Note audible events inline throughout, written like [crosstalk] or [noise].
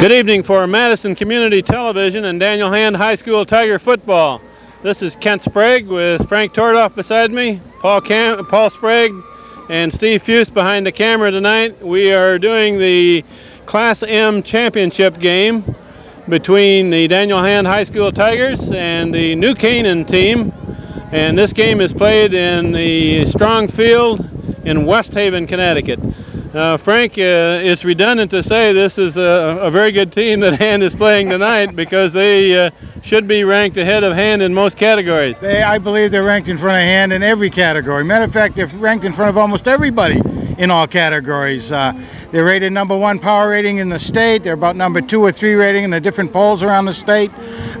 Good evening for Madison Community Television and Daniel Hand High School Tiger Football. This is Kent Sprague with Frank Tordoff beside me, Paul, Cam- Paul Sprague, and Steve Fuse behind the camera tonight. We are doing the Class M championship game between the Daniel Hand High School Tigers and the New Canaan team. And this game is played in the Strong Field in West Haven, Connecticut. Uh, Frank, uh, it's redundant to say this is a, a, very good team that [laughs] Hand is playing tonight because they uh, should be ranked ahead of Hand in most categories. They, I believe they're ranked in front of Hand in every category. Matter of fact, they're ranked in front of almost everybody in all categories. Uh, they're rated number one power rating in the state. They're about number two or three rating in the different polls around the state.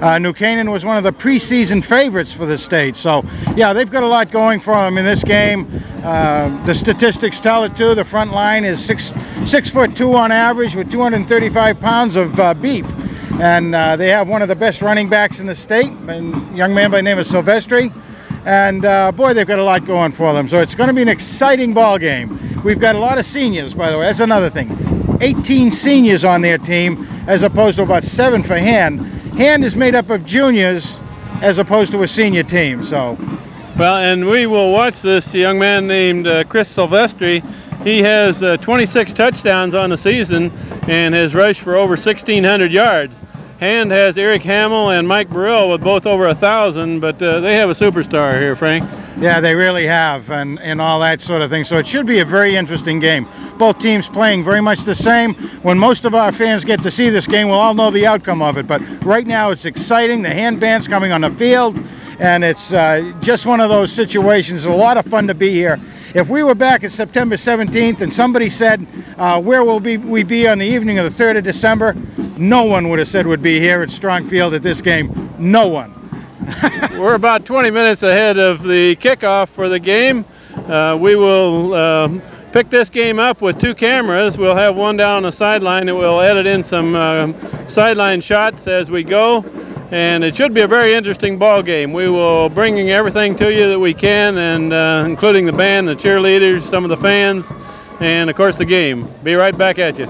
Uh, New Canaan was one of the preseason favorites for the state. So, yeah, they've got a lot going for them in this game. Uh, the statistics tell it too. The front line is six six foot two on average with 235 pounds of uh, beef, and uh, they have one of the best running backs in the state, a young man by the name of Silvestri. And uh, boy, they've got a lot going for them. So it's going to be an exciting ball game. We've got a lot of seniors, by the way. That's another thing. 18 seniors on their team, as opposed to about seven for Hand. Hand is made up of juniors, as opposed to a senior team. So. Well, and we will watch this young man named uh, Chris Silvestri. He has uh, 26 touchdowns on the season and has rushed for over 1,600 yards. Hand has Eric Hamill and Mike Burrell with both over a thousand, but uh, they have a superstar here, Frank. Yeah, they really have, and, and all that sort of thing. So it should be a very interesting game. Both teams playing very much the same. When most of our fans get to see this game, we'll all know the outcome of it. But right now, it's exciting. The hand band's coming on the field, and it's uh, just one of those situations. A lot of fun to be here. If we were back at September 17th and somebody said, uh, where will we, we be on the evening of the 3rd of December, no one would have said would be here at Strong Field at this game. No one. [laughs] We're about 20 minutes ahead of the kickoff for the game. Uh, we will um, pick this game up with two cameras. We'll have one down on the sideline and we'll edit in some uh, sideline shots as we go. And it should be a very interesting ball game. We will bring everything to you that we can, and uh, including the band, the cheerleaders, some of the fans, and of course the game. Be right back at you.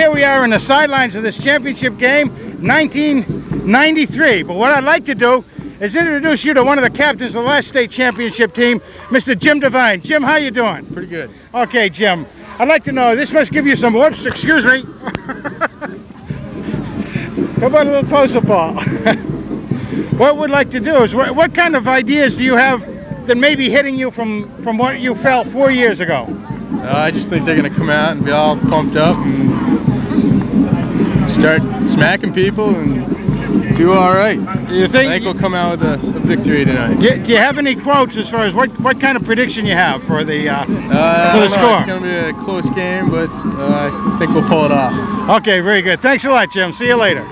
Here we are in the sidelines of this championship game, 1993. But what I'd like to do is introduce you to one of the captains of the last state championship team, Mr. Jim Devine. Jim, how you doing? Pretty good. Okay, Jim. I'd like to know, this must give you some, whoops, excuse me. [laughs] How about a little closer, Paul? [laughs] what we'd like to do is, what, what kind of ideas do you have that may be hitting you from, from what you felt four years ago? Uh, I just think they're going to come out and be all pumped up and start smacking people and do all right. You I think we'll come out with a, a victory tonight. Do, do you have any quotes as far as what, what kind of prediction you have for the uh, Uh, for the know, score? It's going to be a close game, but uh, I think we'll pull it off. Okay, very good. Thanks a lot, Jim. See you later.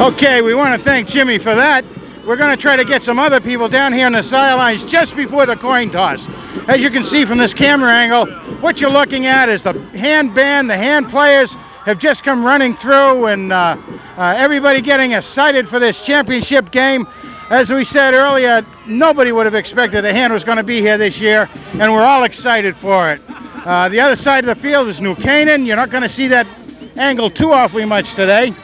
Okay, we want to thank Jimmy for that. We're going to try to get some other people down here on the sidelines just before the coin toss. As you can see from this camera angle, what you're looking at is the hand band, the hand players have just come running through, and uh, uh, everybody getting excited for this championship game. As we said earlier, nobody would have expected a hand was going to be here this year, and we're all excited for it. Uh, the other side of the field is New Canaan. You're not going to see that angle too awfully much today.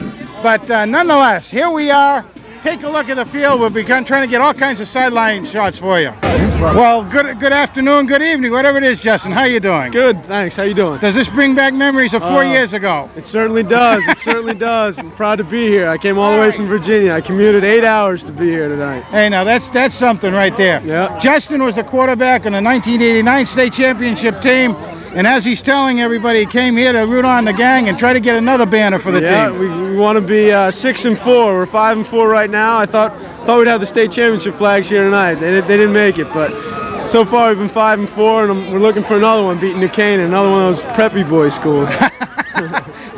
But uh, nonetheless, here we are. Take a look at the field. We'll be trying to get all kinds of sideline shots for you. Well, good good afternoon, good evening, whatever it is, Justin. How you doing? Good, thanks. How you doing? Does this bring back memories of four Uh, years ago? It certainly does. It certainly [laughs] does. I'm proud to be here. I came all the way from Virginia. I commuted eight hours to be here tonight. Hey, now that's that's something right there. Yeah. Justin was the quarterback on the 1989 state championship team, and as he's telling everybody, he came here to root on the gang and try to get another banner for the Yeah, team. we, we want to be uh, six and four. We're five and four right now. I thought thought we'd have the state championship flags here tonight. They, did- they didn't make it, but so far we've been five and four, and I'm, we're looking for another one, beating New Canaan, another one of those preppy boy schools.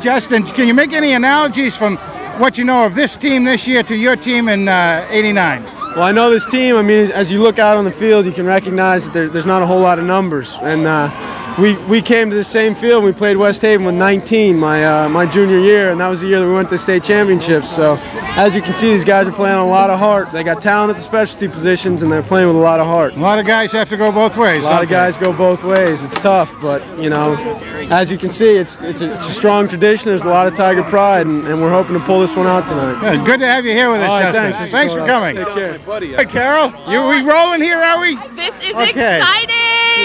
[laughs] Justin, can you make any analogies from what you know of this team this year to your team in uh, 89? Well, I know this team. I mean, as you look out on the field, you can recognize that there, there's not a whole lot of numbers. And uh, we we came to the same field. We played West Haven with 19 my uh, my junior year, and that was the year that we went to the state championships. So, as you can see, these guys are playing a lot of heart. They got talent at the specialty positions, and they're playing with a lot of heart. A lot of guys have to go both ways. A lot of guys go both ways. It's tough, but you know, as you can see, it's it's a, it's a strong tradition. There's a lot of Tiger pride, and, and we're hoping to pull this one out tonight. Good. Good to have you here with us, All right, Justin. thanks, Thanks, Mr. for Tordoff. coming. Take care. Hey, Carol, you we rolling here, are we? This is Okay. exciting.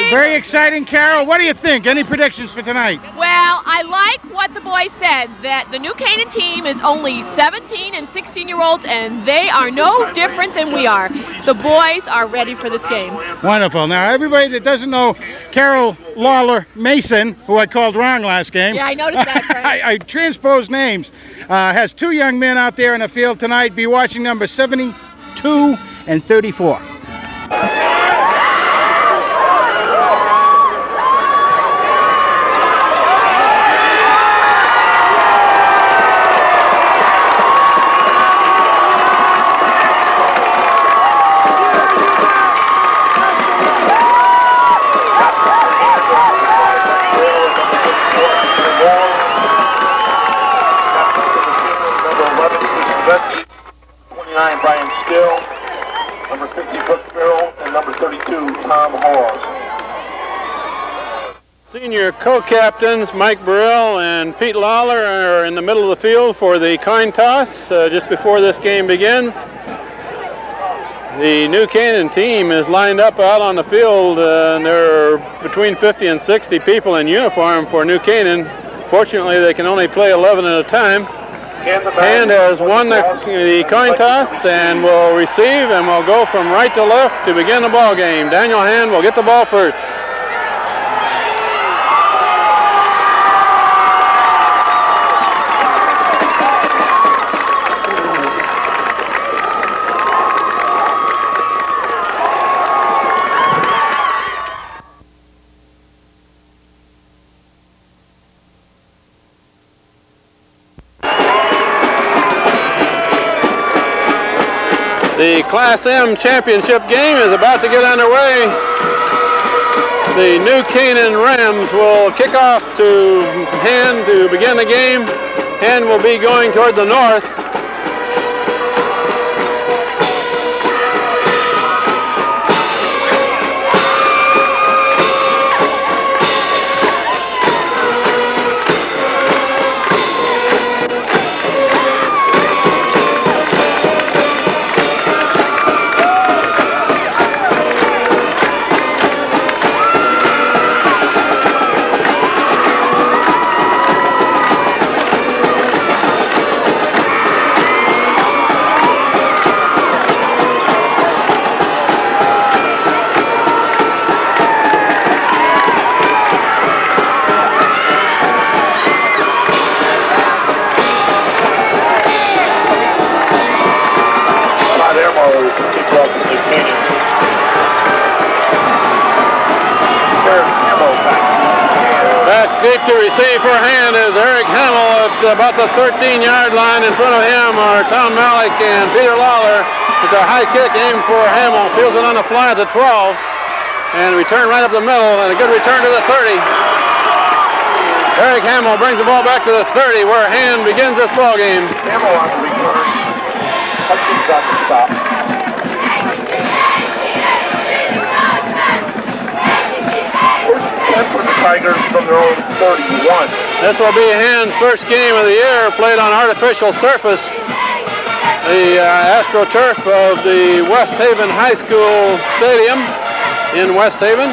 Very exciting, Carol. What do you think? Any predictions for tonight? Well, I like what the boys said that the New Canaan team is only 17 and 16 year olds, and they are no different than we are. The boys are ready for this game. Wonderful. Now, everybody that doesn't know Carol Lawler Mason, who I called wrong last game, Yeah, I noticed that. [laughs] I, I transposed names, uh, has two young men out there in the field tonight. Be watching number 72 and 34. Number 11, Betsy. 29, Brian Still. Number 50, Brooke. And number 32, Tom Hawes. Senior co-captains Mike Burrell and Pete Lawler are in the middle of the field for the coin toss uh, just before this game begins. The New Canaan team is lined up out on the field, uh, and there are between 50 and 60 people in uniform for New Canaan. Fortunately, they can only play 11 at a time. Hand has won the, the coin toss and will receive and will go from right to left to begin the ball game. Daniel Hand will get the ball first. Class M championship game is about to get underway. The New Canaan Rams will kick off to Hand to begin the game. Hand will be going toward the north. To receive for a hand is Eric Hamill at about the 13-yard line. In front of him are Tom Malik and Peter Lawler. It's a high kick aimed for Hamill. Fields it on the fly at the 12. And return right up the middle and a good return to the 30. Eric Hamill brings the ball back to the 30 where Hand begins this ball game. Hamill on the return. Hutchins stop. For the Tigers from their own 31. This will be Hand's first game of the year played on artificial surface. The uh, AstroTurf of the West Haven High School Stadium in West Haven.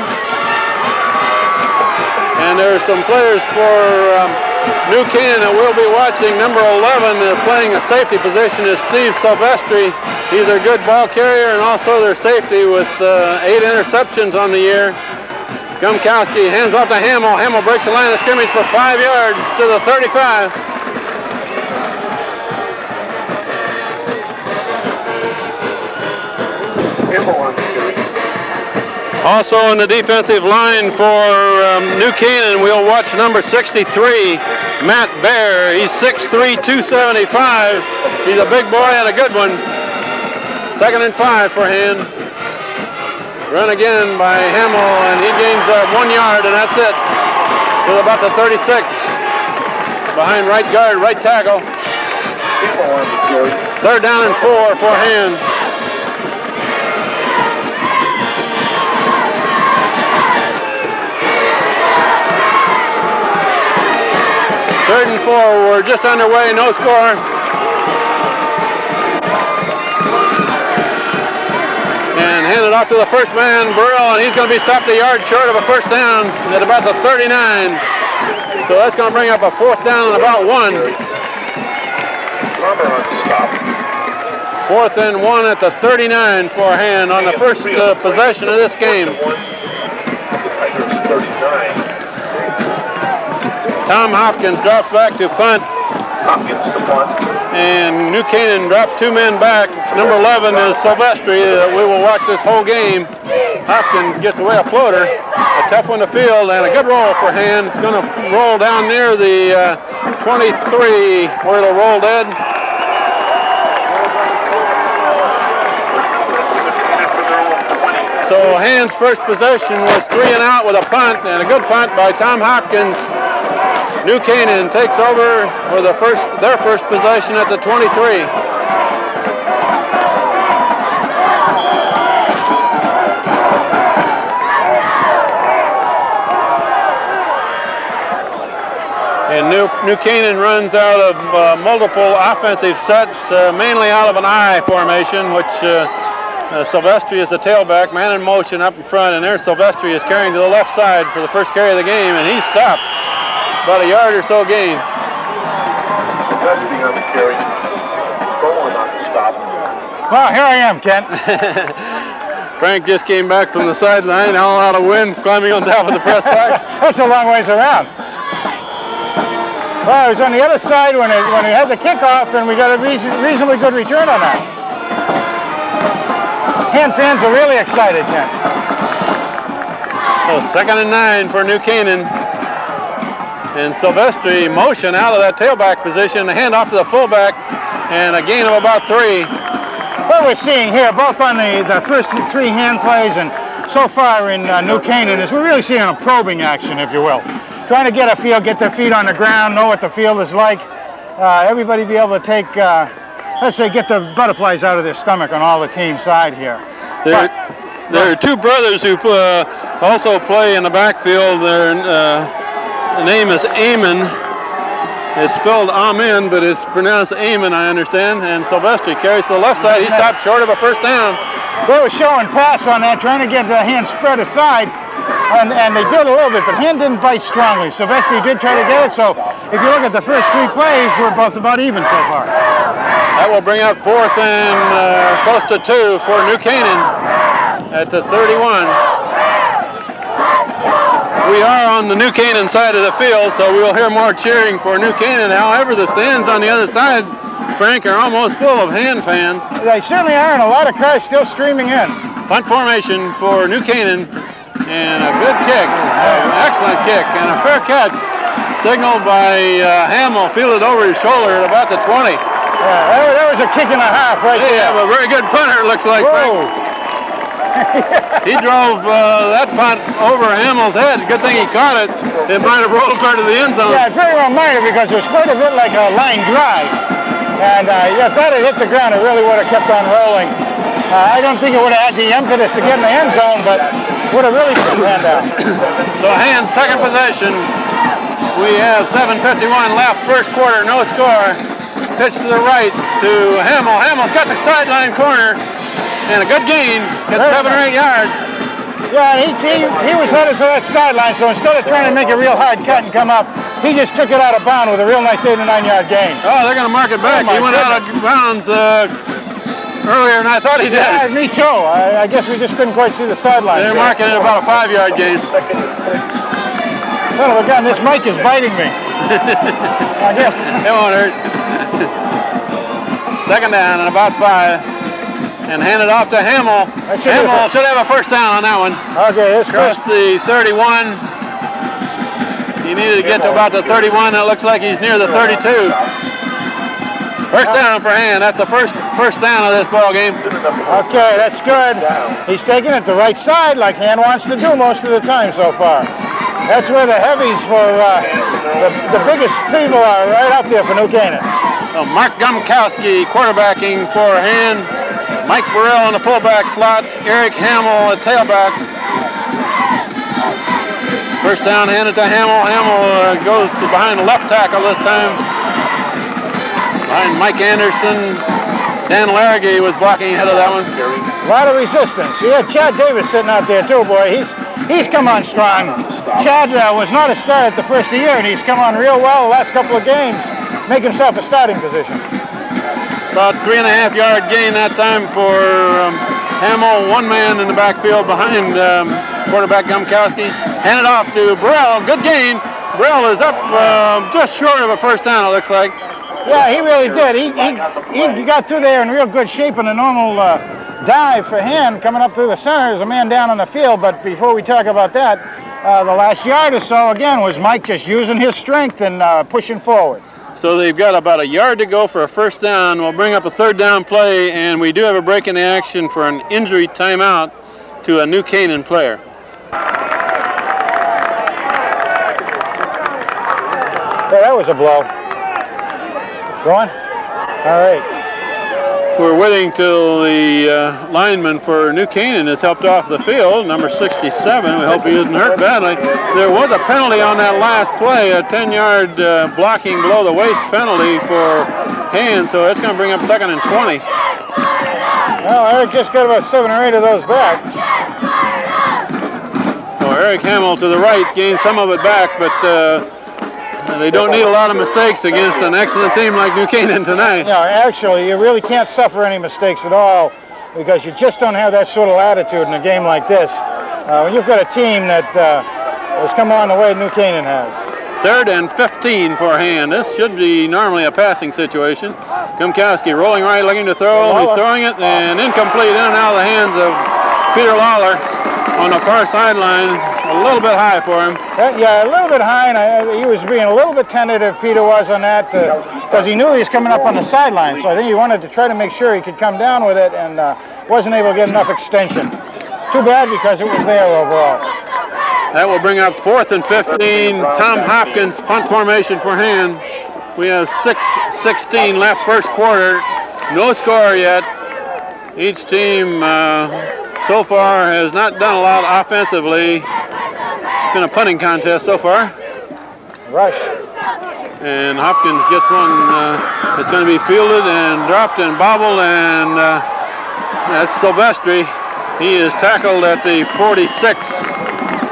And there are some players for um, New Canaan that we'll be watching. Number 11 uh, playing a safety position is Steve Silvestri. He's a good ball carrier and also their safety with uh, eight interceptions on the year. Gumkowski hands off to Hamill. Hamill breaks the line of scrimmage for five yards to the 35. Hamill on the carry. Also in the defensive line for um, New Canaan, we'll watch number 63, Matt Bear. He's 6'3", 275. He's a big boy and a good one. Second and five for Hand. Run again by Hamill, and he gains uh, one yard, and that's it. To about the 36. Behind right guard, right tackle. Third down and four for Hand. Third and four, we're just underway, no score. And handed off to the first man, Burrell, and he's going to be stopped a yard short of a first down at about the 39. So that's going to bring up a fourth down and about one. Fourth and one at the 39 for Hand on the first uh, possession of this game. One. The Tigers 39. Tom Hopkins drops back to punt, Hopkins to punt. And New Canaan drops two men back. Number 11 is Silvestri. Uh, we will watch this whole game. Hopkins gets away a floater, a tough one to field, and a good roll for Hand. It's going to roll down near the uh, 23 where it'll roll dead. So Hand's first possession was three and out with a punt, and a good punt by Tom Hopkins. New Canaan takes over for the first their first possession at the 23. And New, New Canaan runs out of uh, multiple offensive sets, uh, mainly out of an I formation, which uh, uh, Silvestri is the tailback, man in motion up in front, and there Silvestri is carrying to the left side for the first carry of the game, and he's stopped. About a yard or so gain. Silvestri on the carry. Bowen on the stop. Well, here I am, Kent. [laughs] Frank just came back from the sideline, all out of wind, climbing on top of the press box. [laughs] That's a long ways around. Well, I was on the other side when it, when we had the kickoff, and we got a reason, reasonably good return on that. Hand fans are really excited, Kent. So second and nine for New Canaan. And Silvestri motion out of that tailback position, the hand off to the fullback, and a gain of about three. What we're seeing here, both on the, the first three hand plays and so far in uh, New Canaan, is we're really seeing a probing action, if you will. Trying to get a feel, get their feet on the ground, know what the field is like. Uh, everybody be able to take, uh, let's say, get the butterflies out of their stomach on all the team side here. There, there are two brothers who uh, also play in the backfield. Their uh, name is Eamon. It's spelled Amen, but it's pronounced Eamon, I understand. And Silvestri carries to the left side. He stopped short of a first down. They were showing pass on that, trying to get the hand spread aside, and, and they did a little bit, but hand didn't bite strongly. Silvestri did try to get it, so if you look at the first three plays, we're both about even so far. That will bring up fourth and uh, close to two for New Canaan at the 31. We are on the New Canaan side of the field, so we will hear more cheering for New Canaan. However, the stands on the other side, Frank, are almost full of hand fans. They certainly are, and a lot of cars still streaming in. Punt formation for New Canaan, and a good kick, an excellent kick, and a fair catch signaled by uh, Hamill, fielded over his shoulder at about the 20. Yeah, that, was a kick and a half right there. have a very good punter, it looks like. Frank. [laughs] He drove uh, that punt over Hamill's head. Good thing he caught it. It might have rolled clear to the end zone. Yeah, it very well might have because it was quite a bit like a line drive. And uh, if that had hit the ground, it really would have kept on rolling. Uh, I don't think it would have had the impetus to get in the end zone, but would have really put hand out. [coughs] So hand second possession. We have 7.51 left, first quarter, no score. Pitch to the right to Hamill. Hamill's got the sideline corner and a good gain. Gets seven or eight yards. Yeah, and he, he, he was headed for that sideline, so instead of trying to make a real hard cut and come up, he just took it out of bounds with a real nice eight or nine yard gain. Oh, they're going to mark it back. Oh, he went out of bounds uh, earlier than I thought he did. Yeah, me too. I, I guess we just couldn't quite see the sideline. They're marking it about a five-yard gain. Son of a gun, this mic is biting me. [laughs] I guess. It won't hurt. Second down and about five. And hand it off to Hamill. Should Hamill should have a first down on that one. Okay, Across first. the 31. He needed to get to about the 31. It looks like he's near the 32. First down for Hand. That's the first first down of this ball game. Okay, that's good. He's taking it the right side like Hand wants to do most of the time so far. That's where the heavies for uh, the, the biggest people are, right up there for New Canaan. So Mark Gumkowski quarterbacking for Hand. Mike Burrell in the fullback slot. Eric Hamill at tailback. First down handed to Hamill. Hamill uh, goes behind the left tackle this time. Behind Mike Anderson. Dan Larragee was blocking ahead of that one. A lot of resistance. Had Chad Davis sitting out there too, boy. He's he's come on strong. Chad uh, was not a start at the first of the year, and he's come on real well the last couple of games. Make himself a starting position. About three and a half yard gain that time for um, Hamill. One man in the backfield behind um, quarterback Gumkowski. Handed off to Burrell. Good gain. Burrell is up um, just short of a first down, it looks like. Yeah, he really did. He, he, he got through there in real good shape in a normal uh, dive for him coming up through the center. There's a man down on the field, but before we talk about that, uh, the last yard or so, again, was Mike just using his strength and uh, pushing forward. So they've got about a yard to go for a first down. We'll bring up a third down play, and we do have a break in the action for an injury timeout to a New Canaan player. Yeah, that was a blow. Going? All right. We're waiting till the uh, lineman for New Canaan is helped off the field, number 67. We hope he isn't hurt badly. There was a penalty on that last play, a 10-yard uh, blocking below the waist penalty for hand, so it's going to bring up second and 20. Well, Eric just got about seven or eight of those back. So Eric Hamill to the right gained some of it back, but uh, they don't need a lot of mistakes against an excellent team like New Canaan tonight. Yeah, actually, you really can't suffer any mistakes at all because you just don't have that sort of attitude in a game like this. Uh, when you've got a team that uh, has come on the way New Canaan has. Third and 15 for hand. This should be normally a passing situation. Gumkowski rolling right, looking to throw. He's throwing it and incomplete in and out of the hands of Peter Lawler on the far sideline. A little bit high for him. Uh, yeah, a little bit high, and I, he was being a little bit tentative, Peter was on that, because he knew he was coming up on the sideline. So I think he wanted to try to make sure he could come down with it and uh, wasn't able to get enough extension. Too bad because it was there overall. That will bring up fourth and 15. Tom Hopkins punt formation for hand. We have 6-16 left first quarter. No score yet. Each team uh, so far has not done a lot offensively. It's been a punting contest so far. Rush. And Hopkins gets one uh, that's going to be fielded and dropped and bobbled, and uh, that's Silvestri. He is tackled at the 46.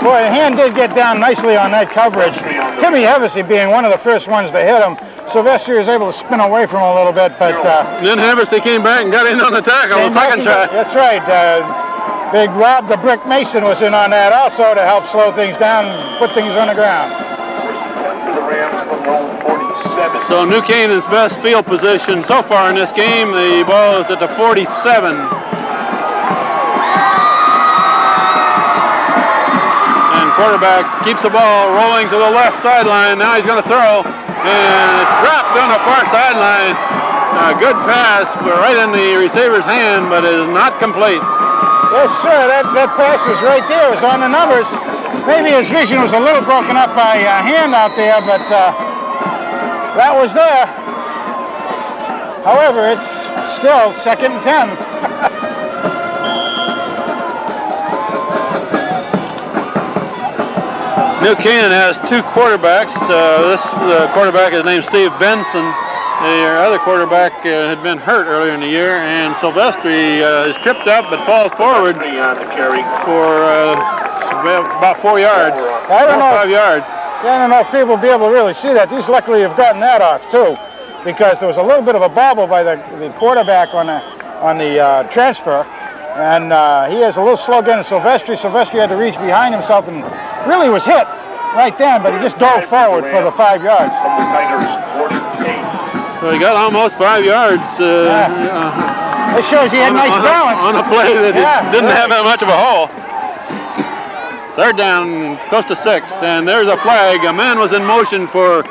Boy, the hand did get down nicely on that coverage. Timmy Hevesy being one of the first ones to hit him. Silvestri was able to spin away from him a little bit, but uh, Then Hevesy came back and got in on the tackle, the second try. That's right. Uh, Big Rob the Brick Mason was in on that also to help slow things down and put things on the ground. For the Rams from the old 47. So New Canaan's best field position so far in this game, the ball is at the 47. And quarterback keeps the ball rolling to the left sideline. Now he's going to throw, and it's dropped on the far sideline. A good pass, but right in the receiver's hand, but it is not complete. Yes, sir. That, that pass was right there. It was on the numbers. Maybe his vision was a little broken up by uh, hand out there, but uh, that was there. However, it's still second and 10. New Canaan has two quarterbacks. Uh, this quarterback is named Steve Benson. The other quarterback uh, had been hurt earlier in the year, and Silvestri uh, is tripped up but falls forward Three on carry. for uh, about four yards, I don't know. five yards. I don't know if people will be able to really see that. These luckily have gotten that off too, because there was a little bit of a bobble by the, the quarterback on the on the uh, transfer, and uh, he has a little slow getting Silvestri. Silvestri had to reach behind himself and really was hit right then, but he just dove forward for the five yards. From the Tigers, 48. So he got almost five yards uh, Yeah. uh, It shows he had on, nice on, balance. a, on a play that Yeah, didn't have that much of a hole. Third down, close to six, and there's a flag. A man was in motion for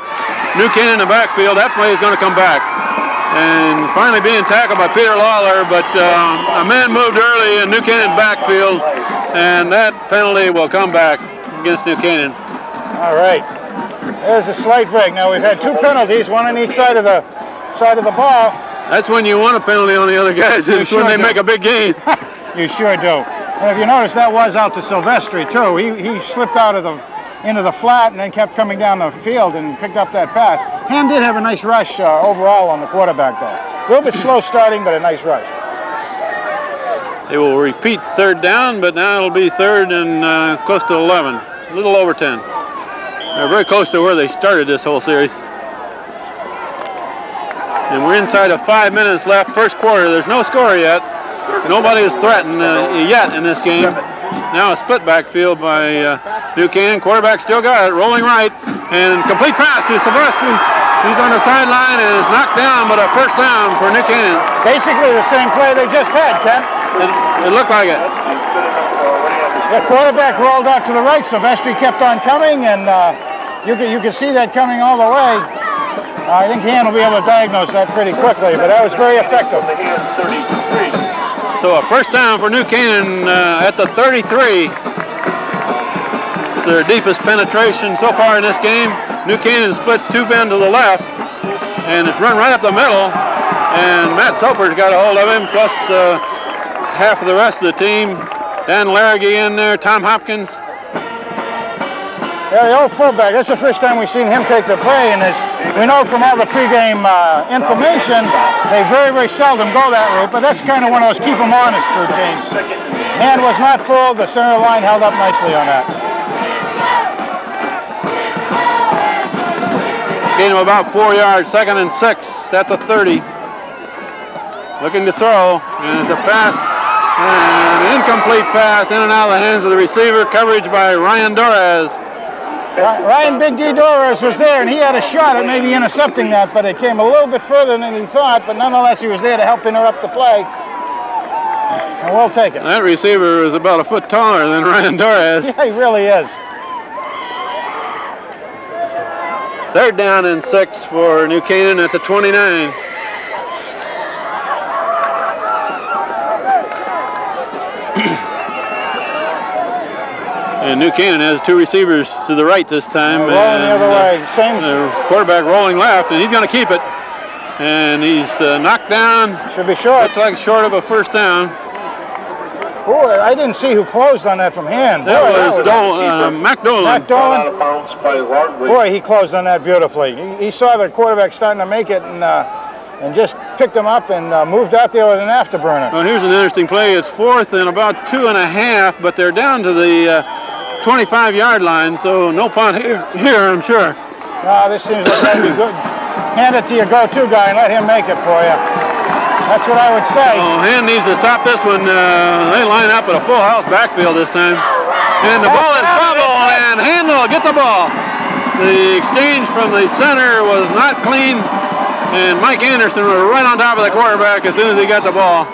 New Canaan in the backfield. That play is going to come back. And finally being tackled by Peter Lawler, but um, a man moved early in New Canaan backfield, and that penalty will come back against New Canaan. All right. There's a slight break. Now we've had two penalties, one on each side of the side of the ball. That's when you want a penalty on the other guys. It's sure when they do. make a big gain. [laughs] You sure do. And if you notice, that was out to Silvestri too. He he slipped out of the into the flat and then kept coming down the field and picked up that pass. Ham did have a nice rush uh, overall on the quarterback though. A little bit slow starting, but a nice rush. They will repeat third down, but now it'll be third and uh, close to 11, a little over 10. They're very close to where they started this whole series. And we're inside of five minutes left, first quarter. There's no score yet. Nobody is threatened uh, yet in this game. Now a split backfield by uh, New Canaan. Quarterback still got it, rolling right, and complete pass to Silvestri. He's on the sideline and is knocked down, but a first down for New Canaan. Basically the same play they just had, Ken. It, it looked like it. The quarterback rolled out to the right. Silvestri kept on coming, and uh, you can you can see that coming all the way. I think Hand will be able to diagnose that pretty quickly, but that was very effective. The hand 33. So a first down for New Canaan uh, at the 33. It's their deepest penetration so far in this game. New Canaan splits two men to the left, and it's run right up the middle. And Matt Soper's got a hold of him, plus uh, half of the rest of the team. Dan Larragee in there, Tom Hopkins. Yeah, the old fullback. That's the first time we've seen him take the play, and as we know from all the pregame uh, information, they very, very seldom go that route. But that's kind of one of those keep them honest routines. Hand was not full. The center line held up nicely on that. Gain of about four yards, second and six at the 30. Looking to throw, and it's a pass, an incomplete pass in and out of the hands of the receiver. Coverage by Ryan Dorez. Ry- Ryan Big D Doris was there, and he had a shot at maybe intercepting that, but it came a little bit further than he thought. But nonetheless, he was there to help interrupt the play. And we'll take it. That receiver is about a foot taller than Ryan Dorez. [laughs] Yeah, he really is. Third down and six for New Canaan at the 29. And New Canaan has two receivers to the right this time. Rolling the and, other uh, way. Same. the quarterback rolling left, and he's going to keep it. And he's uh, knocked down. Should be short. Looks like short of a first down. Boy, I didn't see who closed on that from hand. That Boy, was Dol- uh, Mac Dolan. Matt Ball out Dolan. of bounds by Hardwick. Boy, he closed on that beautifully. He, he saw the quarterback starting to make it and uh, and just picked him up and uh, moved out there with an afterburner. Well, here's an interesting play. It's fourth and about two and a half, but they're down to the uh, 25-yard line, so no punt here, here, I'm sure. Ah, this seems like that'd be good. Hand it to your go-to guy and let him make it for you. That's what I would say. Oh, Hand needs to stop this one. Uh, they line up at a full house backfield this time. And the ball is bobbled, and Handel gets the ball. The exchange from the center was not clean, and Mike Anderson was right on top of the quarterback as soon as he got the ball.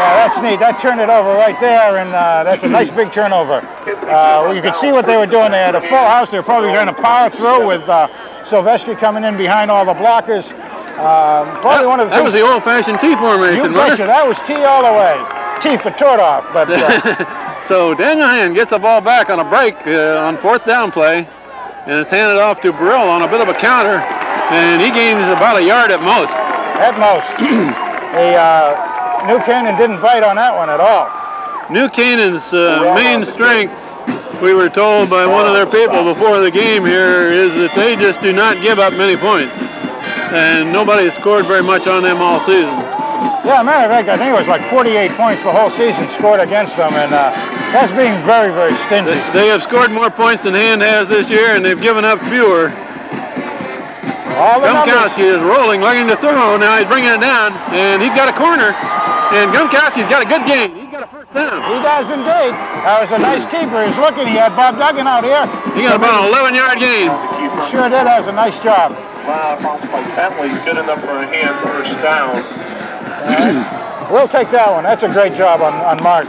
Yeah, that's neat. That turned it over right there, and uh, that's a nice big turnover. Uh, well, you could see what they were doing. They had a full house. They were probably trying to power through with uh, Silvestri coming in behind all the blockers. Um, probably one of the That was the old-fashioned T formation, wasn't betcha. That was T all the way. T for Tordoff, but uh, [laughs] So Daniel Hand gets the ball back on a break uh, on fourth down play, and it's handed off to Burrell on a bit of a counter, and he gains about a yard at most. at most, [clears throat] the uh, New Canaan didn't bite on that one at all. New Canaan's uh, main strength, we were told by one of their people before the game here, is that they just do not give up many points. And nobody scored very much on them all season. Yeah, matter of fact, I think it was like 48 points the whole season scored against them, and uh, that's being very, very stingy. They, they have scored more points than Hand has this year, and they've given up fewer. All the numbers. Gumkowski is rolling, looking to throw. Now he's bringing it down, and he's got a corner. And Gumkowski's got a good game. He's got a first down. He does indeed. That was a nice keeper. He's looking. He had Bob Duggan out here. He got about an 11-yard gain. Sure did. That was a nice job. Wow, by Bentley, good enough for a hand first down. We'll take that one. That's a great job on, on Mark.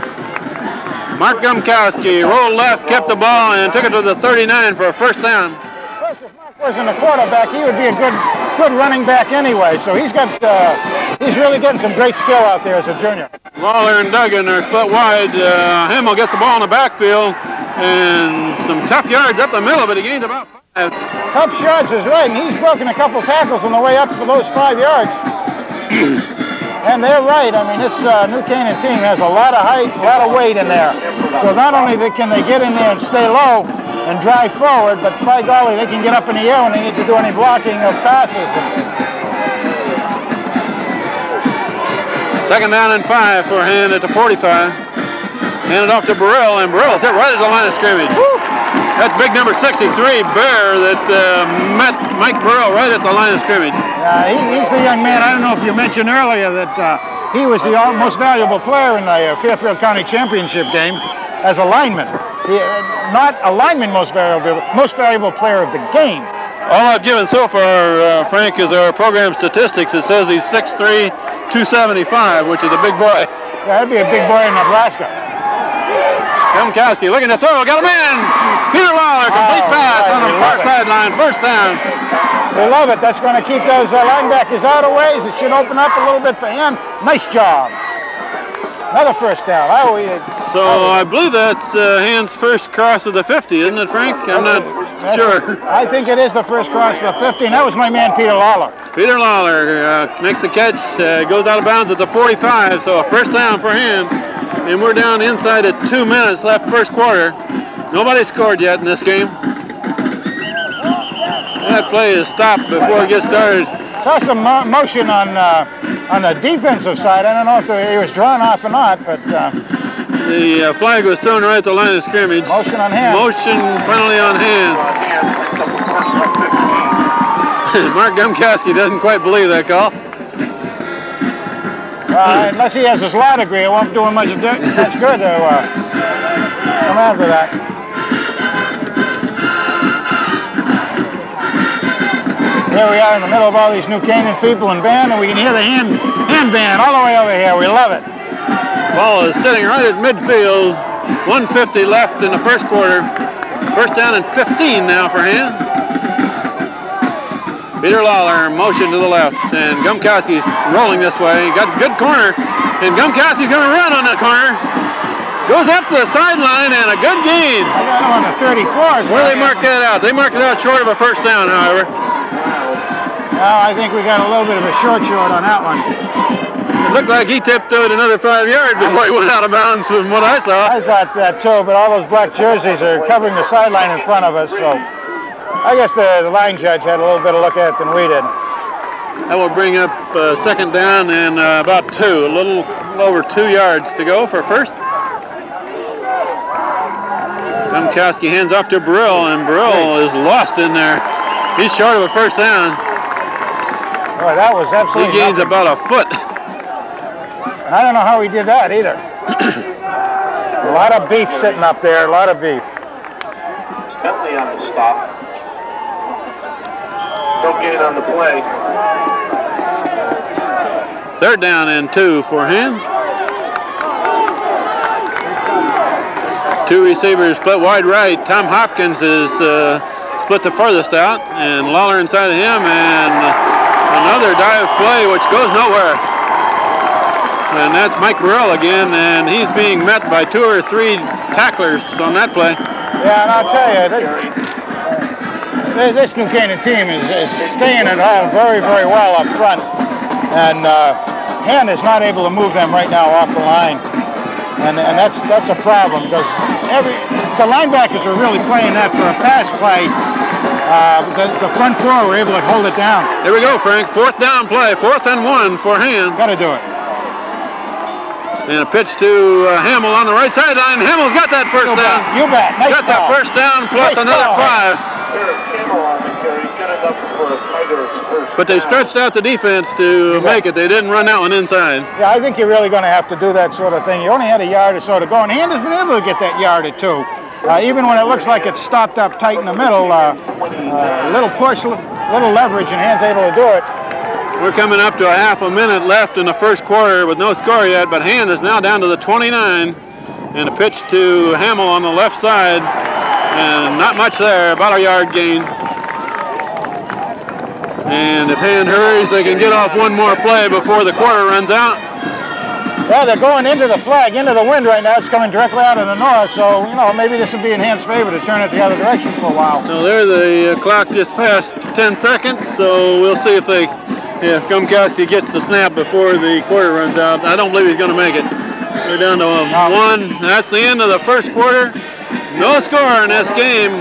Mark Gumkowski rolled left, kept the ball, and took it to the 39 for a first down. Of course, if Mark wasn't a quarterback, he would be a good good running back anyway. So he's got uh, he's really getting some great skill out there as a junior. Lawler and Duggan are split wide. Uh, Hamill gets the ball in the backfield, and some tough yards up the middle, but he gained about five. Tough shots is right, and he's broken a couple tackles on the way up for those five yards. [clears throat] and they're right. I mean, this uh, New Canaan team has a lot of height, a lot of weight in there. So not only can they get in there and stay low and drive forward, but by golly, they can get up in the air when they need to do any blocking of passes. Second down and five for Hand at the 45. Handed off to Burrell, and Burrell is hit right at the line of scrimmage. That's big number 63, Bear, that uh, met Mike Burrell right at the line of scrimmage. Uh, he, he's the young man. I don't know if you mentioned earlier that uh, he was the most valuable player in the uh, Fairfield County Championship game as a lineman. Not a lineman most valuable, most valuable player of the game. All I've given so far, uh, Frank, is our program statistics. It says he's 6'3", 275, which is a big boy. Yeah, that'd be a big boy in Nebraska. Gumkowski looking to throw, got him in! Peter Lawler, complete Oh, pass right, on the far sideline, first down. We love it. That's going to keep those uh, linebackers out of ways. It should open up a little bit for him. Nice job. Another first down. Oh, we, So I believe that's uh, Hand's first cross of the 50, isn't it, Frank? I'm not sure. I think it is the first cross of the 50, and that was my man Peter Lawler. Peter Lawler uh, makes the catch, uh, goes out of bounds at the 45, so a first down for him. And we're down inside at two minutes left first quarter. Nobody scored yet in this game. That play is stopped before it gets started. Saw some mo- motion on uh, on the defensive side. I don't know if he was drawn off or not, but uh, The uh, flag was thrown right at the line of scrimmage. motion on him. Motion penalty on hand. On hand, so first and 15. Mark Gumkowski doesn't quite believe that call. Uh, unless he has his law degree, it won't do him much, much good to uh, come after that. Here we are in the middle of all these New Canaan people and band, and we can hear the hand, hand band all the way over here. We love it. Ball is sitting right at midfield. 150 left in the first quarter. First down and 15 now for Hand. Peter Lawler motion to the left, and Gumkowski's rolling this way. Got a good corner, and Gumkowski's going to run on the corner. Goes up to the sideline and a good gain. I got him on the 34s. Where they mark that out? They marked it out short of a first down, however. Well, I think we got a little bit of a short short on that one. It looked like he tiptoed another five yards before he went out of bounds from what I saw. I thought that too, but all those black jerseys are covering the sideline in front of us, so I guess the, the line judge had a little bit of look at it than we did. That will bring up uh, second down and uh, about two, a little over two yards to go for first. Gumkowski hands off to Burrell, and Burrell is lost in there. He's short of a first down. Boy, that was absolutely. He gains about a foot. And I don't know how he did that either. [clears throat] a lot of beef sitting up there. A lot of beef. Bentley on the stop. Go get it on the play. Third down and two for him. Two receivers split wide right. Tom Hopkins is uh, split the furthest out, and Lawler inside of him, and another dive play which goes nowhere. And that's Mike Burrell again, and he's being met by two or three tacklers on that play. Yeah, and I'll tell you, this, this New Canaan team is, is staying at home very, very well up front. And uh, Hand is not able to move them right now off the line. And, and that's that's a problem because every the linebackers are really playing that for a pass play. Uh, the, the front four were able to hold it down. Here we go, Frank. Fourth down play, fourth and one for Hand. Got to do it. And a pitch to uh, Hamill on the right sideline. Hamill's got that first You down. bet. You bet. Nice Got that first down plus Nice another ball. five. Eric Campbell on the carry, good enough for Tiger's first But they stretched out the defense to make it. They didn't run that one inside. Yeah, I think you're really going to have to do that sort of thing. You only had a yard or so to go, and Hand has been able to get that yard or two. Uh, even when it looks like it's stopped up tight in the middle, uh, uh, little push, li- little leverage, and Hand's able to do it. We're coming up to a half a minute left in the first quarter with no score yet, but Hand is now down to the 29. And a pitch to Hamill on the left side. And not much there, about a yard gain. And if Hand hurries, they can get off one more play before the quarter runs out. Well, they're going into the flag, into the wind right now. It's coming directly out of the north, so, you know, maybe this will be in Hand's favor to turn it the other direction for a while. So there the uh, clock just passed 10 seconds, so we'll see if they, if Gumkowski gets the snap before the quarter runs out. I don't believe he's going to make it. They're down to um, one. That's the end of the first quarter. No score in this game,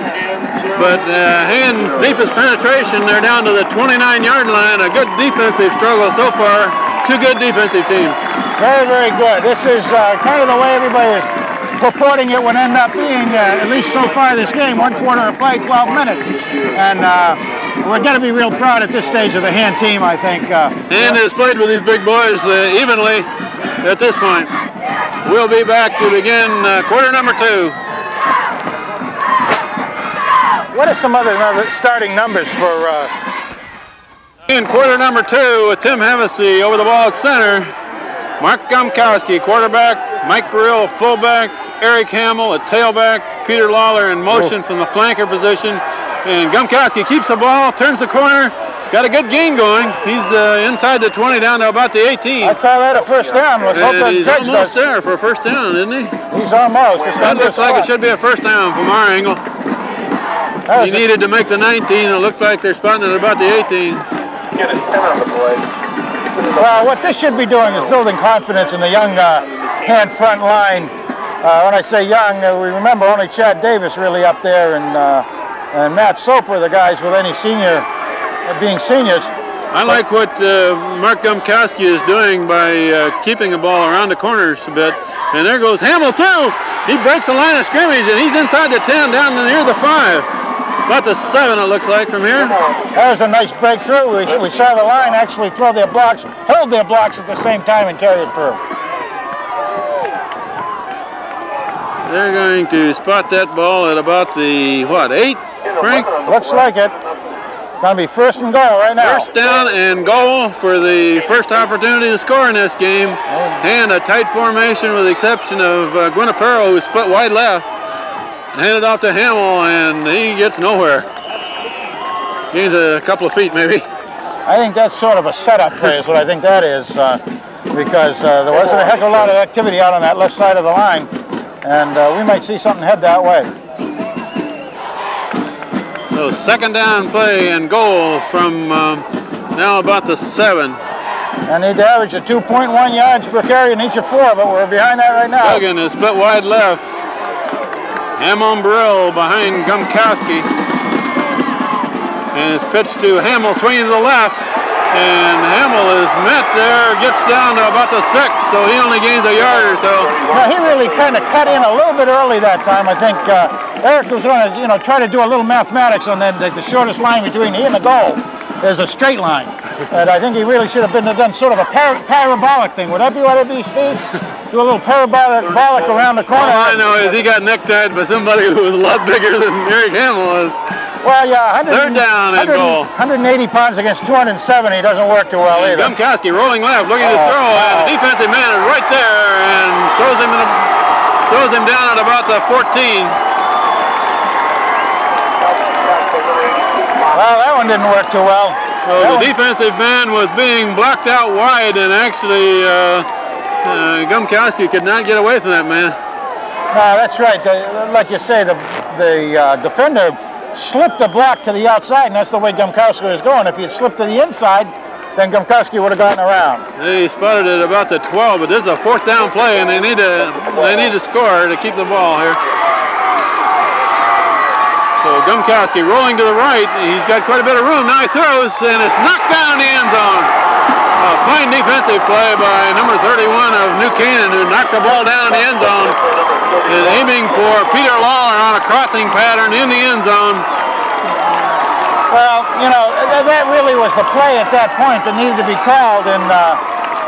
but uh, Hand's deepest penetration, they're down to the 29-yard line. A good defensive struggle so far. Two good defensive teams. Very, very good. This is uh, kind of the way everybody is purporting it would end up being, uh, at least so far this game, one quarter of play, 12 minutes. And uh, we're going to be real proud at this stage of the hand team, I think. Uh, And has played with these big boys uh, evenly at this point. We'll be back to begin uh, quarter number two. what are some other number, starting numbers for uh, In quarter number two with Tim Hevesy over the ball at center. Mark Gumkowski, quarterback. Mike Burrell, fullback. Eric Hamill at tailback. Peter Lawler in motion from the flanker position. And Gumkowski keeps the ball, turns the corner. Got a good game going. He's uh, inside the 20 down to about the 18. I call that a first down. Let's hope that he's Judge almost does. there for a first down, isn't he? He's almost. It's That gonna be a looks like it should be a first down from our angle. He needed to make the 19. It looked like they're spotting it about the 18. Get it 10 on the play. Well, what this should be doing is building confidence in the young uh, hand front line. Uh, when I say young, uh, we remember only Chad Davis really up there and, uh, and Matt Soper, the guys with any senior, uh, being seniors. I like what Mark Gumkowski is doing by keeping the ball around the corners a bit. And there goes Hamill through. He breaks the line of scrimmage and he's inside the 10 down near the 5. About the 7 it looks like from here. That was a nice breakthrough. We, we saw the line actually throw their blocks, hold their blocks at the same time and carry it through. They're going to spot that ball at about the, what, 8, Frank? Looks like it. Gonna be first and goal right now. First down and goal for the first opportunity to score in this game. And a tight formation with the exception of uh, Guinapero, who split wide left. Handed off to Hamill, and he gets nowhere. Gains a couple of feet, maybe. I think that's sort of a setup play is what I think that is uh, because uh, there wasn't a heck of a lot of activity out on that left side of the line and uh, we might see something head that way. So second down play and goal from um, now about the seven. And need to average a 2.1 yards per carry in each of four, but we're behind that right now. Duggan is split wide left. Hamon Burrell behind Gumkowski. And it's pitched to Hamill swinging to the left. And Hamill is met there, gets down to about the six, so he only gains a yard or so. Now he really kind of cut in a little bit early that time. I think uh, Eric was going to, you know, try to do a little mathematics on that. The, the shortest line between he and the goal is a straight line, [laughs] and I think he really should have been done sort of a par- parabolic thing. Would that be what it'd be, Steve? [laughs] Do a little parabolic around the corner. All I know is he got necktied by somebody who was a lot bigger than Eric Hamill was. Well, yeah, 100, Third down and 100 goal. 180 pounds against 270 doesn't work too well either. Gumkowski rolling left, looking to Oh, throw, and the defensive man is right there and throws him in the Throws him down at about the 14. Well, that one didn't work too well. So That the one- defensive man was being blocked out wide, and actually uh, uh, Gumkowski could not get away from that man. No, that's right. Like you say, the the uh, defender slipped the block to the outside, and that's the way Gumkowski was going. If he had slipped to the inside, then Gumkowski would have gotten around. They spotted it about the 12, but this is a fourth down play, and they need to they need to score to keep the ball here. So Gumkowski rolling to the right. He's got quite a bit of room. Now he throws, and it's knocked down in the end zone. A fine defensive play by number 31 of New Canaan, who knocked the ball down in the end zone. Is aiming for Peter Lawler on a crossing pattern in the end zone. Well, you know, that really was the play at that point that needed to be called, and uh,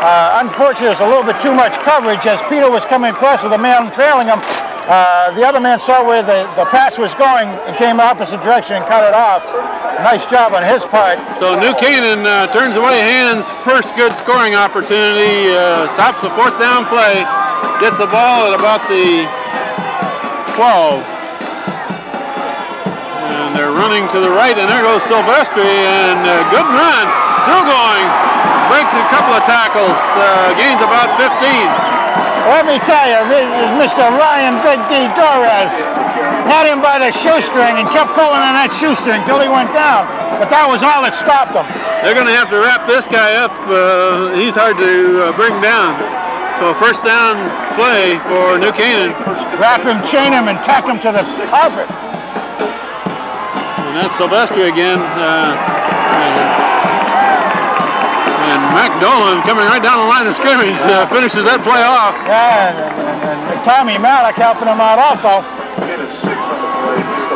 uh, unfortunately, there's a little bit too much coverage as Peter was coming across with a man trailing him. Uh, the other man saw where the, the pass was going and came opposite direction and cut it off. Nice job on his part. So New Canaan uh, turns away hands. First good scoring opportunity. Uh, stops the fourth down play. Gets the ball at about the 12. And they're running to the right, and there goes Silvestri, and uh, good run. Still going. Breaks a couple of tackles. Uh, gains about 15. Let me tell you, this is Mr. Ryan Big D Torres had him by the shoestring and kept pulling on that shoestring until he went down. But that was all that stopped him. They're going to have to wrap this guy up. Uh, he's hard to uh, bring down. So first down play for New Canaan. Wrap him, chain him, and tack him to the carpet. And that's Silvestri again. Uh, and, and Mac Dolan coming right down the line of scrimmage uh, finishes that play off. Yeah, and, and, Tommy Malik helping him out also.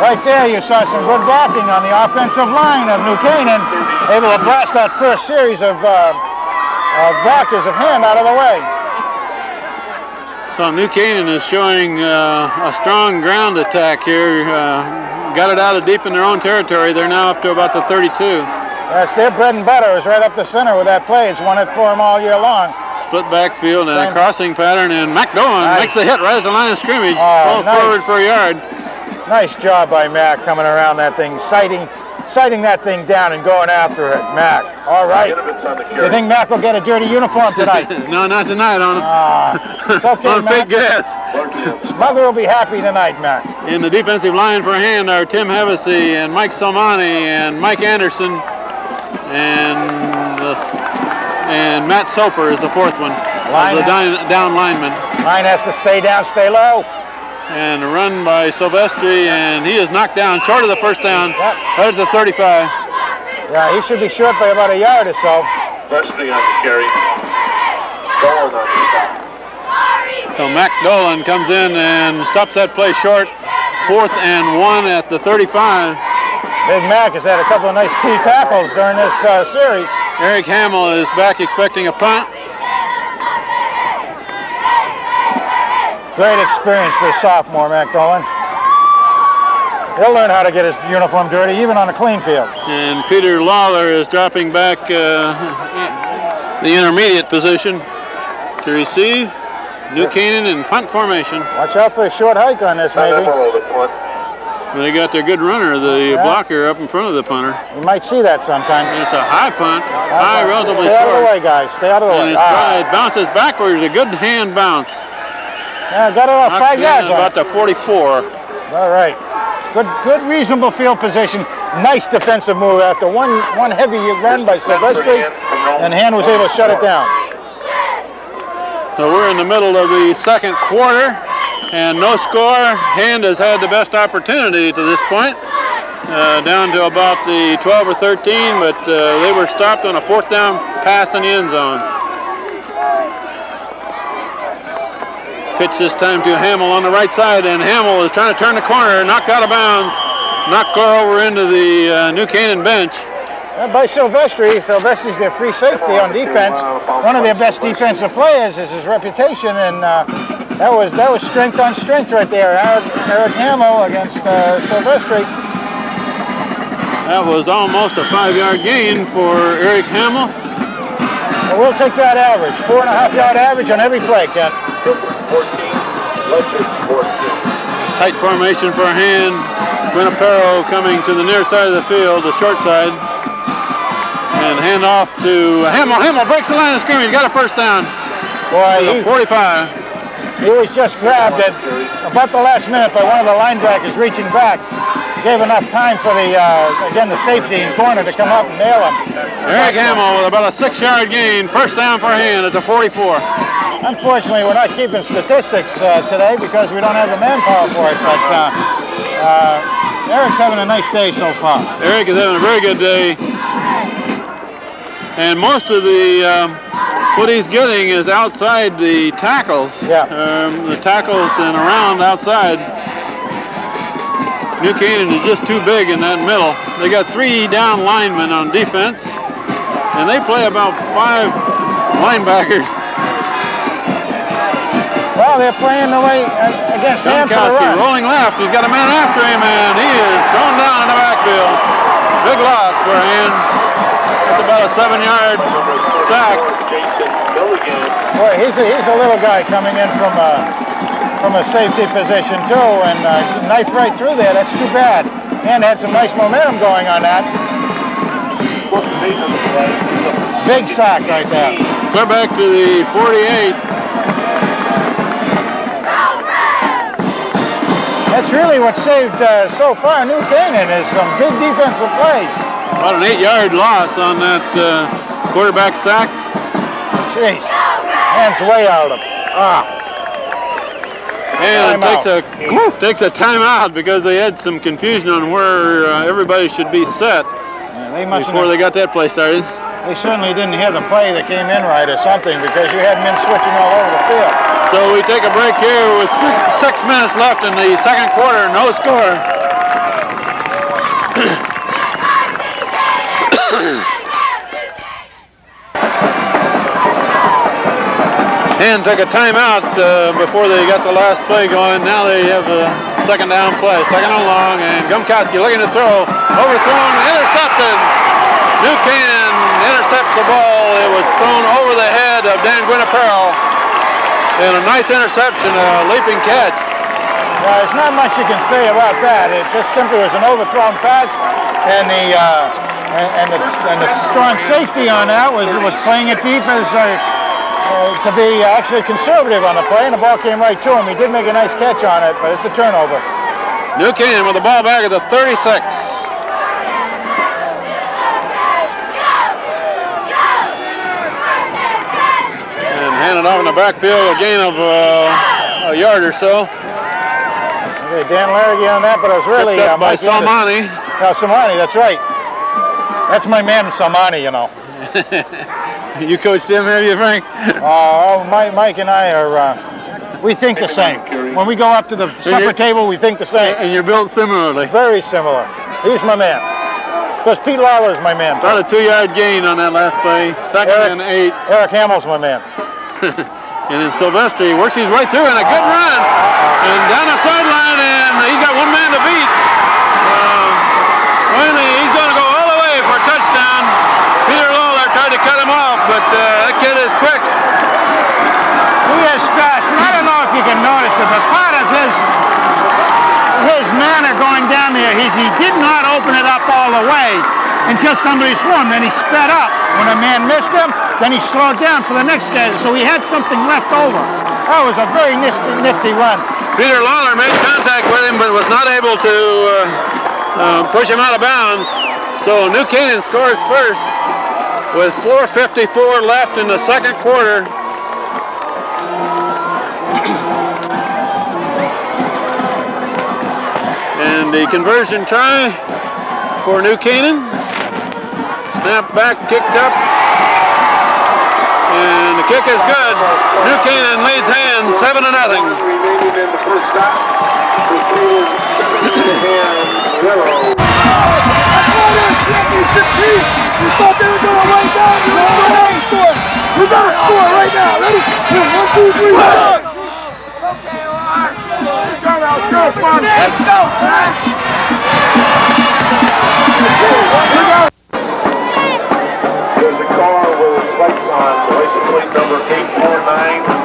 Right there, you saw some good blocking on the offensive line of New Canaan, able to blast that first series of, uh, of blockers of hand out of the way. So New Canaan is showing uh, a strong ground attack here. Uh, got it out of deep in their own territory. They're now up to about the 32. Uh, That's their bread and butter is right up the center with that play. It's won it for them all year long. Split backfield and a crossing pattern, and Mac Dolan Nice. makes the hit right at the line of scrimmage. Oh, falls nice. forward for a yard. Nice job by Mac coming around that thing, sighting, sighting that thing down and going after it. Mac, all right. Innovitz on the You think Mac will get a dirty uniform tonight? [laughs] no, not tonight on, Ah, it's [laughs] okay, on Mac. fake gas. Largely Mother will be happy tonight, Mac. In the defensive line for hand are Tim Hevesy and Mike Salmani and Mike Anderson and the, and Matt Soper is the fourth one. of Line the down, down lineman. Line has to stay down, stay low. And a run by Silvestri and he is knocked down short of the first down. Yep. Right at the 35. Yeah, he should be short by about a yard or so. Varsity on the carry. Dolan on the stop. So Mac Dolan comes in and stops that play short. Fourth and one at the 35. Big Mac has had a couple of nice key tackles during this uh, series. Eric Hamill is back expecting a punt. Great experience for a sophomore, Mac Dolan. He'll learn how to get his uniform dirty, even on a clean field. And Peter Lawler is dropping back uh, the intermediate position to receive. New Canaan in punt formation. Watch out for a short hike on this, maybe. below. They got their good runner, the Yeah. blocker, up in front of the punter. You might see that sometime. It's a high punt, high, relatively Stay out of the way, guys. Stay out of the And way. it's, Ah, it bounces backwards, a good hand bounce. Yeah, got it off Knocked five yards about the 44. All right. Good, good, reasonable field position. Nice defensive move after one, one heavy run by Silvestri, and Hand was able to shut it down. So we're in the middle of the second quarter, and no score. Hand has had the best opportunity to this point, uh, down to about the 12 or 13, but uh, they were stopped on a fourth down pass in the end zone. Pitch this time to Hamill on the right side, and Hamill is trying to turn the corner, knocked out of bounds, knocked over into the uh, New Canaan bench. Uh, by Silvestri, Silvestri's their free safety on defense. One of their best defensive players is his reputation, and uh, that was that was strength on strength right there. Eric, Eric Hamill against uh, Silvestri. That was almost a five-yard gain for Eric Hamill. We'll take that average, four and a half yard average on every play, Ken. 14. Ledford Sports Tight formation for a hand. Guinapero coming to the near side of the field, the short side. And hand off to Hamill. Hamill breaks the line of scrimmage. Got a first down. Boy, To he, 45. he was just grabbed at about the last minute by one of the linebackers reaching back. Gave enough time for the, uh, again, the safety in corner to come up and nail him. Eric Hamill with about a six-yard gain. First down for hand at the 44. Unfortunately, we're not keeping statistics uh, today because we don't have the manpower for it, but uh, uh, Eric's having a nice day so far. Eric is having a very good day. And most of the um, what he's getting is outside the tackles. Yeah. Um, the tackles and around outside. New Canaan is just too big in that middle. They got three down linemen on defense, and they play about five linebackers. Well, they're playing the way uh, against him for the Gumkowski rolling left. He's got a man after him, and he is thrown down in the backfield. Big loss for Hand. That's about a seven-yard sack. Boy, he's a, he's a little guy coming in from a, from a safety position too, and uh, knife right through there. That's too bad. And had some nice momentum going on that. Fourth and eight on the play. Big sack right there. Clear back to the 48. That's really what saved uh, so far New Canaan is some big defensive plays. About an eight-yard loss on that uh, quarterback sack. Jeez, hands way out of. Ah, And it takes a Timeout. takes a timeout because they had some confusion on where uh, everybody should be set yeah, they must before they got that play started. They certainly didn't hear the play that came in right or something because you had men switching all over the field. So we take a break here with six, six minutes left in the second quarter, no score. [clears throat] And took a timeout uh, before they got the last play going. Now they have a second down play, second and long, and Gumkowski looking to throw, overthrown, intercepted. New Canaan intercepts the ball. It was thrown over the head of Dan Guinapero. And a nice interception, a leaping catch. Well, there's not much you can say about that. It just simply was an overthrown pass, and the uh, and, and the and the strong safety on that was was playing it deep as uh, uh, to be actually conservative on the play, and the ball came right to him. He did make a nice catch on it, but it's a turnover. New Canaan with the ball back at the 36. And handed off in the backfield, a gain of uh, a yard or so. Okay, Dan Larragee on that, but it was really uh, by. Salmani. No, Samani, that's right. That's my man, Samani, you know. [laughs] You coached him, have you, Frank? Uh, oh, Mike, Mike and I are, uh, we think the same. When we go up to the supper table, we think the same. And you're built similarly. Very similar. He's my man. Because Pete Lawler's my man. About a two-yard gain on that last play. Second Eric. and eight. Eric Hamill's my man. [laughs] And then Silvestri works his way through and a good run. And down the sideline, and he's got one man to beat. Um, finally, he's going to go all the way for a touchdown. Peter Lawler tried to cut him off, but uh, that kid is quick. He is fast. And I don't know if it, but part of his his manner going down there, he's, he did not open it up all the way until somebody swarmed. Then he sped up. When a man missed him, then he slowed down for the next guy. So he had something left over. That was a very nifty, nifty run. Peter Lawler made contact with him, but was not able to uh, uh, push him out of bounds. So New Canaan scores first with 4.54 left in the second quarter. And the conversion try for New Canaan. Snap back, kicked up. And the kick is good. New Canaan leads hand 7 to nothing. Seven. We thought they were going to lay down. We going to score. We got to score right now. Ready? One, two, three. One. Okay, all right. Let's go now. Let's go. Come on. Let's. There's a car with its lights on, license plate number 849HJ.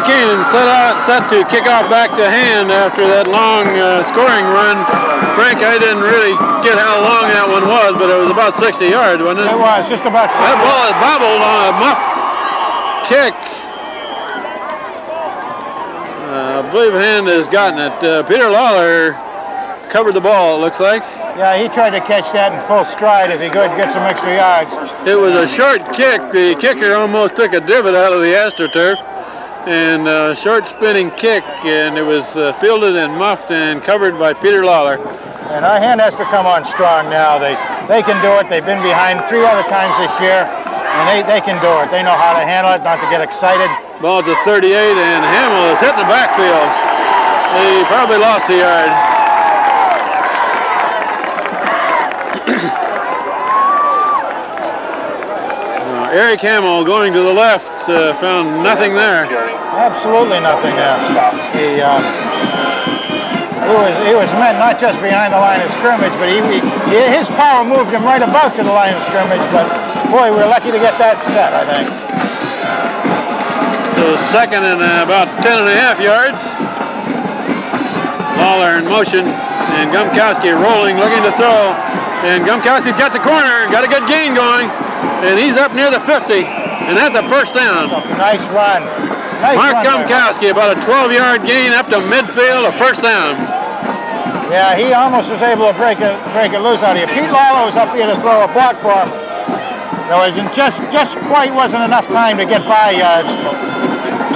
Canaan set out, set to kick off back to hand after that long uh, scoring run. Frank, I didn't really get how long that one was, but it was about 60 yards, wasn't it? It was just about. That ball is bobbled on a muff kick. Uh, I believe Hand has gotten it. Uh, Peter Lawler covered the ball, it looks like. Yeah, he tried to catch that in full stride if he could get some extra yards. It was a short kick. The kicker almost took a divot out of the AstroTurf. And a short spinning kick, and it was uh, fielded and muffed and covered by Peter Lawler. And our hand has to come on strong now. They they can do it. They've been behind three other times this year, and they, they can do it. They know how to handle it, not to get excited. Ball to 38, and Hamill is hitting the backfield. He probably lost a yard. Eric Hamill going to the left uh, found nothing there. Absolutely nothing there. He, uh, he was he was meant not just behind the line of scrimmage, but he, he his power moved him right about to the line of scrimmage. But boy, we we're lucky to get that set. I think. So second and uh, about 10 and a half yards. Lawler in motion, and Gumkowski rolling, looking to throw. And Gumkowski's got the corner, got a good gain going, and he's up near the 50, and that's a first down. Nice run. Nice Mark run. Gumkowski, about a 12-yard gain up to midfield, a first down. Yeah, he almost was able to break it break it loose out of here. Pete Lawler was up here to throw a block for him. There wasn't just just quite wasn't enough time to get by uh,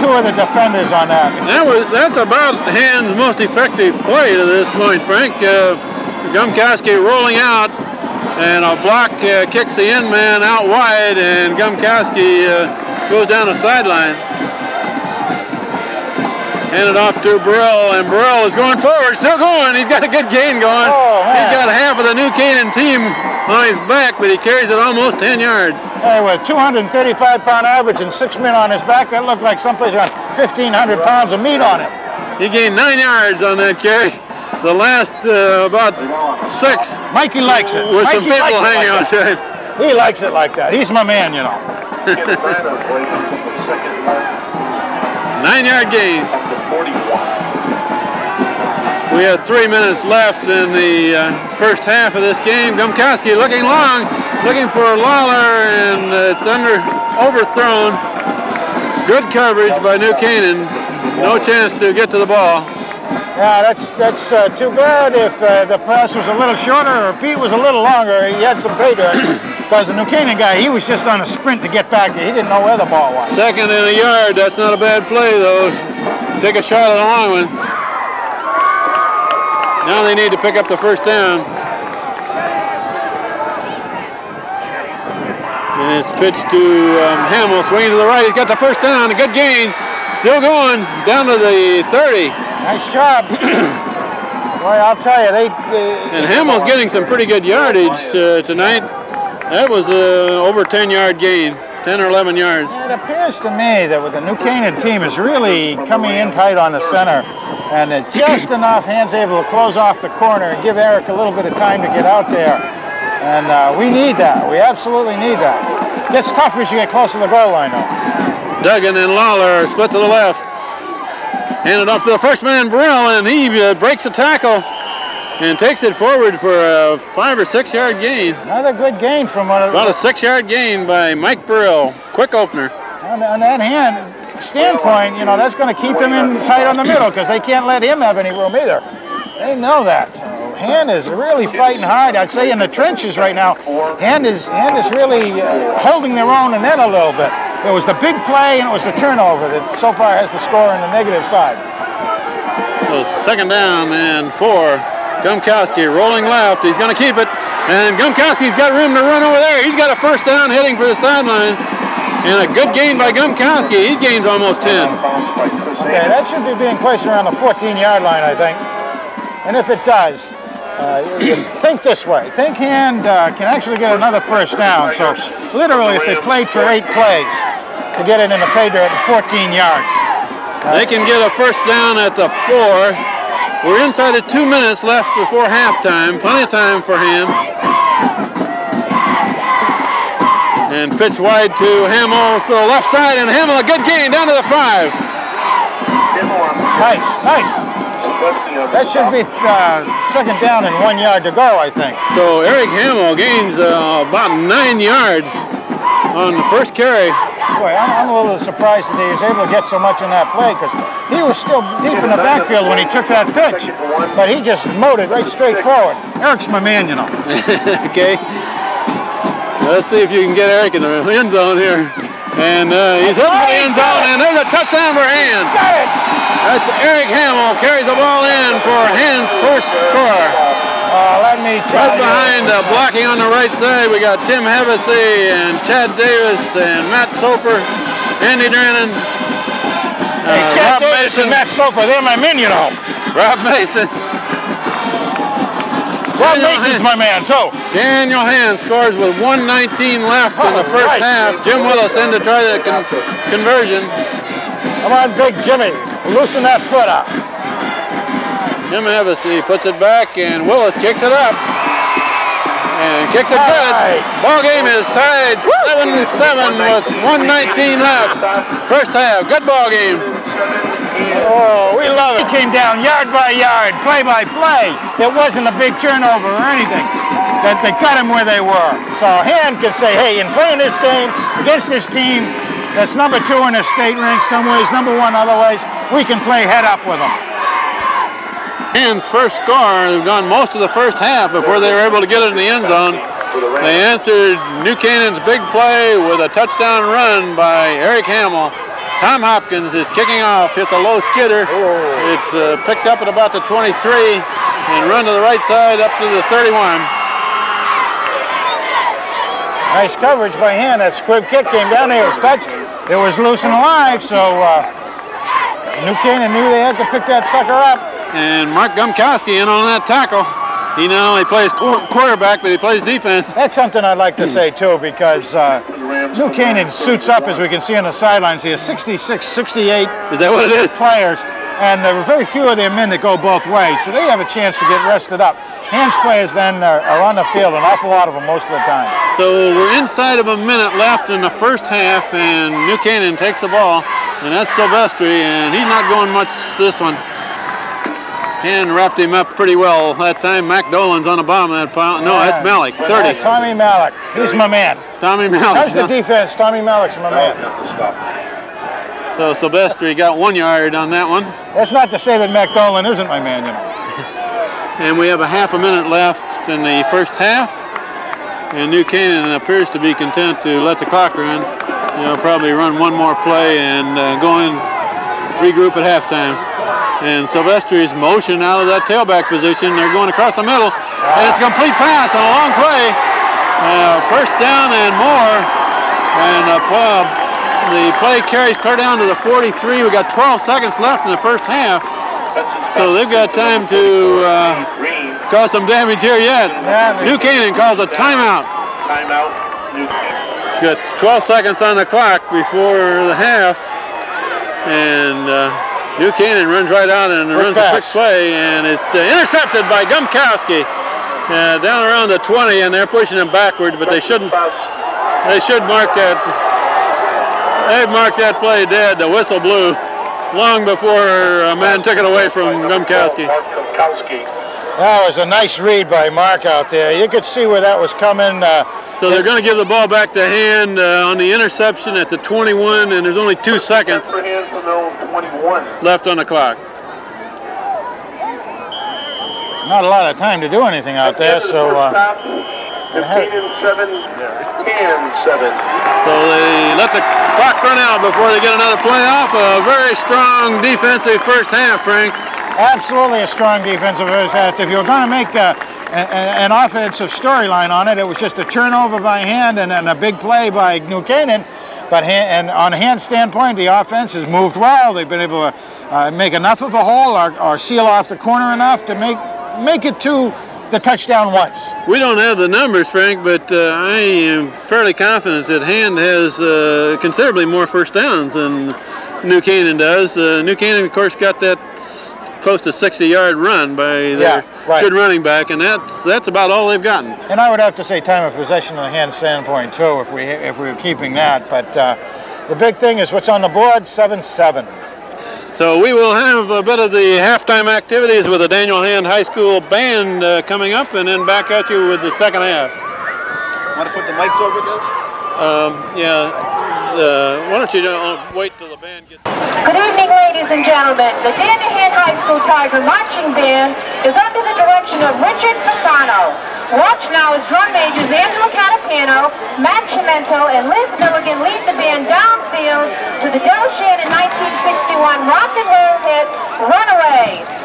two of the defenders on that. That was that's about Hand's most effective play to this point, Frank. Uh, Gumkowski rolling out, and a block uh, kicks the end man out wide, and Gumkowski uh, goes down the sideline. Handed off to Burrell, and Burrell is going forward, still going. He's got a good gain going. Oh. He's got half of the New Canaan team on his back, but he carries it almost 10 yards. Hey, with 235 pound average and six men on his back, that looked like someplace around 1,500 pounds of meat on it. He gained nine yards on that carry. The last uh, about six Mikey likes it. with some people hanging like on to him. He likes it like that. He's my man, you know. Nine yard gain. We have three minutes left in the uh, first half of this game. Gumkowski looking long, looking for Lawler, and uh, it's under overthrown. Good coverage by New Canaan. No chance to get to the ball. Yeah, that's that's uh, too bad. If uh, the pass was a little shorter or Pete was a little longer, he had some pay it. [clears throat] Because the New Canaan guy, he was just on a sprint to get back. He didn't know where the ball was. Second and a yard. That's not a bad play, though. Take a shot at a long one. Now they need to pick up the first down. And it's pitched to um, Hamill, swinging to the right. He's got the first down, a good gain. Still going down to the 30. Nice job. [clears throat] Boy, I'll tell you, they. they And Hamill's getting some pretty good yardage uh, tonight. That was uh, over 10 yard gain, 10 or 11 yards. It appears to me that with the New Canaan team is really coming in tight on the center, and that just [clears throat] enough hands able to close off the corner and give Eric a little bit of time to get out there. And uh, we need that. We absolutely need that. Gets tougher as you get close to the goal line, though. Duggan and Lawler split to the left. Handed off to the first man, Burrell, and he uh, breaks the tackle and takes it forward for a five or six yard gain. Another good gain from one of About a six yard gain by Mike Burrell. Quick opener. on, on that hand standpoint. You know that's going to keep them in tight on the middle because they can't let him have any room either. They know that. Hand is really fighting hard. I'd say in the trenches right now. Hand is Hand is really uh, holding their own and then a little bit. It was the big play and it was the turnover that so far has the score on the negative side. So second down and four. Gumkowski rolling left. He's going to keep it. And Gumkowski's got room to run over there. He's got a first down heading for the sideline. And a good gain by Gumkowski. He gains almost 10. Okay, that should be being placed around the 14-yard line, I think. And if it does, uh, think this way. Think Hand uh, can actually get another first down. So literally, if they played for eight plays to get it in the pay dirt at 14 yards. They can get a first down at the four. We're inside of two minutes left before halftime. Plenty of time for him. And pitch wide to Hamill to the left side, and Hamill a good gain down to the five. Nice, nice. That should be uh, second down and one yard to go, I think. So Eric Hamill gains uh, about nine yards on the first carry. Boy, I'm, I'm a little surprised that he was able to get so much on that play because he was still deep in the backfield when he took that pitch. But he just mowed it right straight forward. Eric's my man, you know. [laughs] okay. Let's see if you can get Eric in the end zone here. And uh, he's heading for the end zone, and there's a touchdown for Hand. That's Eric Hamill carries the ball in for Hand's first score. Uh, let me Right behind, uh, blocking on the right side, we got Tim Hevesy and Chad Davis and Matt Soper, Andy Drennan, Hey, uh, Chad Rob Davis Mason, and Matt Soper, they're my men, you know. Rob Mason. Rob Daniel Mason's my man, too. Daniel Hand scores with 119 left in the Oh, first right. half. Jim Willis in to try the con- conversion. Come on, Big Jimmy. Loosen that foot up. Jim Hevesy puts it back, and Willis kicks it up. And kicks it good. Right. Ball game is tied 7-7 with 119 left. First half, good ball game. Oh, we love it. He came down yard by yard, play by play. It wasn't a big turnover or anything. That they cut him where they were. So Hand can say, hey, in playing this game against this team that's number two in the state rank some ways, number one other ways, we can play head up with them. Hand's first score, they've gone most of the first half before they were able to get it in the end zone. They answered New Canaan's big play with a touchdown run by Eric Hamill. Tom Hopkins is kicking off, hits a low skidder. It's uh, picked up at about the 23 and run to the right side up to the 31. Nice coverage by Hand. That squib kick came down there. It was touched. It was loose and alive, so uh, New Canaan knew they had to pick that sucker up. And Mark Gumkowski in on that tackle. He not only plays quarterback, but he plays defense. That's something I'd like to say too, because uh, New Canaan suits up, as we can see on the sidelines. He has 66, 68 Is that what it is? players, and there are very few of their men that go both ways, so they have a chance to get rested up. Hands players then are, are on the field, an awful lot of them most of the time. So we're inside of a minute left in the first half, and New Canaan takes the ball, and that's Silvestri, and he's not going much this one. Hand wrapped him up pretty well that time. Mac Dolan's on the bottom of that pile. No, that's Malik, Uh, 30. Tommy Malik, he's my man. Tommy Malik. How's the defense? Tommy Malik's my man. So Silvestri got one yard on that one. That's not to say that Mac Dolan isn't my man, you know. And we have a half a minute left in the first half. And New Canaan appears to be content to let the clock run. They'll probably run one more play and uh, go in, regroup at halftime. And Silvestri's motion out of that tailback position. They're going across the middle. And it's a complete pass on a long play. Uh, first down and more. And uh, the play carries clear down to the 43. We've got 12 seconds left in the first half. So they've got time to uh, cause some damage here yet. New Canaan calls a timeout. timeout. Got 12 seconds on the clock before the half. And uh, New Canaan runs right out and runs a quick pass. play. And it's uh, intercepted by Gumkowski. Uh, down around the 20, and they're pushing him backward, but they shouldn't. They should mark that. They've marked that play dead. The whistle blew long before a man took it away from Gumkowski. Mark Gumkowski. That was a nice read by Mark out there. You could see where that was coming. Uh, So they're going to give the ball back to Hand uh, on the interception at the 21, and there's only two seconds For hands from their own 21. left on the clock. not a lot of time to do anything out there, so uh, 15 and 7, 10 and 7. So they let the clock run out before they get another play off. A very strong defensive first half, Frank. absolutely a strong defensive first half. If you're going to make a- an offensive storyline on it, it was just a turnover by hand and, a big play by New Canaan. But and on a hand standpoint, the offense has moved well. They've been able to uh, make enough of a hole or, or seal off the corner enough to make make it to the touchdown once. We don't have the numbers, Frank, but uh, I am fairly confident that Hand has uh, considerably more first downs than New Canaan does. Uh, New Canaan, of course, got that close to 60-yard run by their Yeah, right. good running back, and that's that's about all they've gotten. And I would have to say time of possession on the hand standpoint too, if we if we were keeping that. But uh, the big thing is what's on the board: seven seven. So we will have a bit of the halftime activities with the Daniel Hand High School band uh, coming up, and then back at you with the second half. Want to put the mics over this? Um, yeah. Uh, why don't you uh, wait till the band gets. Good evening, ladies and gentlemen. The Daniel High School Tiger Marching Band is under the direction of Richard Fasano. Watch now as drum majors Angelo Catapano, Matt Chimento, and Liz Milligan lead the band downfield to the Del Shannon 1961 rock and roll hit, Runaway.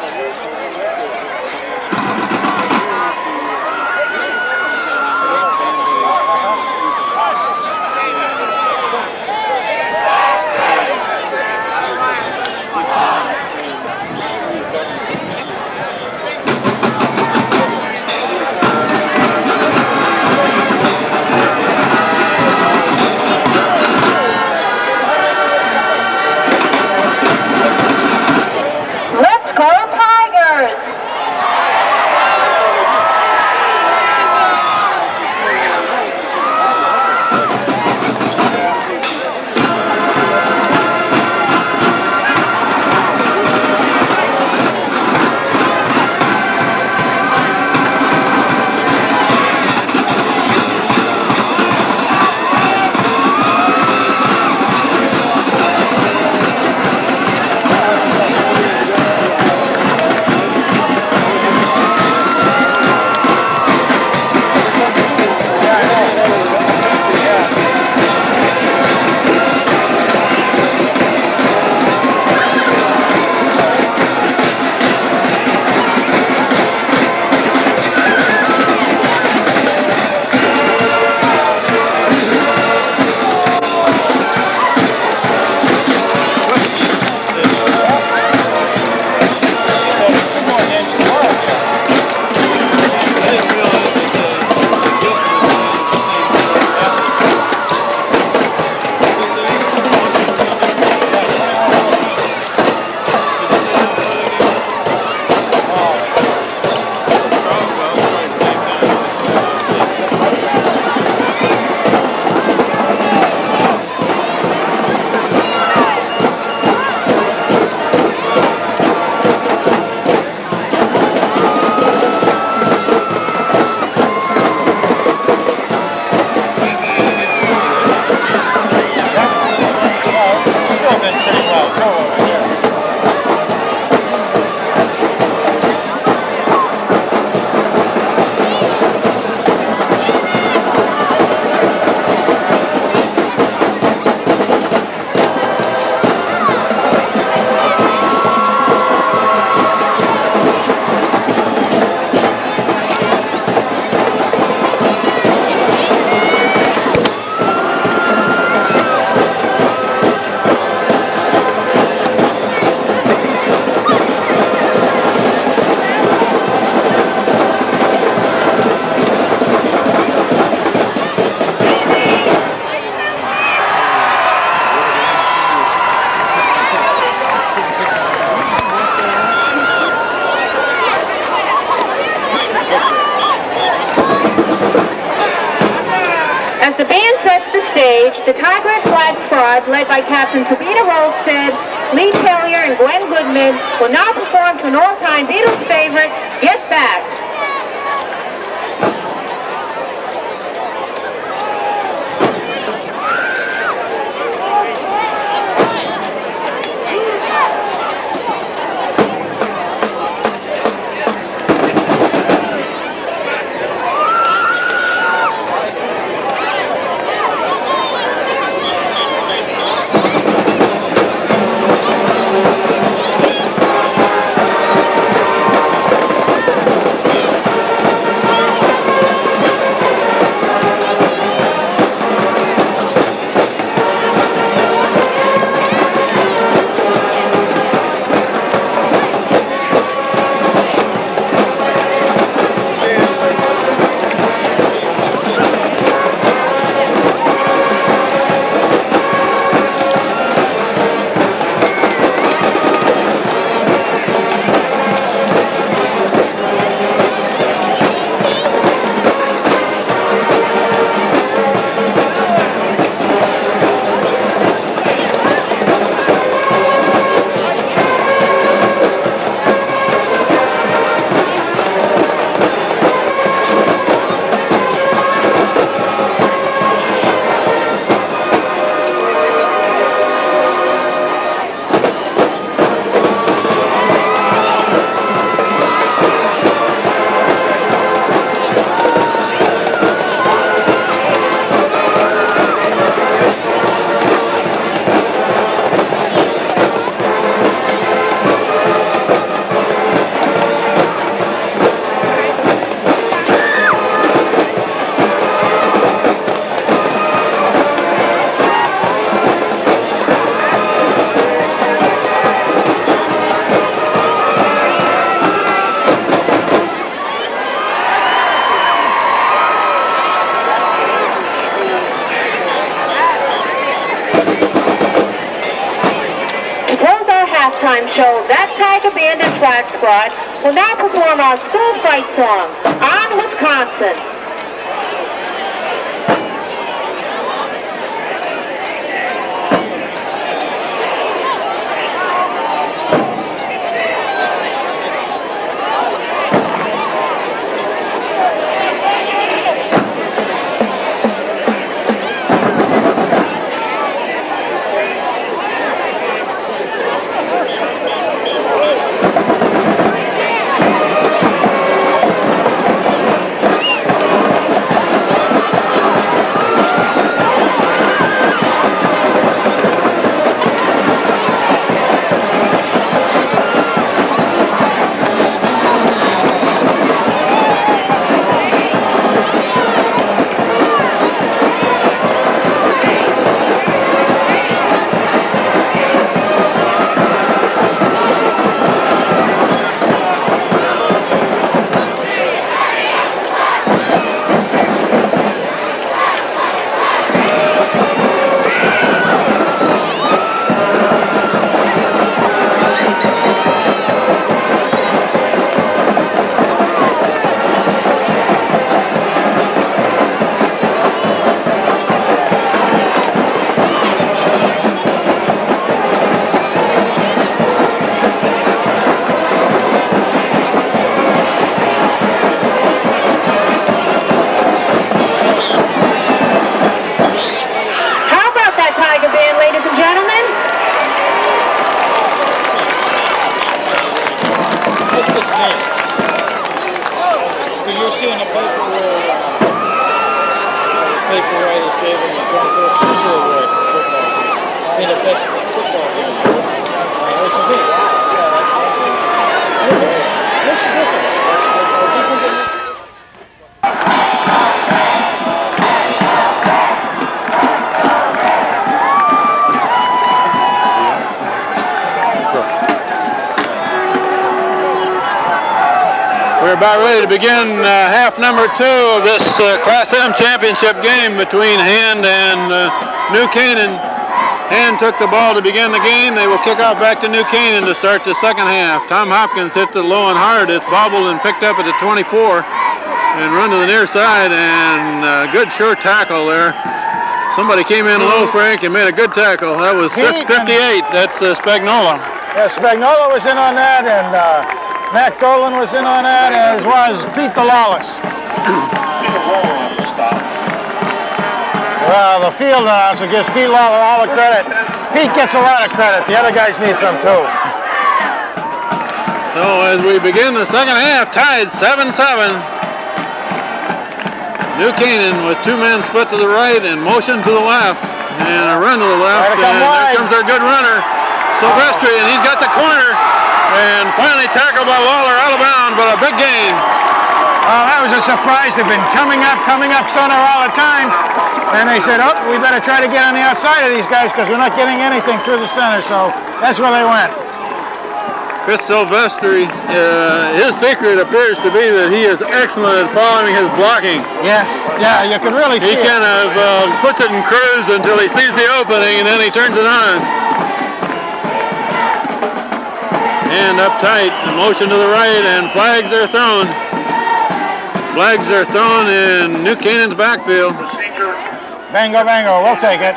Begin uh, half number two of this uh, Class M championship game between Hand and uh, New Canaan. Hand took the ball to begin the game. They will kick off back to New Canaan to start the second half. Tom Hopkins hits it low and hard. It's bobbled and picked up at the 24 and run to the near side and uh, good sure tackle there. Somebody came in low, Frank, and made a good tackle. That was 58. That's uh, Spagnola. Yeah, Spagnola was in on that, and uh, Matt Dolan was in on that, as well as Pete DeLawless. Well, the field announcer gives Pete Lawler all the credit. Pete gets a lot of credit. The other guys need some too. So as we begin the second half, tied 7-7. New Canaan with two men split to the right and motion to the left. And a run to the left. And there comes our good runner, Silvestri, and he's got the corner. And finally tackled by Lawler out of bounds, but a big gain. Well, that was a surprise. They've been coming up, coming up center all the time. And they said, oh, we better try to get on the outside of these guys because we're not getting anything through the center. So that's where they went. Chris Silvestri, uh, his secret appears to be that he is excellent at following his blocking. Yes. Yeah, you can really He see it. kind of uh, puts it in cruise until he sees the opening and then he turns it on. Hand up tight, and motion to the right, and flags are thrown. Flags are thrown in New Canaan's backfield. Bango, bango. We'll take it.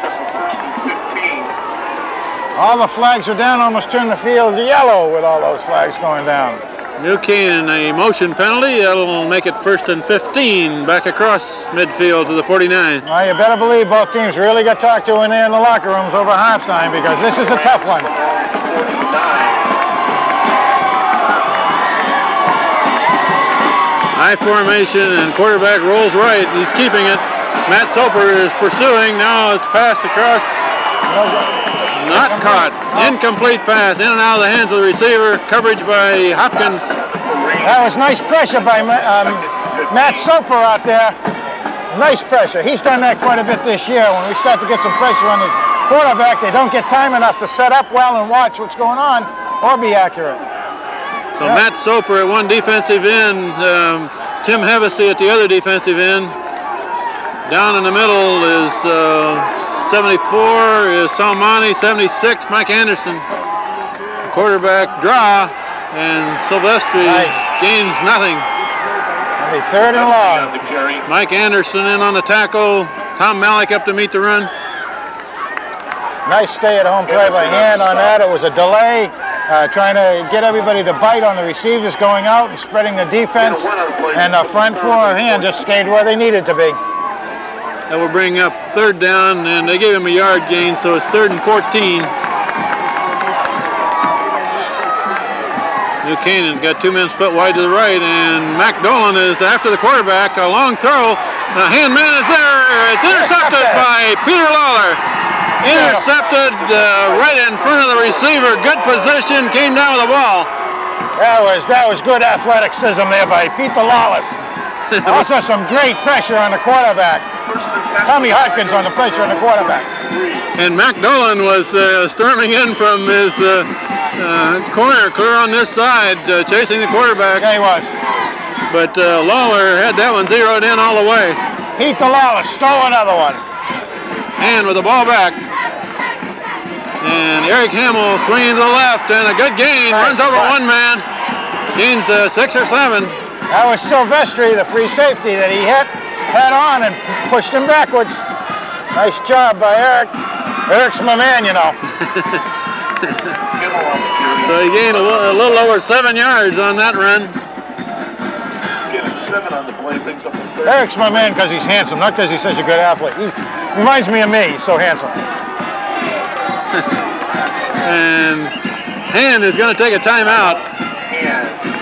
All the flags are down, almost turned the field yellow with all those flags going down. New Canaan, a motion penalty. That'll make it first and 15 back across midfield to the 49. Well, you better believe both teams really got talked to in there in the locker rooms over halftime because this is a tough one. High formation and quarterback rolls right. He's keeping it. Matt Soper is pursuing. Now it's passed across. Not caught. Incomplete pass. In and out of the hands of the receiver. Coverage by Hopkins. That was nice pressure by um, Matt Soper out there. Nice pressure. He's done that quite a bit this year. When we start to get some pressure on the quarterback, they don't get time enough to set up well and watch what's going on or be accurate. So Matt Soper at one defensive end. Um, Tim Hevesy at the other defensive end. Down in the middle is uh, 74 is Salmani, 76 Mike Anderson. quarterback draw, and Silvestri Nice. gains nothing. Be third and long. Down to carry. Mike Anderson in on the tackle. Tom Malik up to meet the run. Nice stay-at-home play by hand on that. It was a delay, uh, trying to get everybody to bite on the receivers going out and spreading the defense. And the front four hand just stayed where they needed to be. That will bring up third down, and they gave him a yard gain, so it's third and 14. New Canaan got two men split wide to the right, and Mac Dolan is after the quarterback. A long throw. The hand man is there. It's intercepted by Peter Lawler. Intercepted uh, right in front of the receiver. Good position. Came down with the ball. That was that was good athleticism there by Pete Lawless. [laughs] also some great pressure on the quarterback. Tommy Harkins on the pressure on the quarterback. And Mac Dolan was uh, storming in from his uh, uh, corner, clear on this side, uh, chasing the quarterback. Yeah, he was. But uh, Lawler had that one zeroed in all the way. Pete Lawless stole another one. And with the ball back. And Eric Hamill swinging to the left, and a good gain. Runs over one man. Gains uh, six or seven. That was Silvestri, the free safety that he hit head on and pushed him backwards. Nice job by Eric. Eric's my man, you know. Hamill on the carry. So he gained a a little over seven yards on that run. Getting seven on the play, brings up the third. Eric's my man because he's handsome, not because he's such a good athlete. He reminds me of me. He's so handsome. [laughs] And Hand is going to take a timeout.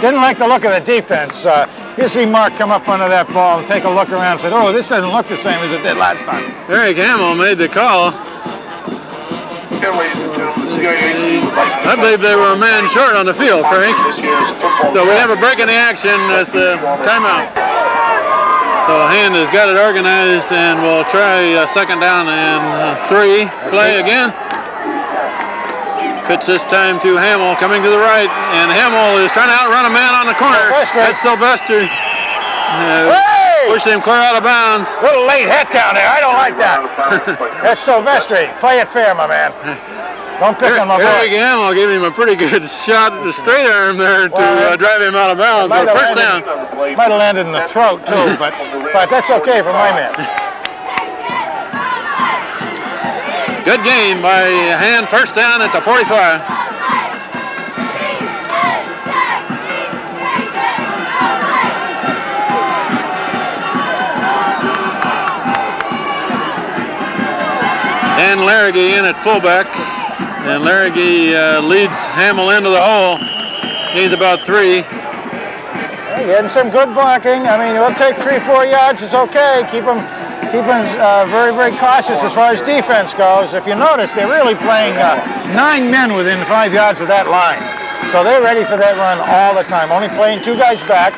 Didn't like the look of the defense. Uh, you see Mark come up under that ball and take a look around and said, oh, this doesn't look the same as it did last time. Eric Hamill made the call. Again, ladies and gentlemen, the CIAC would like to I believe they were a man short on the field, Frank. this year's football So we have a break in the action with the timeout. So Hand has got it organized and we'll try a second down and uh, three play again. Pitch this time to Hamill coming to the right and Hamill is trying to outrun a man on the corner. Sylvester. That's Sylvester. Uh, Hey! pushed him clear out of bounds. Little late hit down there. I don't like that. [laughs] That's Sylvester. Play it fair, my man. Don't pick on my Eric boy. Hamill gave him a pretty good [laughs] shot, at the straight arm there to uh, drive him out of bounds. Might have first down. landed- Might have landed in the throat too, [laughs] but but that's okay for my man. Good game by Hand. First down at the 45. Dan Larragee in at fullback. And Larragee uh, leads Hamill into the hole. Gains about three. Hey, getting some good blocking. I mean, it'll take three, four yards. It's okay. Keep them, keep them uh, very, very cautious as far as defense goes. If you notice, they're really playing uh, nine men within five yards of that line. So they're ready for that run all the time. Only playing two guys back.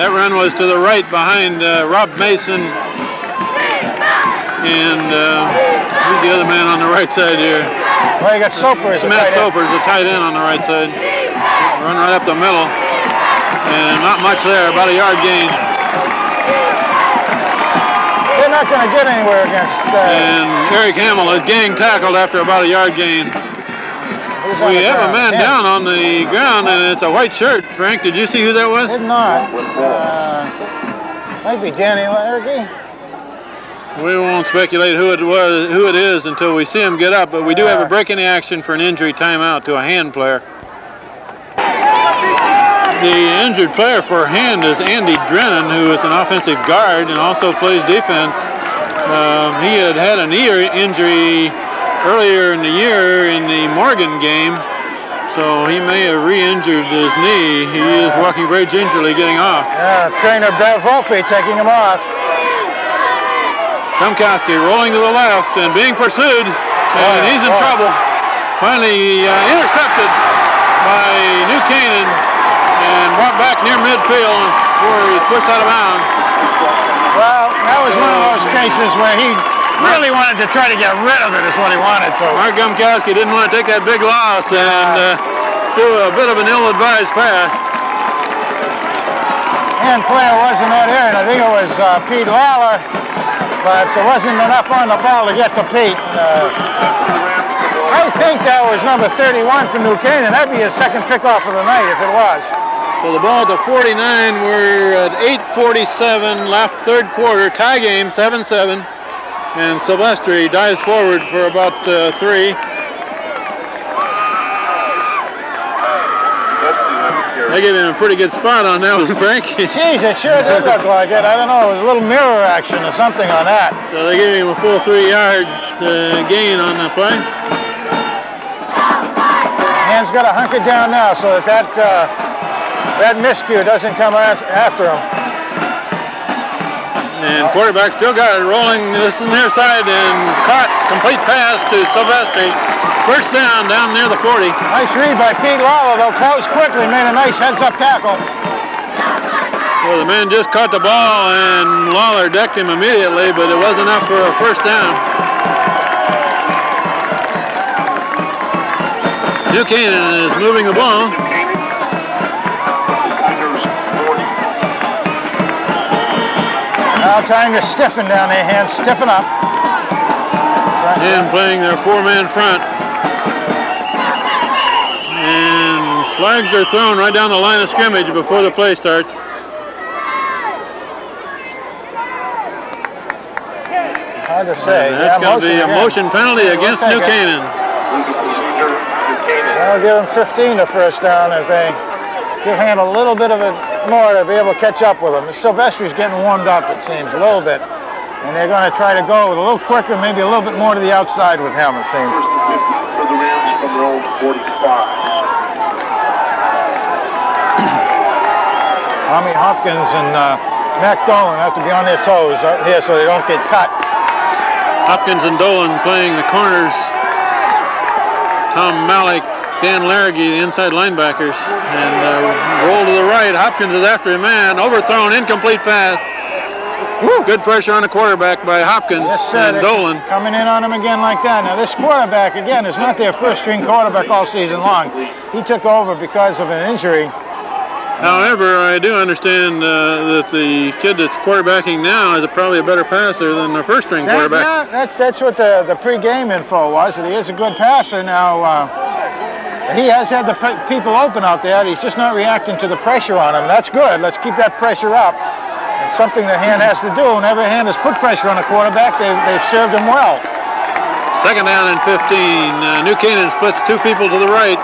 That run was to the right behind uh, Rob Mason. And uh, who's the other man on the right side here? Well, you got Soper as Matt tight end. A tight end on the right side. Run right up the middle. And not much there, about a yard gain. They're not going to get anywhere against. Uh, And Eric Hamill is gang tackled after about a yard gain. We have a man Him. down on the ground, and it's a white shirt. Frank, did you see who that was? Did not. Uh, might be Danny Larragee. We won't speculate who it was, who it is, until we see him get up. But we do have a break in the action for an injury timeout to a hand player. The injured player for hand is Andy Drennan, who is an offensive guard and also plays defense. Um, he had had a knee injury earlier in the year in the Morgan game, so he may have re-injured his knee. He is walking very gingerly, getting off. Yeah, trainer Bev Volpe taking him off. Gumkowski rolling to the left and being pursued, and Oh, he's in oh. trouble. Finally uh, intercepted by New Canaan and brought back near midfield before he pushed out of bounds. Well, that was one of those cases where he really wanted to try to get rid of it is what he wanted to. Mark Gumkowski didn't want to take that big loss and uh, threw a bit of an ill-advised pass. Hand player wasn't that here, and I think it was uh, Pete Lawler, but there wasn't enough on the ball to get to Pete. Uh, I think that was number 31 for New Canaan. That'd be his second pickoff of the night if it was. So the ball to 49. We're at 8:47 left, third quarter. Tie game, 7-7. And Silvestri dives forward for about uh, three. I gave him a pretty good spot on that [laughs] one, Frank. Jeez, it sure did look like it. I don't know. It was a little mirror action or something on that. So they gave him a full three yards uh, gain on the play. Hand's got to hunker down now so that that, uh, that miscue doesn't come after him. And quarterback still got it rolling. This is near side and caught. Complete pass to Silvestri. First down down near the 40. Nice read by Pete Lawler, though. close quickly, made a nice heads-up tackle. Well, the man just caught the ball and Lawler decked him immediately, but it wasn't enough for a first down. New Canaan is moving the ball. Now time to stiffen down their hands. Stiffen up. And playing their four-man front. And flags are thrown right down the line of scrimmage before the play starts. Hard to say. And that's Yeah, going to be a again. motion penalty against New. Canaan. I'll give him 15 the first down if they give Hand a little bit of it more to be able to catch up with them. Silvestri's getting warmed up, it seems, a little bit. And they're going to try to go a little quicker, maybe a little bit more to the outside with him, it seems. For the Rams from their own 45. [clears throat] Tommy Hopkins and uh, Mac Dolan have to be on their toes out here so they don't get cut. Hopkins and Dolan playing the corners. Tom Malik, Dan Larragee, the inside linebackers. And uh, roll to the right. Hopkins is after a man. Overthrown, incomplete pass. Good pressure on the quarterback by Hopkins Yes, and Dolan. Coming in on him again like that. Now, this quarterback, again, is not their first string quarterback all season long. He took over because of an injury. However, I do understand uh, that the kid that's quarterbacking now is a, probably a better passer than the first string That- quarterback. yeah, that's, that's what the, the pre-game info was, that he is a good passer. Now, uh, he has had the people open out there. He's just not reacting to the pressure on him. That's good. Let's keep that pressure up. It's something the hand has to do. Whenever a hand has put pressure on a quarterback, they've, they've served him well. Second down and 15. Uh, New Canaan splits two people to the right.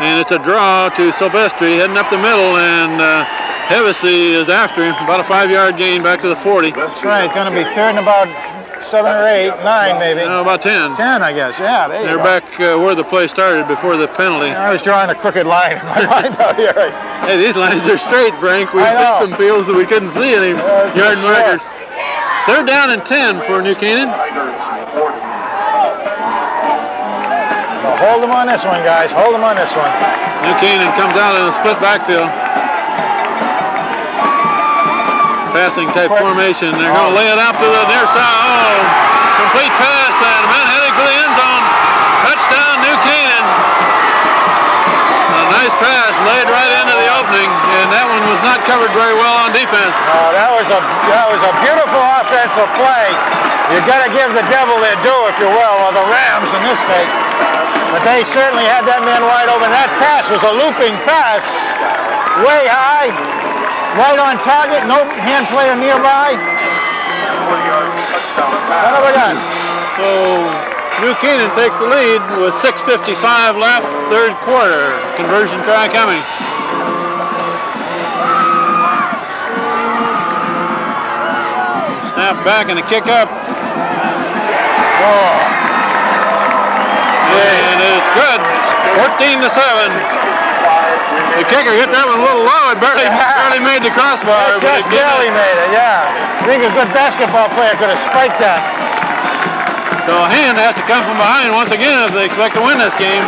And it's a draw to Silvestri heading up the middle, and uh, Hevesy is after him. About a five-yard gain back to the 40. That's right. It's Going to be third and about seven or eight, nine maybe. No, about 10. Ten, I guess. Yeah, They're go. back uh, where the play started before the penalty. I was drawing a crooked line in my [laughs] mind [laughs] out here. Hey, these lines are straight, Frank. We've seen some fields that we couldn't see any Uh, yard sure. markers. Third down and 10 for New Canaan. Well, hold them on this one, guys. Hold them on this one. New Canaan comes out in a split backfield. Passing type formation. They're going to lay it out to the near side. Oh, complete pass and man heading for the end zone. Touchdown, New Canaan. A nice pass laid right into the opening, and that one was not covered very well on defense. Uh, that was a that was a beautiful offensive play. You got to give the devil their due, if you will, or the Rams in this case. But they certainly had that man wide open. That pass was a looping pass, way high, right on target. No hand player nearby. Son of a gun. So New Canaan takes the lead with 6.55 left, third quarter. Conversion try coming. Snap back and a kick up. Oh, And it's good. 14 to 7. The kicker hit that one a little low. It barely, [laughs] barely made the crossbar. just it barely made it. Yeah. I think a good basketball player could have spiked that. So a hand has to come from behind once again if they expect to win this game.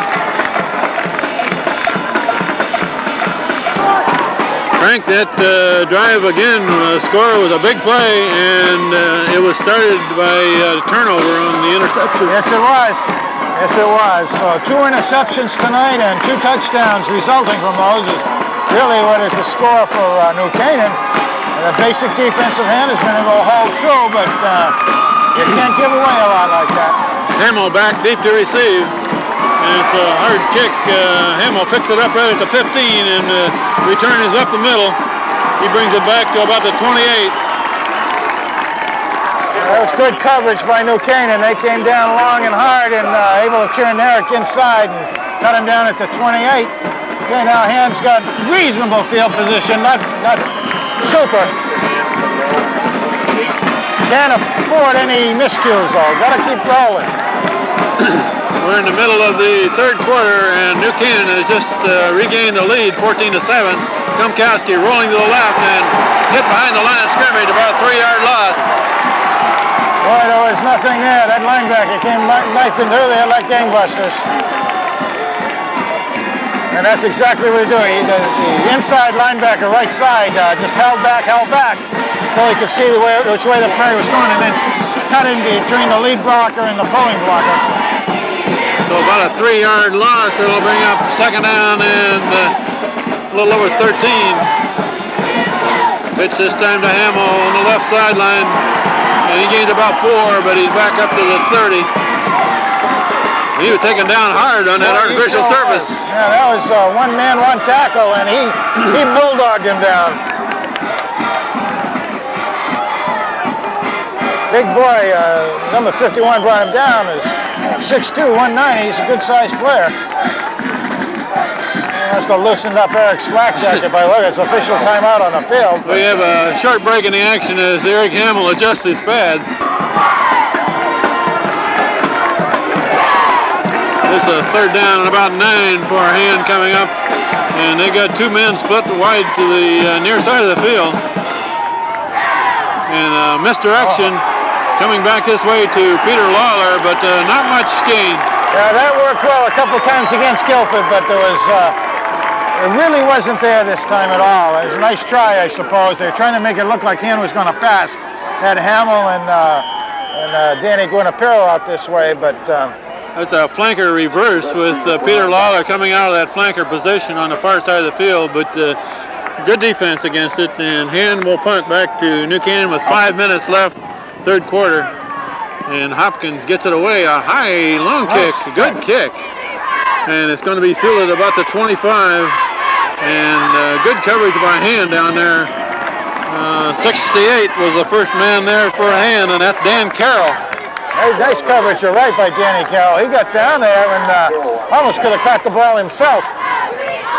Frank, that uh, drive again, uh, score was a big play, and uh, it was started by uh, turnover on the interception. Yes, it was. Yes, it was. So two interceptions tonight and two touchdowns resulting from those is really what is the score for uh, New Canaan. And the basic defensive hand been able to hold true, but uh, you can't give away a lot like that. Hamill back deep to receive. And it's a hard kick. Uh, Hamill picks it up right at the 15 and uh, return is up the middle. He brings it back to about the 28. That was good coverage by New Canaan. They came down long and hard and uh, able to turn Eric inside and cut him down at the 28. Okay, now Hand's got reasonable field position, not, not super. Can't afford any miscues though. Gotta keep rolling. [clears throat] We're in the middle of the third quarter, and New Canaan has just uh, regained the lead, 14 to 7. Gumkowski rolling to the left and hit behind the line of scrimmage, about a three-yard loss. Boy, there was nothing there. That linebacker came knifing through there like gangbusters. And that's exactly what he did. The, the inside linebacker, right side, uh, just held back, held back, until he could see the way, which way the play was going, and then cut in between the lead blocker and the pulling blocker. So about a three-yard loss. It'll bring up second down and uh, a little over 13. Pitch this time to Hamill on the left sideline. And he gained about four, but he's back up to the 30. He was taken down hard on that artificial surface. Yeah, that was uh, one man, one tackle, and he, he [coughs] bulldogged him down. Big boy, uh, number 51 brought him down. Is 6'2", 190. He's a good-sized player. Must have loosened up Eric's flak jacket by look. It's official timeout on the field. We have a short break in the action as Eric Hamill adjusts his pads. This is a third down and about nine for a hand coming up. And they got two men split wide to the uh, near side of the field. And uh, misdirection. Oh coming back this way to Peter Lawler, but uh, not much gain. Yeah, that worked well a couple times against Guilford, but there was, uh, it really wasn't there this time at all. It was a nice try, I suppose. They were trying to make it look like Hand was going to pass. Had Hamill and, uh, and uh, Danny Guinapero out this way, but... Uh, That's a flanker reverse with uh, Peter Lawler coming out of that flanker position on the far side of the field, but uh, good defense against it, and Hand will punt back to New Canaan with five minutes left third quarter. And Hopkins gets it away. A high long kick, good kick. And it's going to be fielded about the 25. And uh, good coverage by hand down there. Uh, 68 was the first man there for a hand, and that's Dan Carroll. Hey, nice coverage, you're right, by Danny Carroll. He got down there and uh, almost could have caught the ball himself.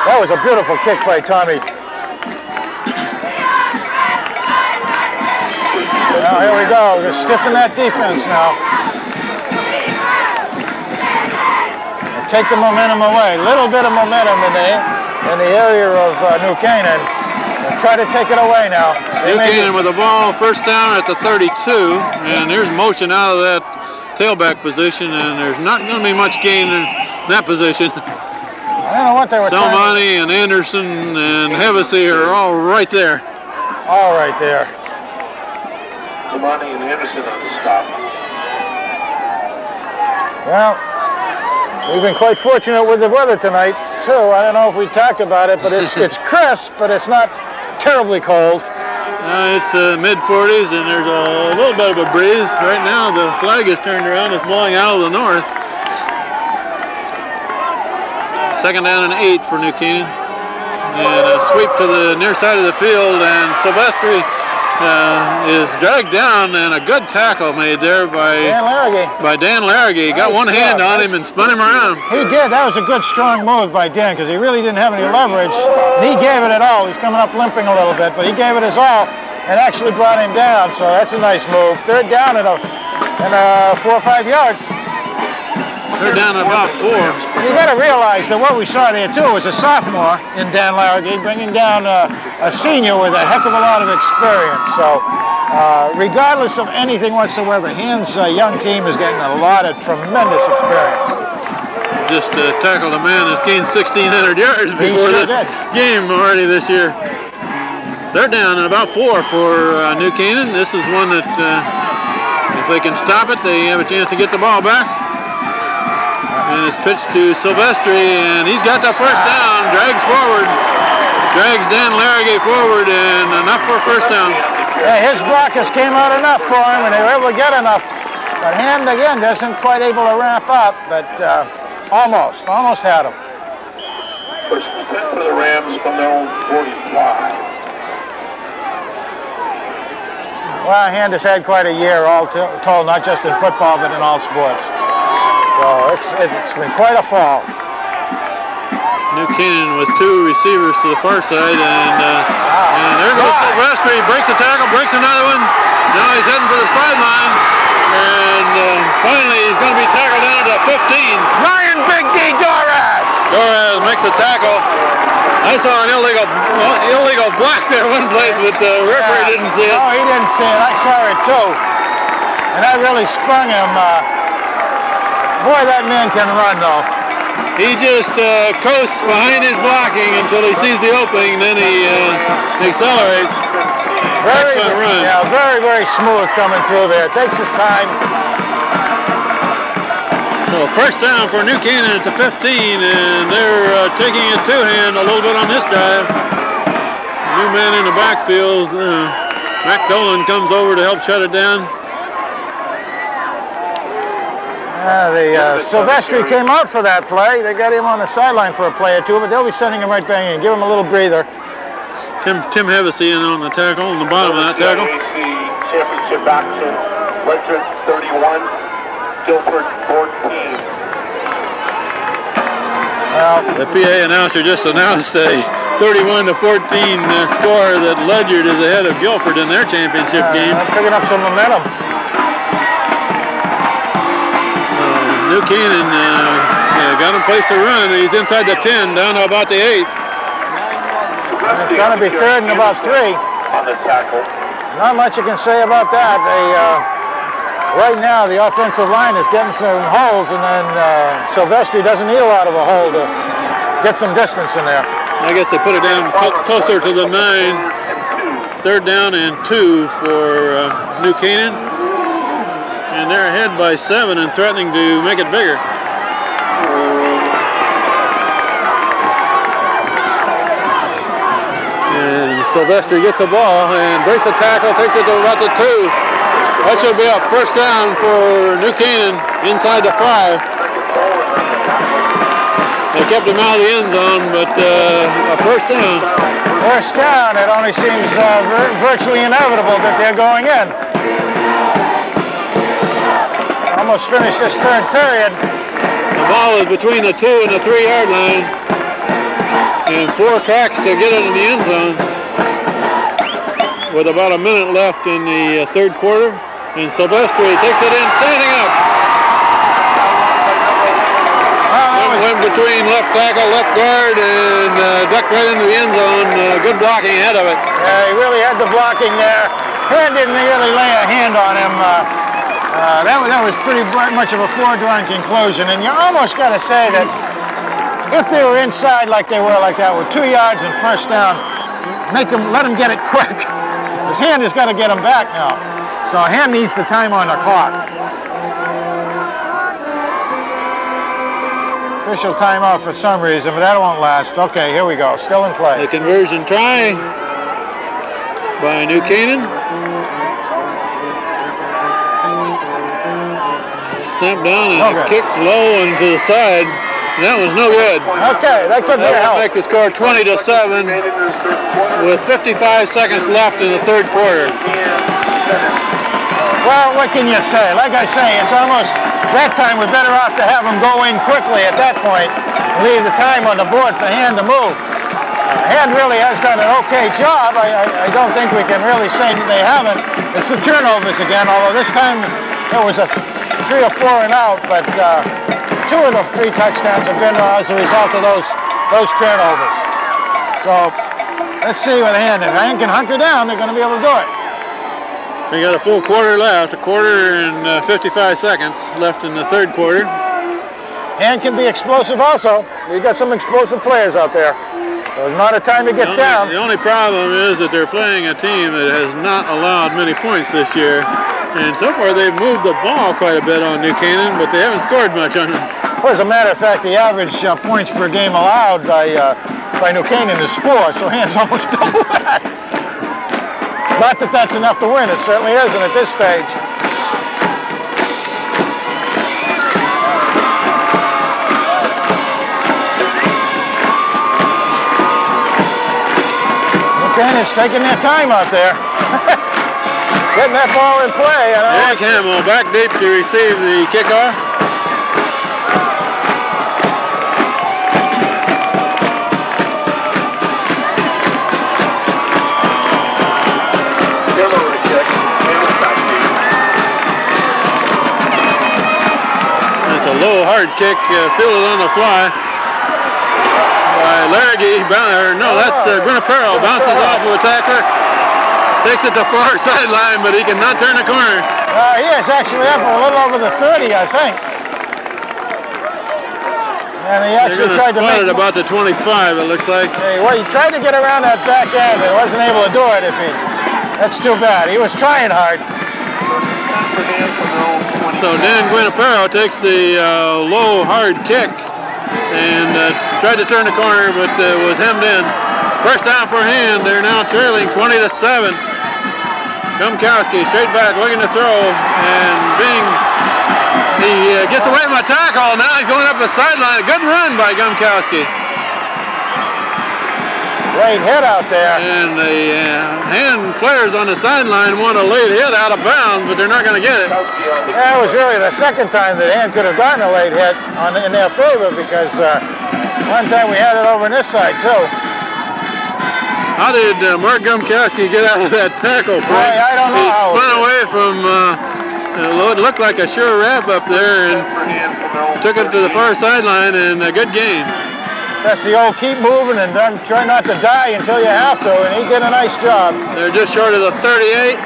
That was a beautiful kick by Tommy. Now here we go. We're stiffen that defense now. Take the momentum away. Little bit of momentum in the in the area of uh, New Canaan. And try to take it away now. They New Canaan with the ball first down at the 32, and there's motion out of that tailback position, and there's not going to be much gain in that position. [laughs] I don't know what they were Salmani and Anderson and Hevesy are all right there. All right there. Money and Anderson on the stop. Well, we've been quite fortunate with the weather tonight, too. I don't know if we talked about it, but it's [laughs] it's crisp, but it's not terribly cold. Uh, it's uh, mid 40s and there's a little bit of a breeze. Right now the flag is turned around. It's blowing out of the north. Second down and eight for New Canaan. And a sweep to the near side of the field and Silvestri uh, is dragged down and a good tackle made there by Dan Larragee. By Dan Larragee. He got one hand on him and spun him around. He did. That was a good strong move by Dan because he really didn't have any leverage. And he gave it at all. He's coming up limping a little bit, but he gave it his all and actually brought him down. So that's a nice move. Third down at a, and uh, four or five yards. They're down about four. You got to realize that what we saw there too was a sophomore in Dan Larragee bringing down a, a senior with a heck of a lot of experience. So, uh, regardless of anything whatsoever, Hand's uh, young team is getting a lot of tremendous experience. Just uh, tackled a man that's gained 1,600 yards before sure this did. game already this year. They're down at about four for uh, New Canaan. This is one that, uh, if they can stop it, they have a chance to get the ball back. And it's pitched to Silvestri, and he's got the first down, drags forward, drags Dan Larragee forward, and enough for a first down. Yeah, his blockers came out enough for him, and they were able to get enough. But Hand, again, doesn't quite able to ramp up, but uh, almost, almost had him. First and 10 for the Rams from their own 45. Well, Hand has had quite a year all to- told, not just in football, but in all sports. So it's, it's been quite a fall. New Canaan with two receivers to the far side, and uh, and there goes Silvestri. Breaks a tackle, breaks another one. Now he's heading for the sideline, and uh, finally he's going to be tackled down at the 15. Ryan Big D Torres! Torres makes a tackle. I saw an illegal illegal block there one place, but the referee didn't see it. No, he didn't see it. I saw it too. And that really sprung him. Uh, boy, that man can run though. He just uh, coasts behind his blocking until he sees the opening, then he uh, accelerates. Very, Excellent run. Yeah, very, very smooth coming through there. Takes his time. So first down for New Canaan at the 15, and they're uh, taking it two-hand a little bit on this drive. New man in the backfield. Uh, Mac Dolan comes over to help shut it down. Uh, the uh, Silvestri came out for that play. They got him on the sideline for a play or two, but they'll be sending him right back in. Give him a little breather. Tim Tim Hevesy in on the tackle, on the bottom of that tackle. Championship action. Ledyard 31, Guilford 14. Well, The PA announcer just announced a 31 to 14 uh, score that Ledyard is ahead of Guilford in their championship game. uh, picking up some momentum. New Canaan uh, yeah, got him place to run. He's inside the 10, down to about the 8. It's going to be third and about three. On the tackle. Not much you can say about that. They, uh, right now, the offensive line is getting some holes, and then uh, Silvestri doesn't need a lot of a hole to get some distance in there. I guess they put it down clo- closer to the 9. Third down and 2 for uh, New Canaan. And they're ahead by 7 and threatening to make it bigger. And Silvestri gets the ball and breaks the tackle, takes it to about the 2. That should be a first down for New Canaan inside the 5. They kept him out of the end zone, but uh, a first down. First down, it only seems uh, vir- virtually inevitable that they're going in. Almost finished this third period. The ball is between the two and the three yard line. And four cracks to get it in the end zone. With about a minute left in the uh, third quarter. And Silvestri takes it in standing up. Between left tackle, left guard, and uh, ducked right into the end zone. Uh, good blocking ahead of it. Yeah, he really had the blocking there. Hand didn't really lay a hand on him. Uh, uh, that, was, that was pretty much of a foregone conclusion. And you almost got to say that if they were inside like they were like that with two yards and first down, make them, let him get it [laughs] quick. His hand has got to get him back now. So hand needs the time on the clock. Official timeout for some reason, but that won't last. Okay, here we go. Still in play. The conversion try by New Canaan. Snap down and Okay. kick low and to the side. That was no good. Okay, that could be a help. make the score 20 to 7 with 55 seconds left in the third quarter. Well, what can you say? Like I say, it's almost that time we're better off to have them go in quickly at that point point, leave the time on the board for Hand to move. Uh, Hand really has done an okay job. I, I, I don't think we can really say that they haven't. It's the turnovers again, although this time it was a three or four and out, but uh, two of the three touchdowns have been as a result of those those turnovers. So let's see with Hand. If Hand can hunker down, they're going to be able to do it. We got a full quarter left, a quarter and uh, 55 seconds left in the third quarter. And can be explosive also. We've got some explosive players out there. So it's not a time to get the, only, down. the only problem is that they're playing a team that has not allowed many points this year. And so far they've moved the ball quite a bit on New Canaan, but they haven't scored much on them. Well, as a matter of fact, the average uh, points per game allowed by, uh, by New Canaan is four, so hands [laughs] almost double that. Not that that's enough to win. It certainly isn't at this stage. New Canaan's taking their time out there. [laughs] Getting that ball in play. Eric Hamill back deep to receive the kickoff. With a low, hard kick, uh, fielded on the fly by Larragee. Boun- no, that's uh, Guinapero. Bounces off of a tackler. Takes it to far sideline, but he cannot turn the corner. Uh, he is actually up a little over the 30, I think. And he actually tried to make it about the 25, it looks like. Hey, well, he tried to get around that back end, but wasn't able to do it. If he, that's too bad. He was trying hard. For Dan Camille, 20. So Dan Guinapero takes the uh, low, hard kick and uh, tried to turn the corner, but uh, was hemmed in. First down for hand. They're now trailing 20 to 7. Gumkowski straight back, looking to throw, and being he uh, gets away from a tackle. Now he's going up the sideline. A good run by Gumkowski. Great hit out there. And the uh, hand players on the sideline want a late hit out of bounds, but they're not going to get it. Kowski on the That was really the second time that Hand could have gotten a late hit on, in their favor because uh, one time we had it over on this side too. How did uh, Mark Gumkowski get out of that tackle, Frank? I- I don't know He spun away from, uh, it looked like a sure wrap up there and for Dan Camille. took it to the far sideline and a good game. That's the old keep moving and don't, try not to die until you have to, and he did a nice job. They're just short of the 38.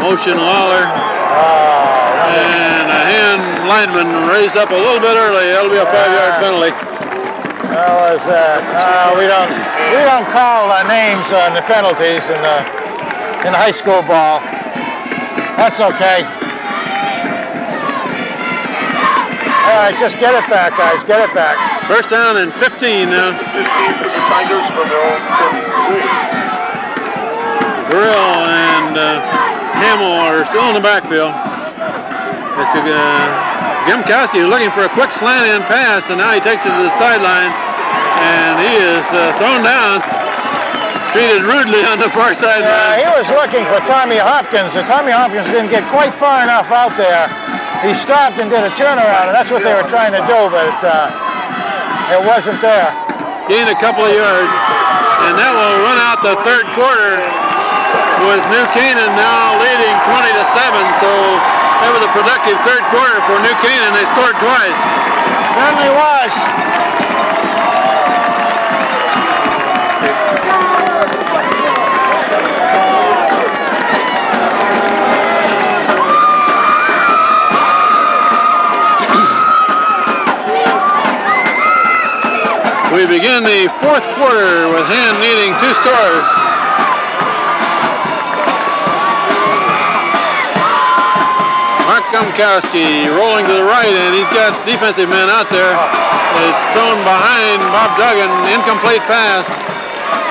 Motion Lawler. And a lineman raised up a little bit early. That'll be a five-yard penalty. How was that? Uh, we don't we don't call uh, names on the penalties in the in high school ball. That's okay. All right, just get it back, guys. Get it back. First down and 15 now. 15 for the Tigers from their own 43. Grill and uh, Hamill are still in the backfield. It's uh, Gumkowski looking for a quick slant in pass, and now he takes it to the sideline, and he is uh, thrown down, treated rudely on the far Uh, sideline. he was looking for Tommy Hopkins, and Tommy Hopkins didn't get quite far enough out there. He stopped and did a turnaround, and that's what they were trying to do, but uh, it wasn't there. Gained a couple of yards, and that will run out the third quarter with New Canaan now leading 20 to 7. So that was a productive third quarter for New Canaan. They scored twice. Certainly was. We begin the fourth quarter with Hand needing two scores. Mark Gumkowski rolling to the right, and he's got defensive men out there. It's thrown behind Bob Duggan, incomplete pass.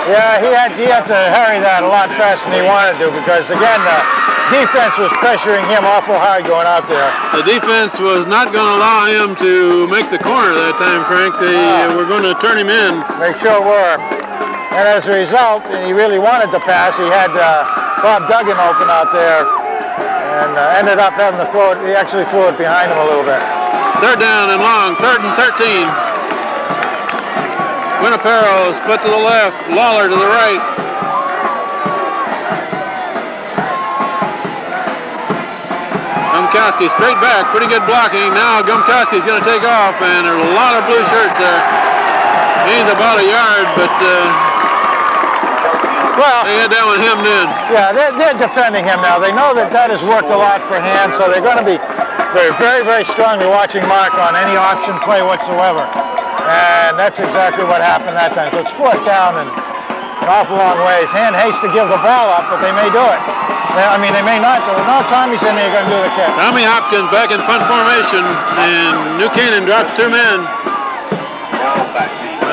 Yeah, he had, he had to hurry that a lot faster than he wanted to because, again, the defense was pressuring him awful hard going out there. The defense was not going to allow him to make the corner that time, Frank. They uh, were going to turn him in. They sure were. And as a result, and he really wanted to pass, he had uh, Bob Duggan open out there and uh, ended up having to throw it. He actually threw it behind him a little bit. Third down and long, third and 13. Guinapero put to the left, Lawler to the right. Gumkowski straight back, pretty good blocking. Now Gumkowski's going to take off, and there's a lot of blue shirts there. Gains about a yard, but uh, Well, they had that with him in. yeah, they're, they're defending him now. They know that that has worked a lot for hand, so they're going to be they're very, very strongly watching Mark on any option play whatsoever. And that's exactly what happened that time. So it's fourth down and an awful long ways. Hand hates to give the ball up, but they may do it. They- I mean, they may not do it. No, Tommy's in there going to do the kick. Tommy Hopkins back in punt formation, and New Canaan drops two men.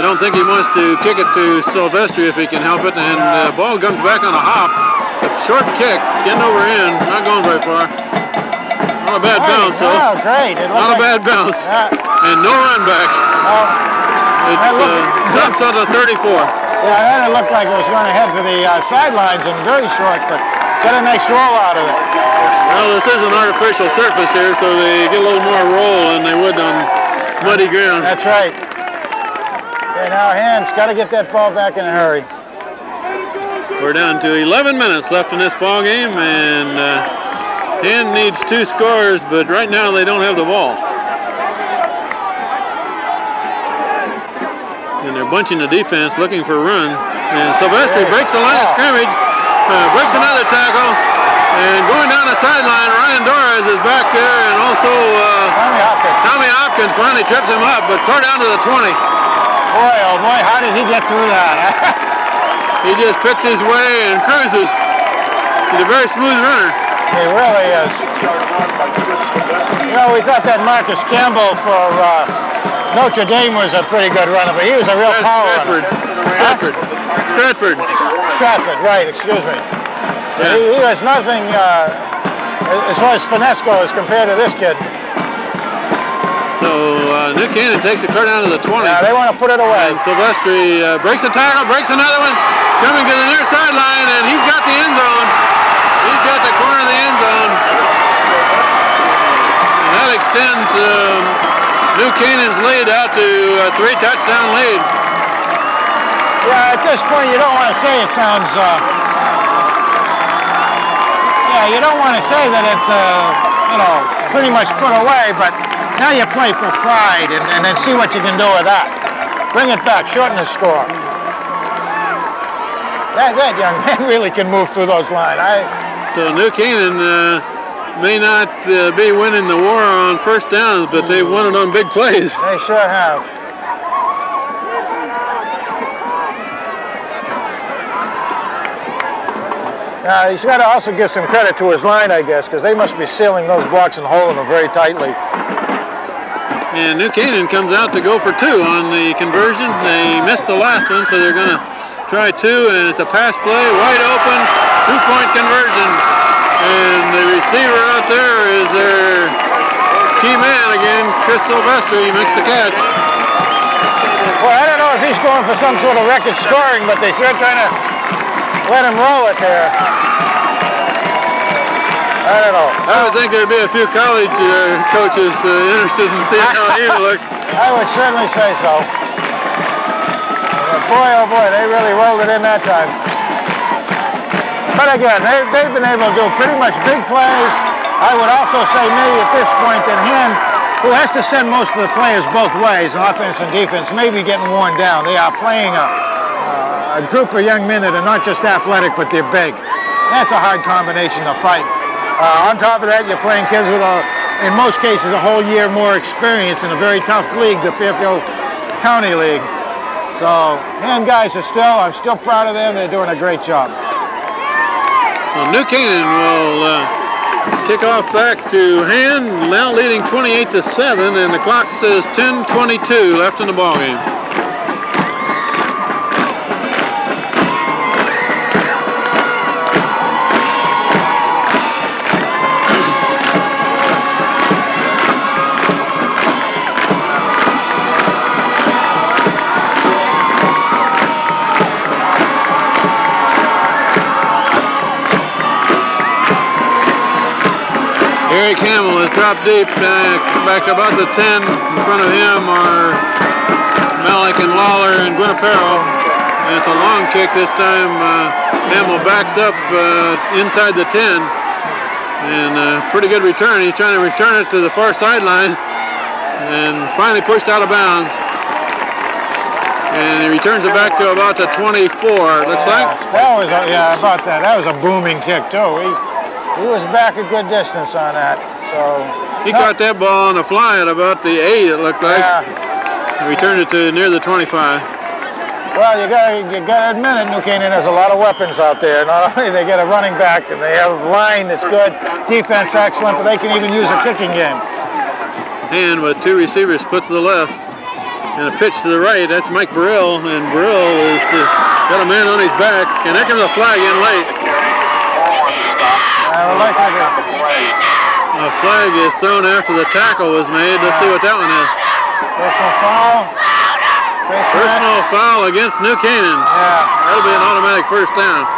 I don't think he wants to kick it to Silvestri if he can help it, and the ball comes back on a hop. A short kick, end over end, not going very far. Not a bad bounce, though. Oh, great. Not a bad bounce. Yeah. And no run back. It That uh, stopped on the 34. Yeah, that it looked like it was going to head for the uh, sidelines and very short, but got a nice roll out of it. Well, this is an artificial surface here, so they get a little more roll than they would on muddy ground. That's right. Okay, now hands, got to get that ball back in a hurry. We're down to 11 minutes left in this ball game, and uh, Hand needs two scores, but right now they don't have the ball. And they're bunching the defense, looking for a run. And Silvestri breaks the line of scrimmage, uh, breaks another tackle, and going down the sideline, Ryan Torres is back there, and also uh, Tommy Hopkins. Tommy Hopkins finally trips him up, but tore down to the 20. Boy, oh boy, how did he get through that? [laughs] He just picks his way and cruises. He's a very smooth runner. he really is. You know, we thought that Marcus Campbell for uh, Notre Dame was a pretty good runner, but he was a real power Stratford. runner. Stratford. Stratford. Stratford, right, excuse me. Yeah. He, he has nothing uh, as far as finesse goes compared to this kid. So uh, New Canaan takes the car down to the 20. Yeah, they want to put it away. And Silvestri uh, breaks a tackle, breaks another one, coming to the near sideline, and he's got the end zone. He's got the corner of the end zone. And that extends um, New Canaan's lead out to a three touchdown lead. Yeah, at this point, you don't want to say it sounds. Uh, yeah, you don't want to say that it's, uh, you know, pretty much put away, but now you play for pride and, and then see what you can do with that. Bring it back, shorten the score. That, that young [laughs] man really can move through those lines. I, So New Canaan uh, may not uh, be winning the war on first downs, but they've won it on big plays. they sure have. Yeah, he's got to also give some credit to his line, I guess, because they must be sealing those blocks and holding them very tightly. And New Canaan comes out to go for two on the conversion. They missed the last one, so they're going to try two, and it's a pass play, wide open, two-point conversion. And the receiver out there is their key man again, Chris Silvestri. He makes the catch. Well, I don't know if he's going for some sort of record scoring, but they sure kind of let him roll it there. I don't know. I would think there'd be a few college uh, coaches uh, interested in seeing how he looks. [laughs] I would certainly say so. But boy, oh boy, they really rolled it in that time. But again, they, they've been able to do pretty much big plays. I would also say maybe at this point that Hand, who has to send most of the players both ways, offense and defense, may be getting worn down. They are playing a, uh, a group of young men that are not just athletic, but they're big. That's a hard combination to fight. Uh, on top of that, you're playing kids with, a, in most cases, a whole year more experience in a very tough league, the Fairfield County League. So, hand guys are still, I'm still proud of them. They're doing a great job. So New Canaan will uh, kick off back to Hand, now leading 28 to 7, and the clock says 10:22 left in the ball dropped deep, uh, back about the 10. In front of him are Malik and Lawler and Guinapero. And it's a long kick this time. Uh, Hamill backs up uh, inside the 10. And uh, pretty good return. He's trying to return it to the far sideline. And finally pushed out of bounds. And he returns it back to about the 24, it looks like. That was, a, yeah, about that. That was a booming kick, too. He, he was back a good distance on that. So, He caught that ball on the fly at about the 8, it looked like. yeah. Returned it to near the 25. Well, you got you got to admit it. New Canaan has a lot of weapons out there. Not only they get a running back and they have a line that's good, defense excellent, but they can even use a kicking game. And with two receivers put to the left and a pitch to the right, that's Mike Burrell. And Burrell has uh, got a man on his back. And there comes a flag in late. I would like to. A flag is thrown after the tackle was made. Let's see what that one is. Personal foul. Face. Personal foul against New Canaan. Yeah. That'll be an automatic first down.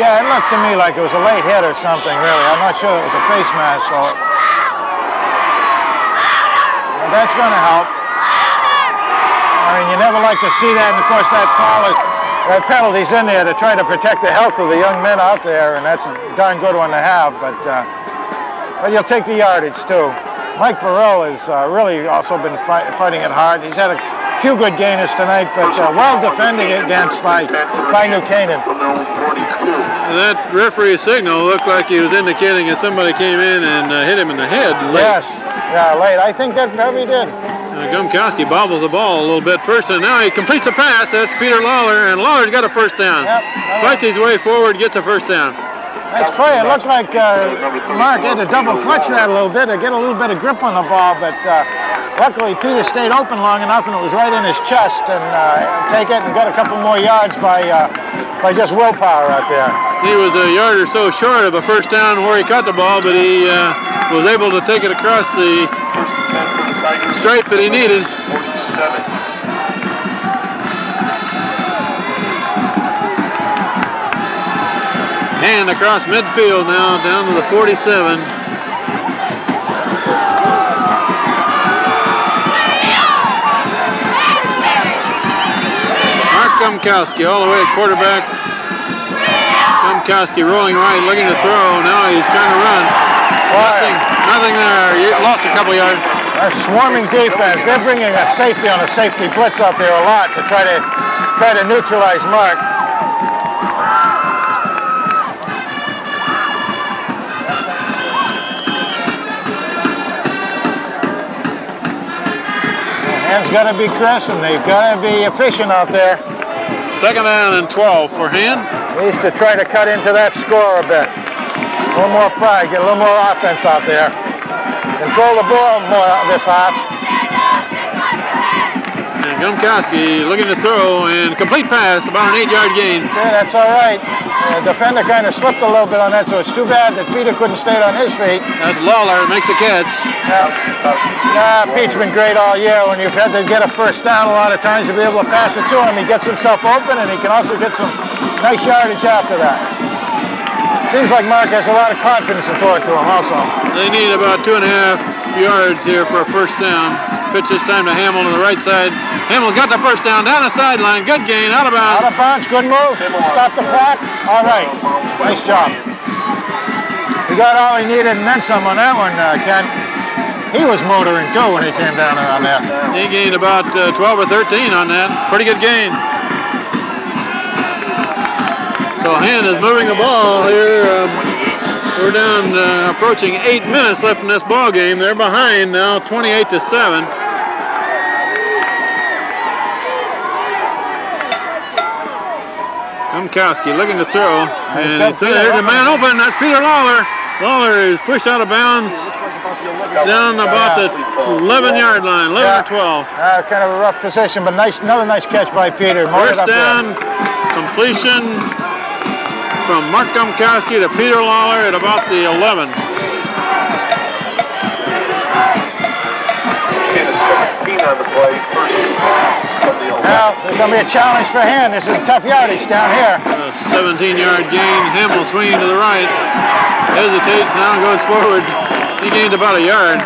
Yeah, it looked to me like it was a late hit or something, really. I'm not sure it was a face mask or... Well, that's going to help. I mean, you never like to see that, and of course that call is, that penalty's in there to try to protect the health of the young men out there, and that's a darn good one to have, but, uh, but you'll take the yardage, too. Mike Burrell has uh, really also been fight, fighting it hard. He's had a few good gainers tonight, but uh, well defended against by, by New Canaan. That referee signal looked like he was indicating that somebody came in and uh, hit him in the head late. Yes, yeah, late. I think that probably did. Uh, Gumkowski bobbles the ball a little bit first, and now he completes the pass. That's Peter Lawler, and Lawler's got a first down. Yep. Fights his way forward, gets a first down. Nice play. It looked like uh, Mark had to double clutch that a little bit to get a little bit of grip on the ball, but uh, luckily Peter stayed open long enough and it was right in his chest and uh, take it and got a couple more yards by uh, by just willpower out there. He was a yard or so short of a first down where he caught the ball, but he uh, was able to take it across the stripe that he needed. And across midfield now, down to the 47. Mark Gumkowski all the way at quarterback. Gumkowski rolling right, looking to throw. Now he's trying to run. Nothing, nothing there. You lost a couple yards. A swarming defense. They're bringing a safety on a safety blitz out there a lot to try to try to neutralize Mark. Hands got to be crisp and they've got to be efficient out there. Second down and 12 for Hand. Needs to try to cut into that score a bit. A little more pride, get a little more offense out there. Control the ball more this half. And Gumkowski looking to throw and complete pass, about an eight-yard gain. Okay, that's all right. The defender kind of slipped a little bit on that, so it's too bad that Peter couldn't stay on his feet. That's Lawler makes the catch. Yeah, yeah Pete's been great all year. When you've had to get a first down a lot of times, you'll be able to pass it to him. He gets himself open, and he can also get some nice yardage after that. Seems like Mark has a lot of confidence in throwing to him also. They need about two and a half yards here for a first down. Pitch this time to Hamill to the right side. Hamill's got the first down down the sideline. Good gain, out of bounds. Out of bounds, good move. Stop the clock. All right, nice job. He got all he needed and then some on that one, uh, Ken. He was motoring too when he came down on that. He gained about uh, 12 or 13 on that. Pretty good gain. So Hand is moving the ball here. Um, we're down uh, approaching eight minutes left in this ball game. They're behind now, 28 to seven. Gumkowski looking to throw, and there's a man open. That's Peter Lawler. Lawler is pushed out of bounds down about the 11-yard line, 11 Yeah. or 12. Uh, kind of a rough position, but nice, another nice catch by Peter. First down, completion from Mark Gumkowski to Peter Lawler at about the 11. on the play, first from the 11. Now, there's going to be a challenge for Hand. This is tough yardage down here. A 17-yard gain. Hamill swinging to the right. Hesitates now, goes forward. He gained about a yard.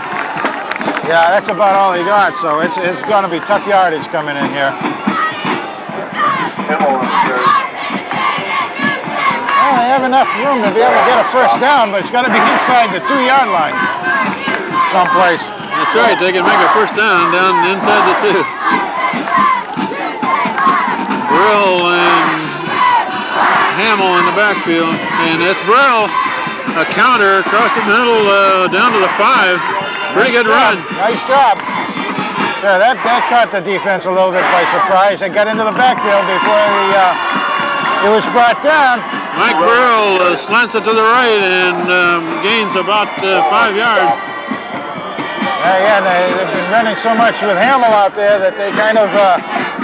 Yeah, that's about all he got, so it's, it's going to be tough yardage coming in here. Himmel have enough room to be able to get a first down, but it's got to be inside the two-yard line someplace. That's right, they can make a first down down inside the two. Burrell and Hamill in the backfield. And it's Burrell, a counter across the middle uh, down to the five. Pretty good run. Nice job. Sure, that, that caught the defense a little bit by surprise. They got into the backfield before the, uh, it was brought down. Mike Burrell uh, slants it to the right and um, gains about uh, five yards. Uh, yeah, they, they've been running so much with Hamill out there that they kind of uh,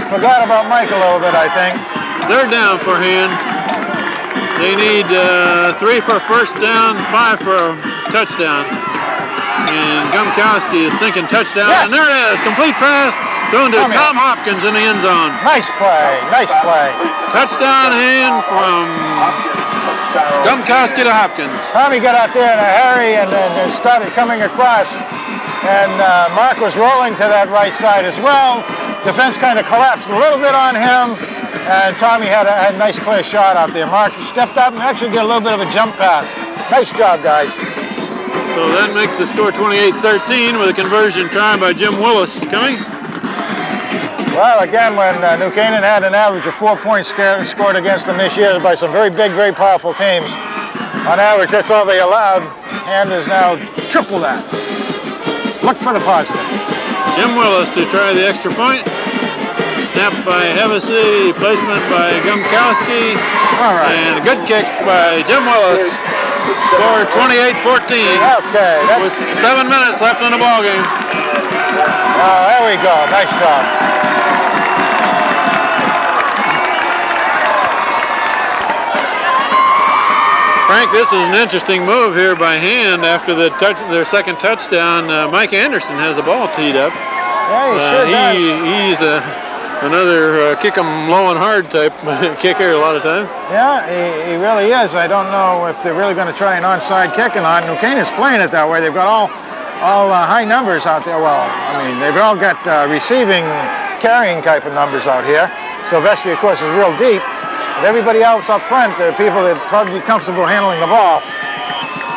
forgot about Mike a little bit, I think. Third down for Hand. They need uh, three for first down, five for a touchdown. And Gumkowski is thinking touchdown. Yes. And there it is. Complete pass thrown to Come here. Tom Hopkins in the end zone. Nice play. Nice play. Touchdown hand from Gumkowski to Hopkins. Tommy got out there in a hurry and then and started coming across. And uh, Mark was rolling to that right side as well. Defense kind of collapsed a little bit on him. And Tommy had a, had a nice clear shot out there. Mark stepped up and actually did a little bit of a jump pass. Nice job, guys. So that makes the score 28-13 with a conversion try by Jim Willis coming. Well, again, when uh, New Canaan had an average of four points scored against them this year by some very big, very powerful teams, on average, that's all they allowed. And is now triple that. Look for the positive. Jim Willis to try the extra point. Snap by Hevesy, placement by Gumkowski, All right. and a good kick by Jim Willis. Score 28-14 Okay, that's, with seven minutes left in the ball game. oh, there we go. Nice job. Frank, this is an interesting move here by hand after the touch, their second touchdown. Uh, Mike Anderson has the ball teed up. Yeah, he Uh, sure he, does. he's a, another uh, kick 'em low and hard type [laughs] kicker a lot of times. Yeah, he, he really is. I don't know if they're really going to try an onside kick or not. Canaan's playing it that way. They've got all all uh, high numbers out there. Well, I mean, they've all got uh, receiving, carrying type of numbers out here. Silvestri, of course, is real deep. But everybody else up front are people that probably be comfortable handling the ball.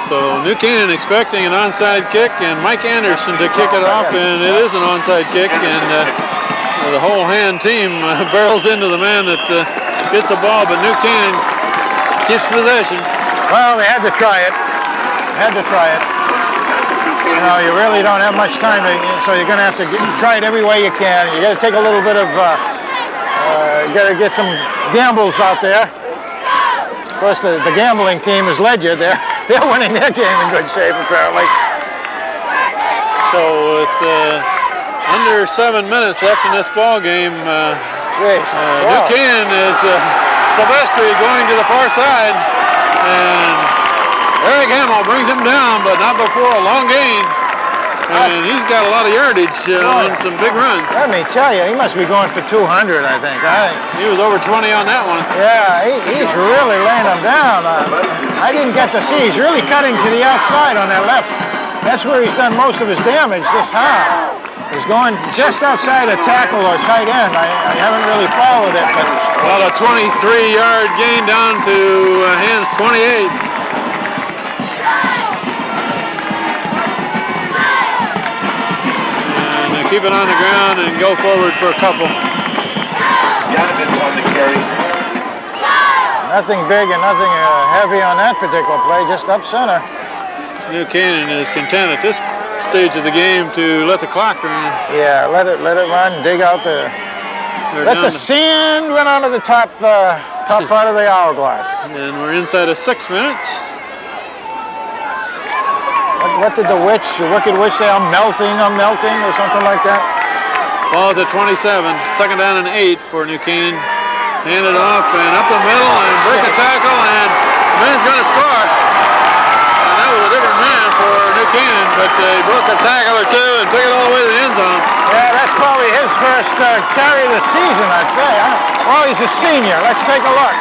So New Canaan expecting an onside kick and Mike Anderson to kick it off, and it is an onside kick, and uh, the whole hand team uh, [laughs] barrels into the man that uh, gets the ball, but New Canaan keeps possession. Well, they had to try it. Had to try it. You know, you really don't have much time, to, so you're going to have to get, try it every way you can. You got to take a little bit of, uh, uh, got to get some gambles out there. Of course, the, the gambling team has led you. They're, [laughs] they're winning their game in good shape, apparently. So with uh, under seven minutes left in this ball game, uh, Jeez. uh, Wow. New is uh, Silvestri going to the far side, and Eric Hamill brings him down, but not before a long gain. And he's got a lot of yardage uh, on some big runs. Let me tell you, he must be going for 200, I think. I, He was over 20 on that one. Yeah, he, he's really laying them down. Uh, I didn't get to see. He's really cutting to the outside on that left. That's where he's done most of his damage this half. He's going just outside a tackle or tight end. I, I haven't really followed it, but About a 23-yard gain down to uh, hands 28. Keep it on the ground and go forward for a couple. Yannick on the carry. nothing big and nothing uh, heavy on that particular play, just up center. New Canaan is content at this stage of the game to let the clock run. Yeah, let it let it run. Dig out the They're let the sand run onto the top uh, top part of the hourglass. and we're inside of six minutes. What, did the witch, the wicked witch say? I'm melting, I'm melting, or something like that. Ball's at 27. Second down and eight for New Canaan. Hand it off and up the middle and break the tackle and the man's to score. And that was a different man for New Canaan, but he broke a tackle or two and took it all the way to the end zone. Yeah, that's probably his first uh, carry of the season, I'd say. Huh? Well, he's a senior. Let's take a look.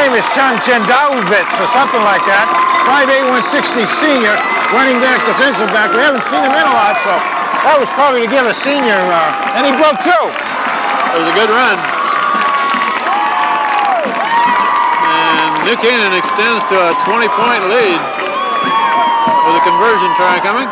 Name is Chan Chendalvitz or something like that. 5'8", 160 senior, running back, defensive back. We haven't seen him in a lot, so that was probably to give a senior. Uh, and he broke through. It was a good run. And New Canaan extends to a 20-point lead with a conversion try coming.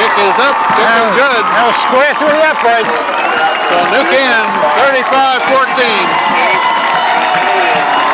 Kick is up, kick good. That was square through the uprights. So New Canaan 35-14.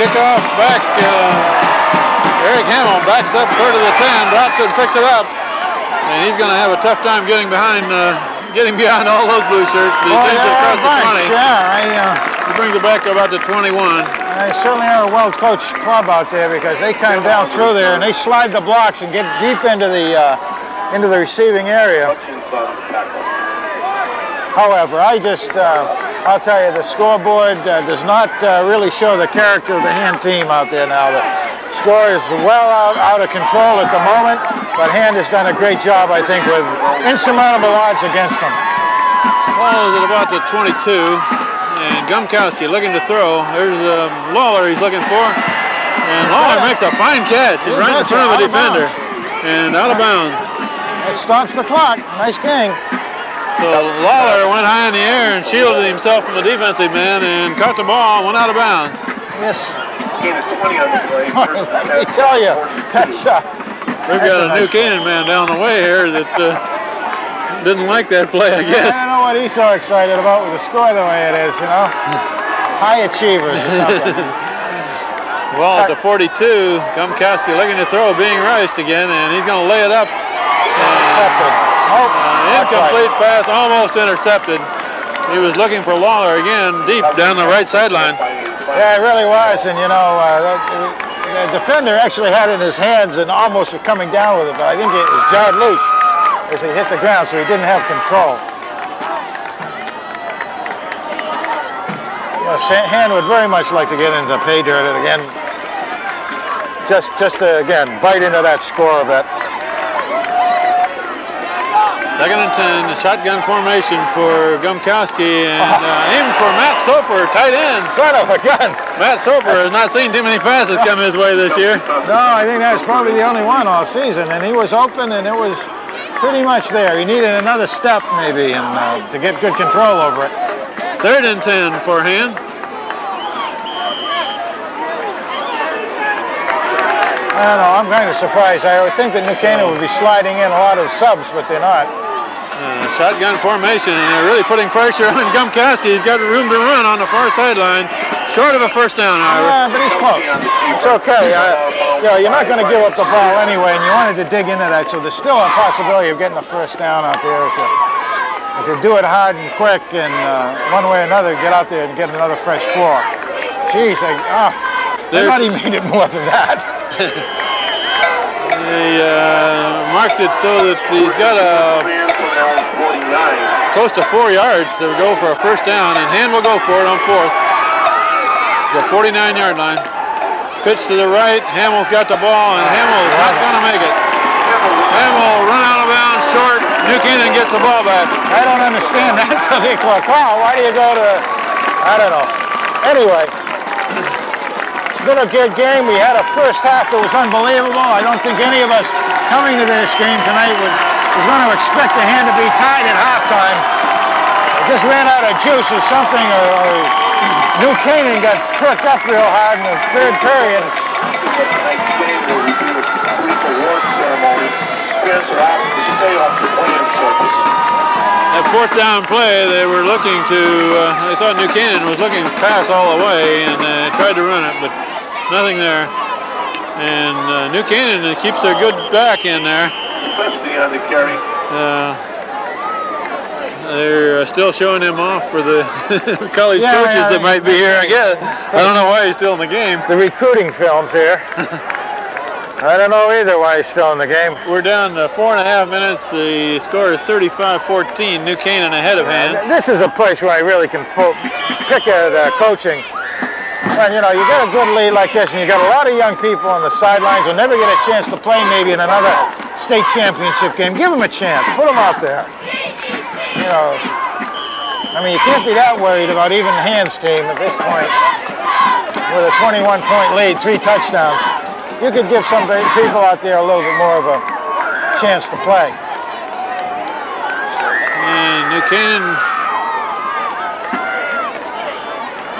Kickoff back. Uh, Eric Hamill backs up clear to the 10, drops it and picks it up. And he's going to have a tough time getting behind uh, getting behind all those blue shirts. But he Well, brings it yeah, across the 20. Yeah, I, uh, He brings it back to about the 21. I certainly are a well-coached club out there because they come down through there and they slide the blocks and get deep into the uh, into the receiving area. However, I just, uh, I'll tell you, the scoreboard uh, does not uh, really show the character of the hand team out there now. The score is well out, out of control at the moment, but Hand has done a great job, I think, with insurmountable odds against them. Ball is at about the 22. And Gumkowski looking to throw. There's uh, Lawler he's looking for. And Lawler makes a fine catch You right in front of a defender. And out of bounds. It stops the clock. Nice game. So Lawler went high in the air and shielded himself from the defensive man and caught the ball and went out of bounds. Yes. Gain of 20 on the play. [laughs] Let me tell you, that's uh, We've That's got a a, new nice Canaan man down the way here that uh, didn't like that play, I guess. I don't know what he's so excited about with the score the way it is, you know. High achievers or something. [laughs] Well, at the 42, Gumkowski looking to throw, being rushed again, and he's going to lay it up. Intercepted. Uh, incomplete pass, almost intercepted. He was looking for Lawler again, deep down the right sideline. Yeah, it really was, and you know, uh, that, the defender actually had it in his hands and almost was coming down with it, but I think it was jarred loose as he hit the ground, so he didn't have control. You know, Hand would very much like to get into pay dirt and again, just just to again bite into that score a bit. Second and 10, a shotgun formation for Gumkowski, and uh, aiming for Matt Soper, tight end. Son of a gun! Matt Soper has not seen too many passes come his way this year. No, I think that was probably the only one all season, and he was open, and it was pretty much there. He needed another step maybe, and uh, to get good control over it. Third and 10 for Hand. I don't know. I'm kind of surprised. I would think that New Canaan would be sliding in a lot of subs, but they're not. Uh, shotgun formation, and they're really putting pressure on [laughs] Gumkowski. He's got room to run on the far sideline. Short of a first down, however. Yeah, but he's close. It's okay. I, you know, you're not going to give up the ball anyway, and you wanted to dig into that, so there's still a possibility of getting a first down out there. If you, if you do it hard and quick, and uh, one way or another, get out there and get another fresh floor. Jeez, I, oh, I thought he made it more than that. [laughs] [laughs] They uh, marked it so that he's got a close to four yards to go for a first down, and Hand will go for it on fourth. The 49-yard line. Pitch to the right. Hamill's got the ball, and Hamill is not going to make it. Hamill run out of bounds short. New Canaan gets the ball back. I don't understand that [laughs] particular call. Why do you go to, I don't know. Anyway, it's been a good game. We had a first half that was unbelievable. I don't think any of us coming to this game tonight was, was going to expect the hand to be tied at halftime. It just ran out of juice or something, or, or [clears throat] New Canaan got perked up real hard in the third period. That fourth down play, they were looking to, uh, they thought New Canaan was looking to pass all the way and uh, tried to run it, but nothing there. And uh, New Canaan keeps their good back in there. Custody the carry. Uh, they're uh, still showing him off for the [laughs] college Yeah, coaches yeah, that might be here, I guess. I don't know why he's still in the game. The recruiting films here. [laughs] I don't know either why he's still in the game. We're down to four and a half minutes. The score is 35-14. New Canaan ahead of hand. This is a place where I really can pick at uh, coaching. When, you know, you got a good lead like this and you got a lot of young people on the sidelines who never get a chance to play maybe in another state championship game. Give them a chance. Put them out there. You know, I mean, you can't be that worried about even the hands team at this point with a 21 point lead, three touchdowns. You could give some people out there a little bit more of a chance to play. And New Canaan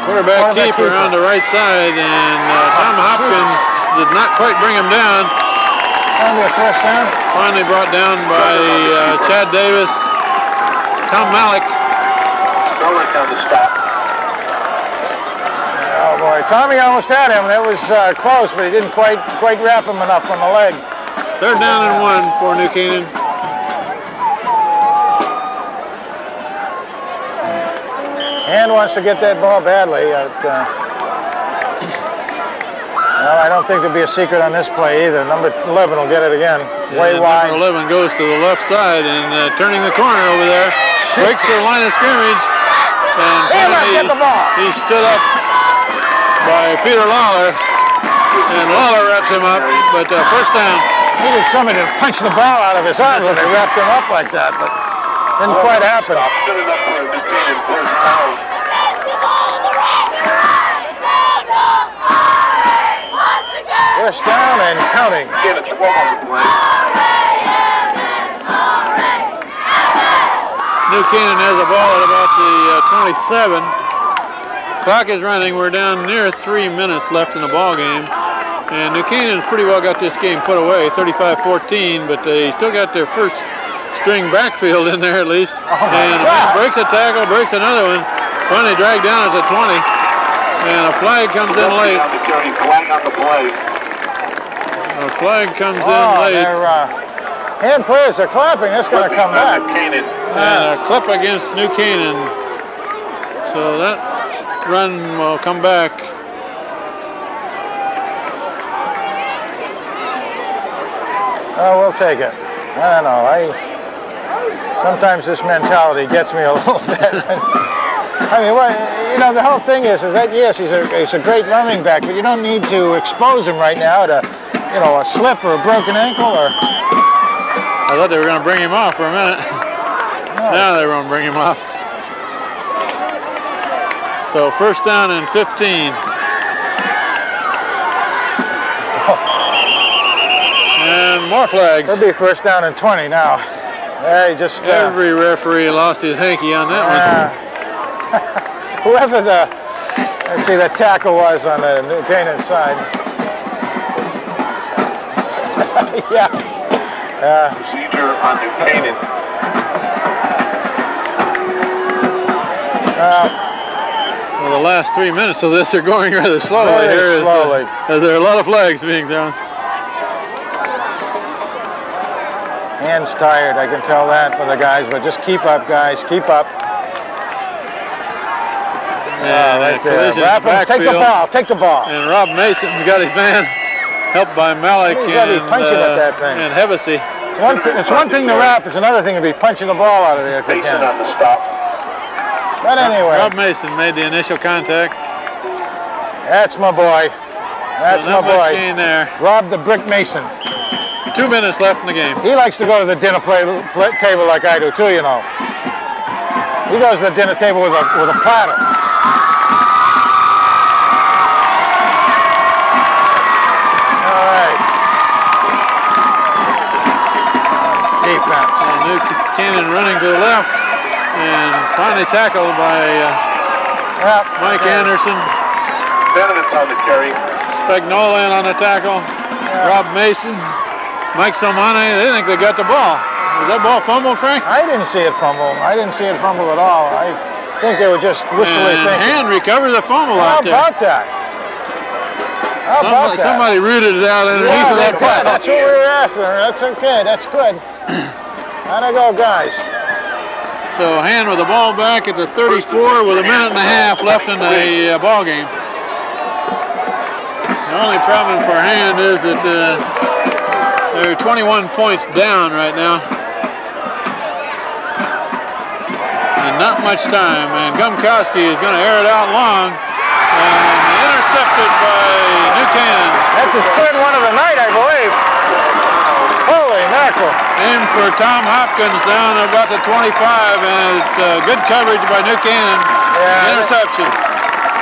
quarterback Quarterback keeper keeper. on the right side, and uh, Tom Hopkins did not quite bring him down. Finally a first down. Finally brought down by uh, Chad Davis, Tom Malik. Malik on the stop. Oh boy, boy. Tommy almost had him. That was uh, close, but he didn't quite quite wrap him enough on the leg. Third down and one for New Canaan. Hand wants to get that ball badly. uh, well, I don't think there'll be a secret on this play either. Number 11 will get it again. Way And wide. Number 11 goes to the left side and uh, turning the corner over there. Breaks the line of scrimmage. And finally get the ball. he stood up by Peter Lawler. And Lawler wraps him up, but uh, first down. He Needed somebody to punch the ball out of his arms when they wrapped him up like that, but didn't quite happen. A first down. And counting. Canaan 12 on the play. New Canaan has the ball at about the uh, 27. Clock is running. We're down near three minutes left in the ball game. And New Canaan's pretty well got this game put away, 35-14, but they still got their first string backfield in there at least. and God. breaks a tackle, breaks another one. Finally dragged down at the 20. And a flag comes in late. The carry, flag on the play. A flag comes in Oh, late. they're, uh, hand players are clapping. It's going to come back. Canaan. And a clip against New Canaan. So that run will come back. Oh, we'll take it. I don't know. I sometimes this mentality gets me a [laughs] little bit. I mean, what, you know, the whole thing is, is that yes, he's a he's a great running back, but you don't need to expose him right now to, you know, a slip or a broken ankle or. I thought they were going to bring him off for a minute. [laughs] now they're going to bring him off. So first down and 15. [laughs] And more flags. It'll be first down and 20 now. Hey, just uh, Every referee lost his hanky on that one. uh, [laughs] whoever the let's see the tackle was on the New Canaan side. [laughs] yeah. Procedure on New Canaan. Well, the last three minutes of this are going rather slowly here as, the- slowly. there are a lot of flags being thrown. Hands tired, I can tell that for the guys, but just keep up, guys. Keep up. And right a there. collision Wrap 'em. Take the ball. Take the ball. And Rob Mason's got his man, helped by Malik He's gotta be and, punching at uh, that thing. and Hevesy. It's one, it's one thing to wrap. It's another thing to be punching the ball out of there if you can. on the stop. But anyway, Rob Mason made the initial contact. that's my boy. That's so my boy. gain there. Rob the Brick Mason. Two minutes left in the game. He likes to go to the dinner play, pla table like I do too, you know. He goes to the dinner table with a with a platter. All right. Defense. And New Canaan running to the left and finally tackled by uh, Yep. Mike Anderson. 10 on the carry. Spagnola in on the tackle. Rob Mason. Mike Somane, they think they got the ball. Was that ball fumbled, Frank? I didn't see it fumble. I didn't see it fumble at all. I think they were just wishfully and thinking. Hand recovers the fumble How out there. about that? How Somebody, about that? somebody rooted it out underneath Yeah, of that pile. That's what we were after. That's okay. That's good. How'd I go, guys? So Hand with the ball back at the 34 with a minute and a half left in the uh, ball game. The only problem for Hand is that uh, they're 21 points down right now. And not much time. And Gumkowski is going to air it out long. And intercepted by New Canaan. That's his third one of the night, I believe. Holy mackerel. Aim for Tom Hopkins down about the 25, and uh, good coverage by New Canaan. Yeah. Interception.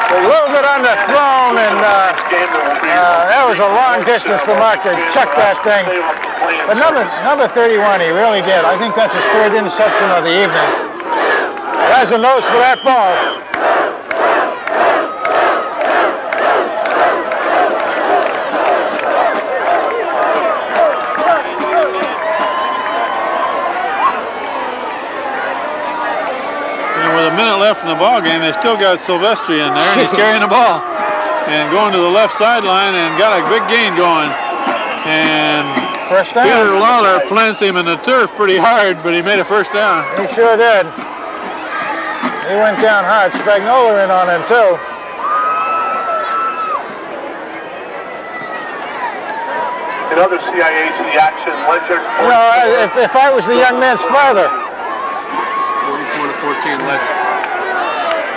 A little bit underthrown, and uh, uh, that was a long distance for Mark to chuck that thing. But number number 31, he really did. I think that's his third interception of the evening. Has a nose for that ball. Minute left in the ball game, they still got Silvestri in there, and he's [laughs] carrying the ball. and going to the left sideline and got a big gain going. And First Peter. Lawler plants him in the turf pretty hard, but he made a first down. He sure did. He went down hard. Spagnola in on him too. In other CIAC action, Ledyard. You know, if, if I was the young man's father, 44 to 14 led.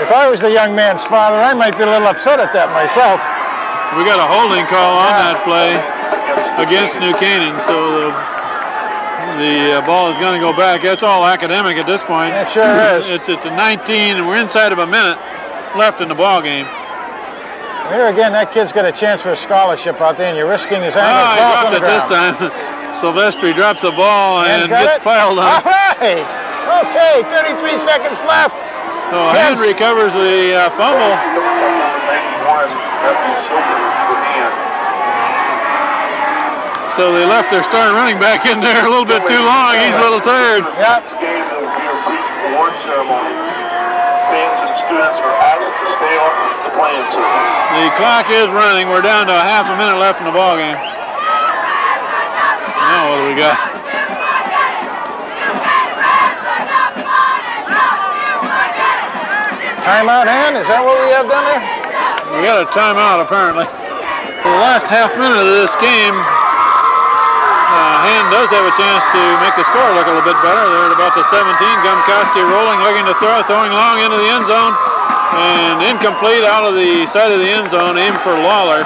If I was the young man's father, I might be a little upset at that myself. We got a holding call on that play against New Canaan, so the, the uh, ball is going to go back. That's all academic at this point. It sure is. It's at the 19, and we're inside of a minute left in the ball game. Here again, that kid's got a chance for a scholarship out there, and you're risking his ankle. Oh, he dropped it this time. [laughs] Silvestri drops the ball and, got gets it? piled All on. right. Okay, 33 seconds left. So Yes. recovers the uh, fumble. 91, Matthew Silver with Ian. So they left their star running back in there a little bit too long. He's a little tired. Yep. The clock is running. We're down to a half a minute left in the ball game. Now what do we got? Timeout hand, is that what we have down there? We got a timeout apparently. For The last half minute of this game, uh, Hand does have a chance to make the score look a little bit better. They're at about the 17. Gumkowski rolling, looking to throw, throwing long into the end zone, and incomplete out of the side of the end zone, aim for Lawler.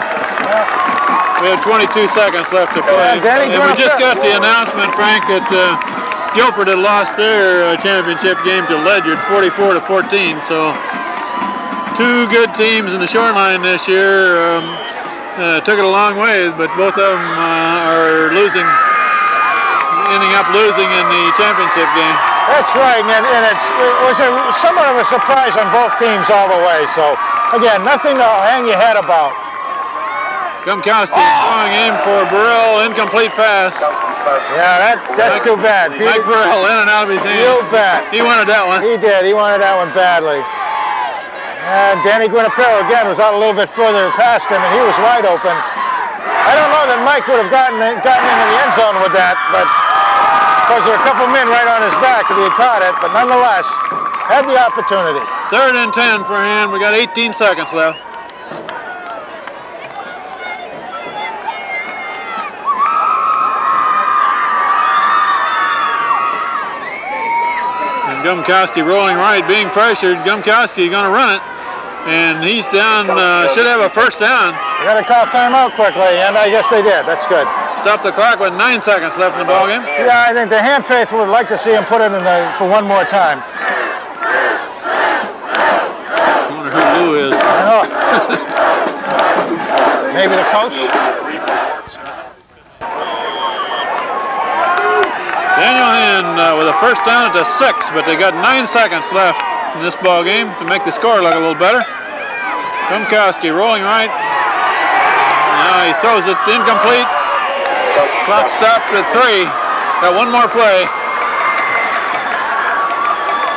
We have 22 seconds left to play. And we just got the announcement, Frank, that uh, Guilford had lost their uh, championship game to Ledyard 44 to 14. So two good teams in the shoreline this year. Um, uh, took it a long way, but both of them uh, are losing, ending up losing in the championship game. That's right, and, and it's, it was a, somewhat of a surprise on both teams all the way. So, again, nothing to hang your head about. Gumkowski throwing in for Burrell, incomplete pass. Yeah, that, that's too bad. Mike Burrell in and out of his You hands. bet. He wanted that one. He did. He wanted that one badly. And Danny Guinapero again was out a little bit further past him, and he was wide open. I don't know that Mike would have gotten gotten into the end zone with that, but because there were a couple men right on his back if he had caught it. But nonetheless, had the opportunity. Third and 10 for him. We got 18 seconds left. Gumkowski rolling right, being pressured. Gumkowski going to run it. And he's down, uh, should have a first down. They got to call timeout quickly, and I guess they did. That's good. Stop the clock with nine seconds left in the ballgame. Yeah, I think the hand faith would like to see him put it in the, for one more time. I wonder who Lou is. I know. [laughs] Maybe the coach. Daniel Hand uh, with a first down at the six, but they got nine seconds left in this ball game to make the score look a little better. Gumkowski rolling right. Now he throws it incomplete. Clock stopped at three. Got one more play.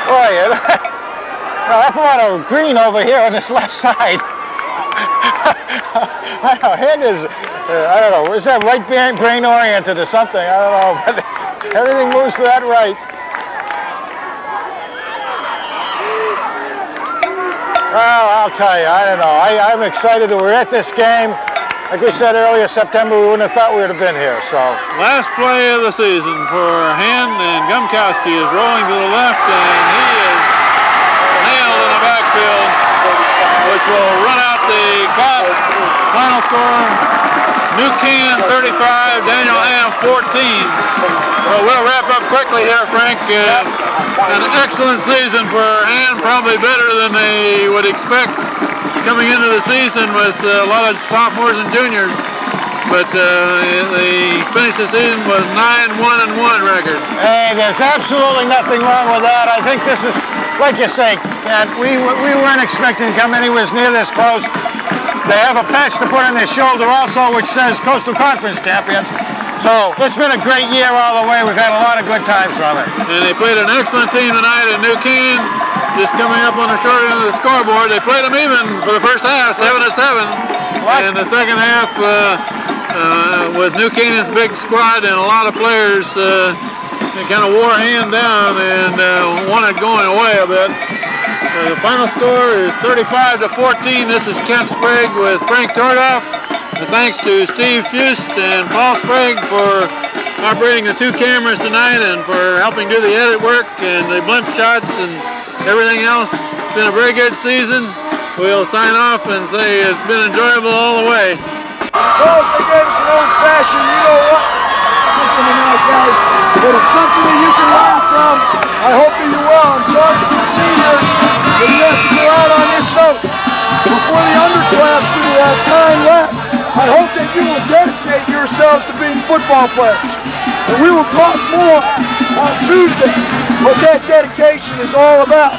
Boy, it, [laughs] well, that's a lot of green over here on this left side. [laughs] I know, is, uh, I don't know, is that right brain, oriented or something? I don't know, [laughs] everything moves to that right. Well, I'll tell you, I don't know. I, I'm excited that we're at this game. Like we said earlier, September, we wouldn't have thought we would have been here. So, Last play of the season for Hand, and Gumkowski is rolling to the left, and he is nailed in the backfield, which will run out the clock. Final score, New Canaan 35, Daniel Hand 14. Well, we'll wrap up quickly here, Frank. Uh, an excellent season for Hand, probably better than they would expect coming into the season with uh, a lot of sophomores and juniors. But uh, they finished the season with 9-1 and 1 record. Hey, there's absolutely nothing wrong with that. I think this is, like you say, Ken, we, we weren't expecting to come anywhere near this close. They have a patch to put on their shoulder also, which says Coastal Conference champions. So it's been a great year all the way. We've had a lot of good times from it. And they played an excellent team tonight at New Canaan. Just coming up on the short end of the scoreboard. They played them even for the first half, 7 to 7. in the second half uh, uh, with New Canaan's big squad and a lot of players uh, kind of wore a hand down and uh, wanted going away a bit. Uh, the final score is 35 to 14. This is Kent Sprague with Frank Tordoff. And thanks to Steve Fust and Paul Sprague for operating the two cameras tonight and for helping do the edit work and the blimp shots and everything else. It's been a very good season. We'll sign off and say it's been enjoyable all the way. Well, the game's an old fashioned, you? Listen tonight, guys. But it's something that you can learn from. I hope that you will. I'm sorry for the seniors that you have to go out on this note. Before the underclassmen who have time left, I hope that you will dedicate yourselves to being football players. And we will talk more on Tuesday what that dedication is all about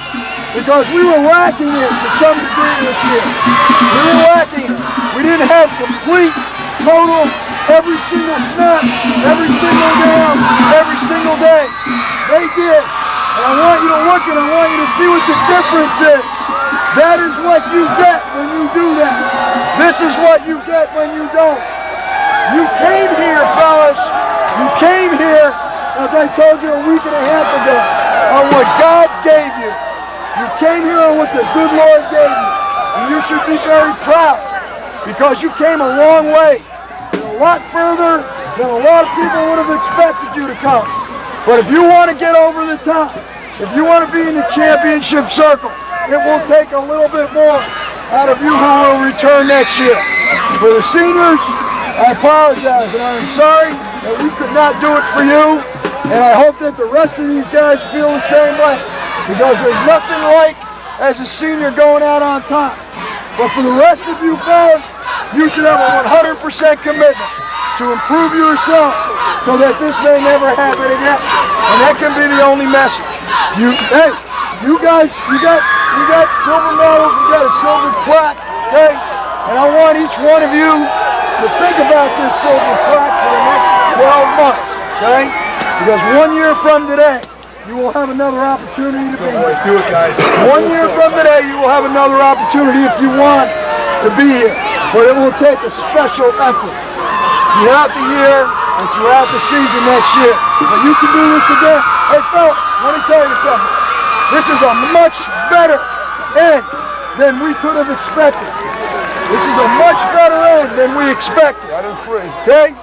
because we were lacking it to some degree this year. We were lacking it. We didn't have complete, total, every single snap, every single down, every single day. They did. And I want you to look and I want you to see what the difference is. That is what you get when you do that. This is what you get when you don't. You came here, fellas. You came here, as I told you a week and a half ago, on what God gave you. You came here on what the good Lord gave you. And you should be very proud because you came a long way. Lot further than a lot of people would have expected you to come. But if you want to get over the top, if you want to be in the championship circle, it will take a little bit more out of you who will return next year. For the seniors, I apologize and I'm sorry that we could not do it for you. And I hope that the rest of these guys feel the same way because there's nothing like as a senior going out on top. But for the rest of you fellas, you should have a 100% commitment to improve yourself so that this may never happen again. And that can be the only message. You, hey, you guys, you got, you got silver medals, you got a silver plaque, okay? And I want each one of you to think about this silver plaque for the next 12 months, okay? Because one year from today, you will have another opportunity to be here. Let's do it, guys. One year from today, you will have another opportunity if you want to be here. But it will take a special effort throughout the year and throughout the season next year. But you can do this again. Hey, Phil, let me tell you something. This is a much better end than we could have expected. This is a much better end than we expected. Got in free. Okay?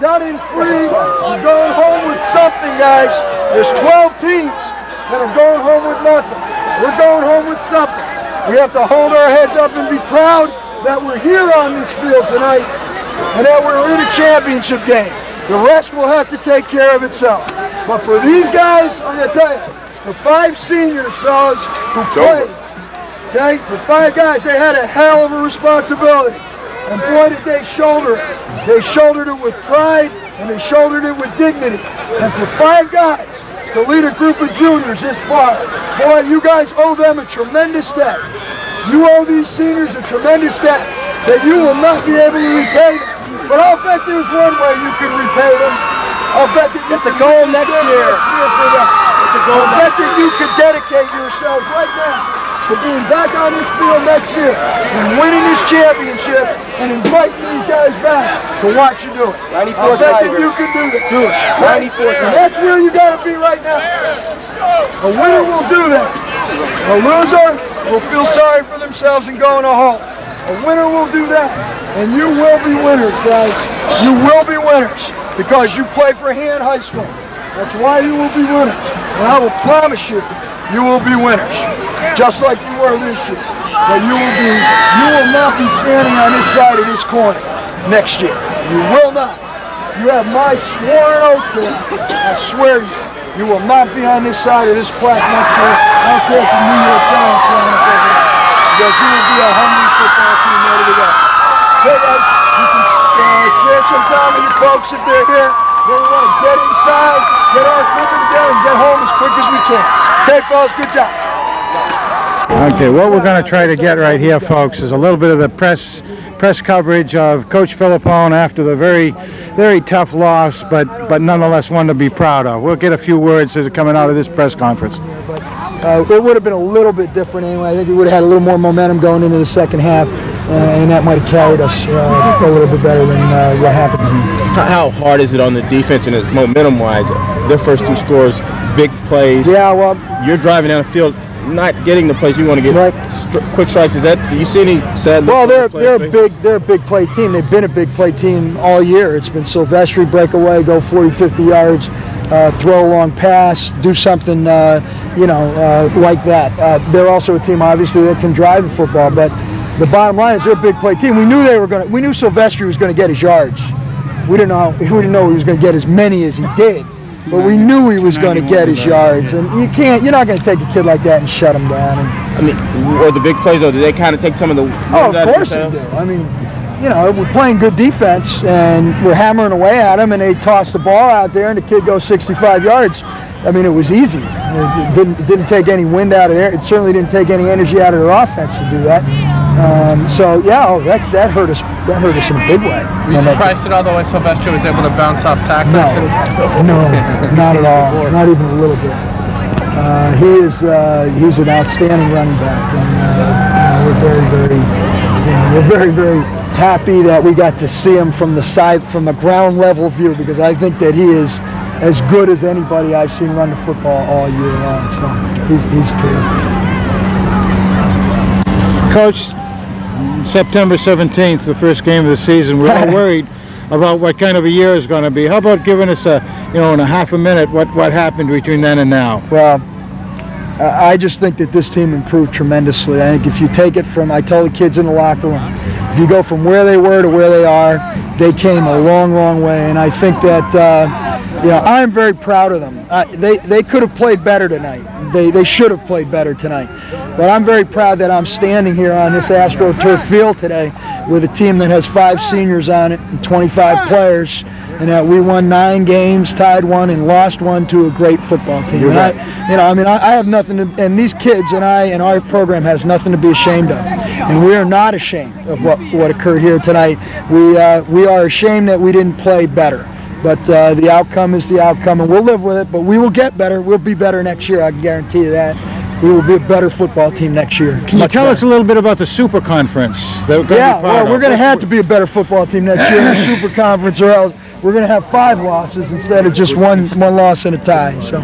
Got in free. You're going home with something, guys. There's 12 teams that are going home with nothing. We're going home with something. We have to hold our heads up and be proud that we're here on this field tonight and that we're in a championship game. The rest will have to take care of itself. But for these guys, I'm going to tell you, for five seniors, fellas, who played, okay, for five guys, they had a hell of a responsibility. And boy, did they shoulder it. They shouldered it with pride and they shouldered it with dignity. And for five guys to lead a group of juniors this far, boy, you guys owe them a tremendous debt. You owe these seniors a tremendous debt that you will not be able to repay them. But I'll bet there's one way you can repay them. I'll bet that you the goal next year. for that. I'll bet that you can dedicate yourselves right now to being back on this field next year and winning this championship and inviting these guys back to watch you do it. 94 I bet that you can do that. Do it. 94 And that's where you got to be right now. A winner will do that. A loser will feel sorry for themselves and go in a hole. A winner will do that. And you will be winners, guys. You will be winners because you play for Hand High School. That's why you will be winners. And I will promise you, you will be winners. Just like you were this year. But you will be, you will not be standing on this side of this corner next year. You will not. You have my sworn oath to. I swear you. You will not be on this side of this plaque next year. I don't care if the New York Giants up over there. Because you will be a hungry football team ready to go. Okay, guys, you can uh, share some time with your folks if they're here. Then we want to get inside, get our equipment together, and get home as quick as we can. Okay, fellas, good job. Okay, what we're going to try to get right here, folks, is a little bit of the press press coverage of Coach Philippone after the very, very tough loss, but but nonetheless one to be proud of. We'll get a few words that are coming out of this press conference. Uh, it would have been a little bit different anyway. I think we would have had a little more momentum going into the second half. Uh, and that might have carried us uh, a little bit better than uh, what happened. How, how hard is it on the defense and momentum wise? Their first two scores, big plays. Yeah, well, You're driving down the field, not getting the plays you want to get. Stri- quick strikes. Is that? Do you see any sad? Well, they're they're a big they're a big play team. They've been a big play team all year. It's been Silvestri break away, go 40, 50 yards, uh, throw a long pass, do something uh, you know uh, like that. Uh, they're also a team obviously that can drive the football, but the bottom line is they're a big play team. We knew they were going to. We knew Silvestri was going to get his yards. We didn't know we didn't know he was going to get as many as he did. But we knew he was going to get his yards, and you can't. You're not going to take a kid like that and shut him down. And, I mean, or the big plays though? Do they kind of take some of the? Oh, of course they do. I mean, you know, we're playing good defense and we're hammering away at them, and they toss the ball out there, and the kid goes 65 yards. I mean, it was easy. It didn't it didn't take any wind out of there. It certainly didn't take any energy out of their offense to do that. Um, so yeah, oh, that that hurt us. That hurt us in a big way. Were you And that- surprised at all the way Silvestri was able to bounce off tackles? and- no, not at all. Not even a little bit. Uh, he is uh, he's an outstanding running back, and uh, you know, we're very, very, you know, we're very, very happy that we got to see him from the side, from a ground level view, because I think that he is as good as anybody I've seen run the football all year long. So he's, he's terrific. Coach, September 17th, the first game of the season, we're all [laughs] worried about what kind of a year is going to be. How about giving us a, you know, in a half a minute, what, what happened between then and now? Well, I just think that this team improved tremendously. I think if you take it from, I tell the kids in the locker room, if you go from where they were to where they are, they came a long, long way. And I think that, uh, you know, I'm very proud of them. Uh, they, they could have played better tonight. They, they should have played better tonight. But I'm very proud that I'm standing here on this AstroTurf field today with a team that has five seniors on it and 25 players, and that we won nine games, tied one, and lost one to a great football team. You're and right. I, you know, I mean, I, I have nothing to, and these kids and I and our program has nothing to be ashamed of, and we are not ashamed of what what occurred here tonight. We uh, we are ashamed that we didn't play better. But uh, the outcome is the outcome, and we'll live with it. But we will get better. We'll be better next year. I can guarantee you that. We will be a better football team next year. Can you tell us a little bit about the Super Conference that we're going Yeah, well, we're going to have to be a better football team next year in the [laughs] Super Conference, or else we're going to have five losses instead of just one one loss and a tie. So,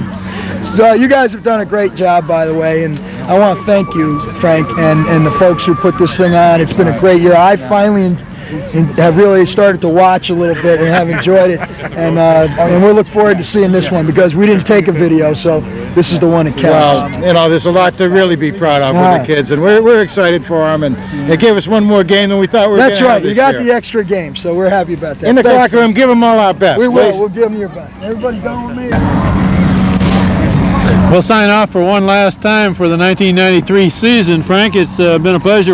so you guys have done a great job, by the way, and I want to thank you, Frank, and, and the folks who put this thing on. It's been a great year. I finally. En- en- have really started to watch a little bit and have enjoyed it, and uh, and we look forward to seeing this one because we didn't take a video, so this is the one that counts. Well, you know, there's a lot to really be proud of Yeah. with the kids, and we're, we're excited for them. And they gave us one more game than we thought we were That's gonna right. have You got year. the extra game, so we're happy about that. In the Thanks, locker room, give them all our best. We will. please. We'll give them your best. Everybody going with me? We'll sign off for one last time for the 1993 season. Frank, it's uh, been a pleasure.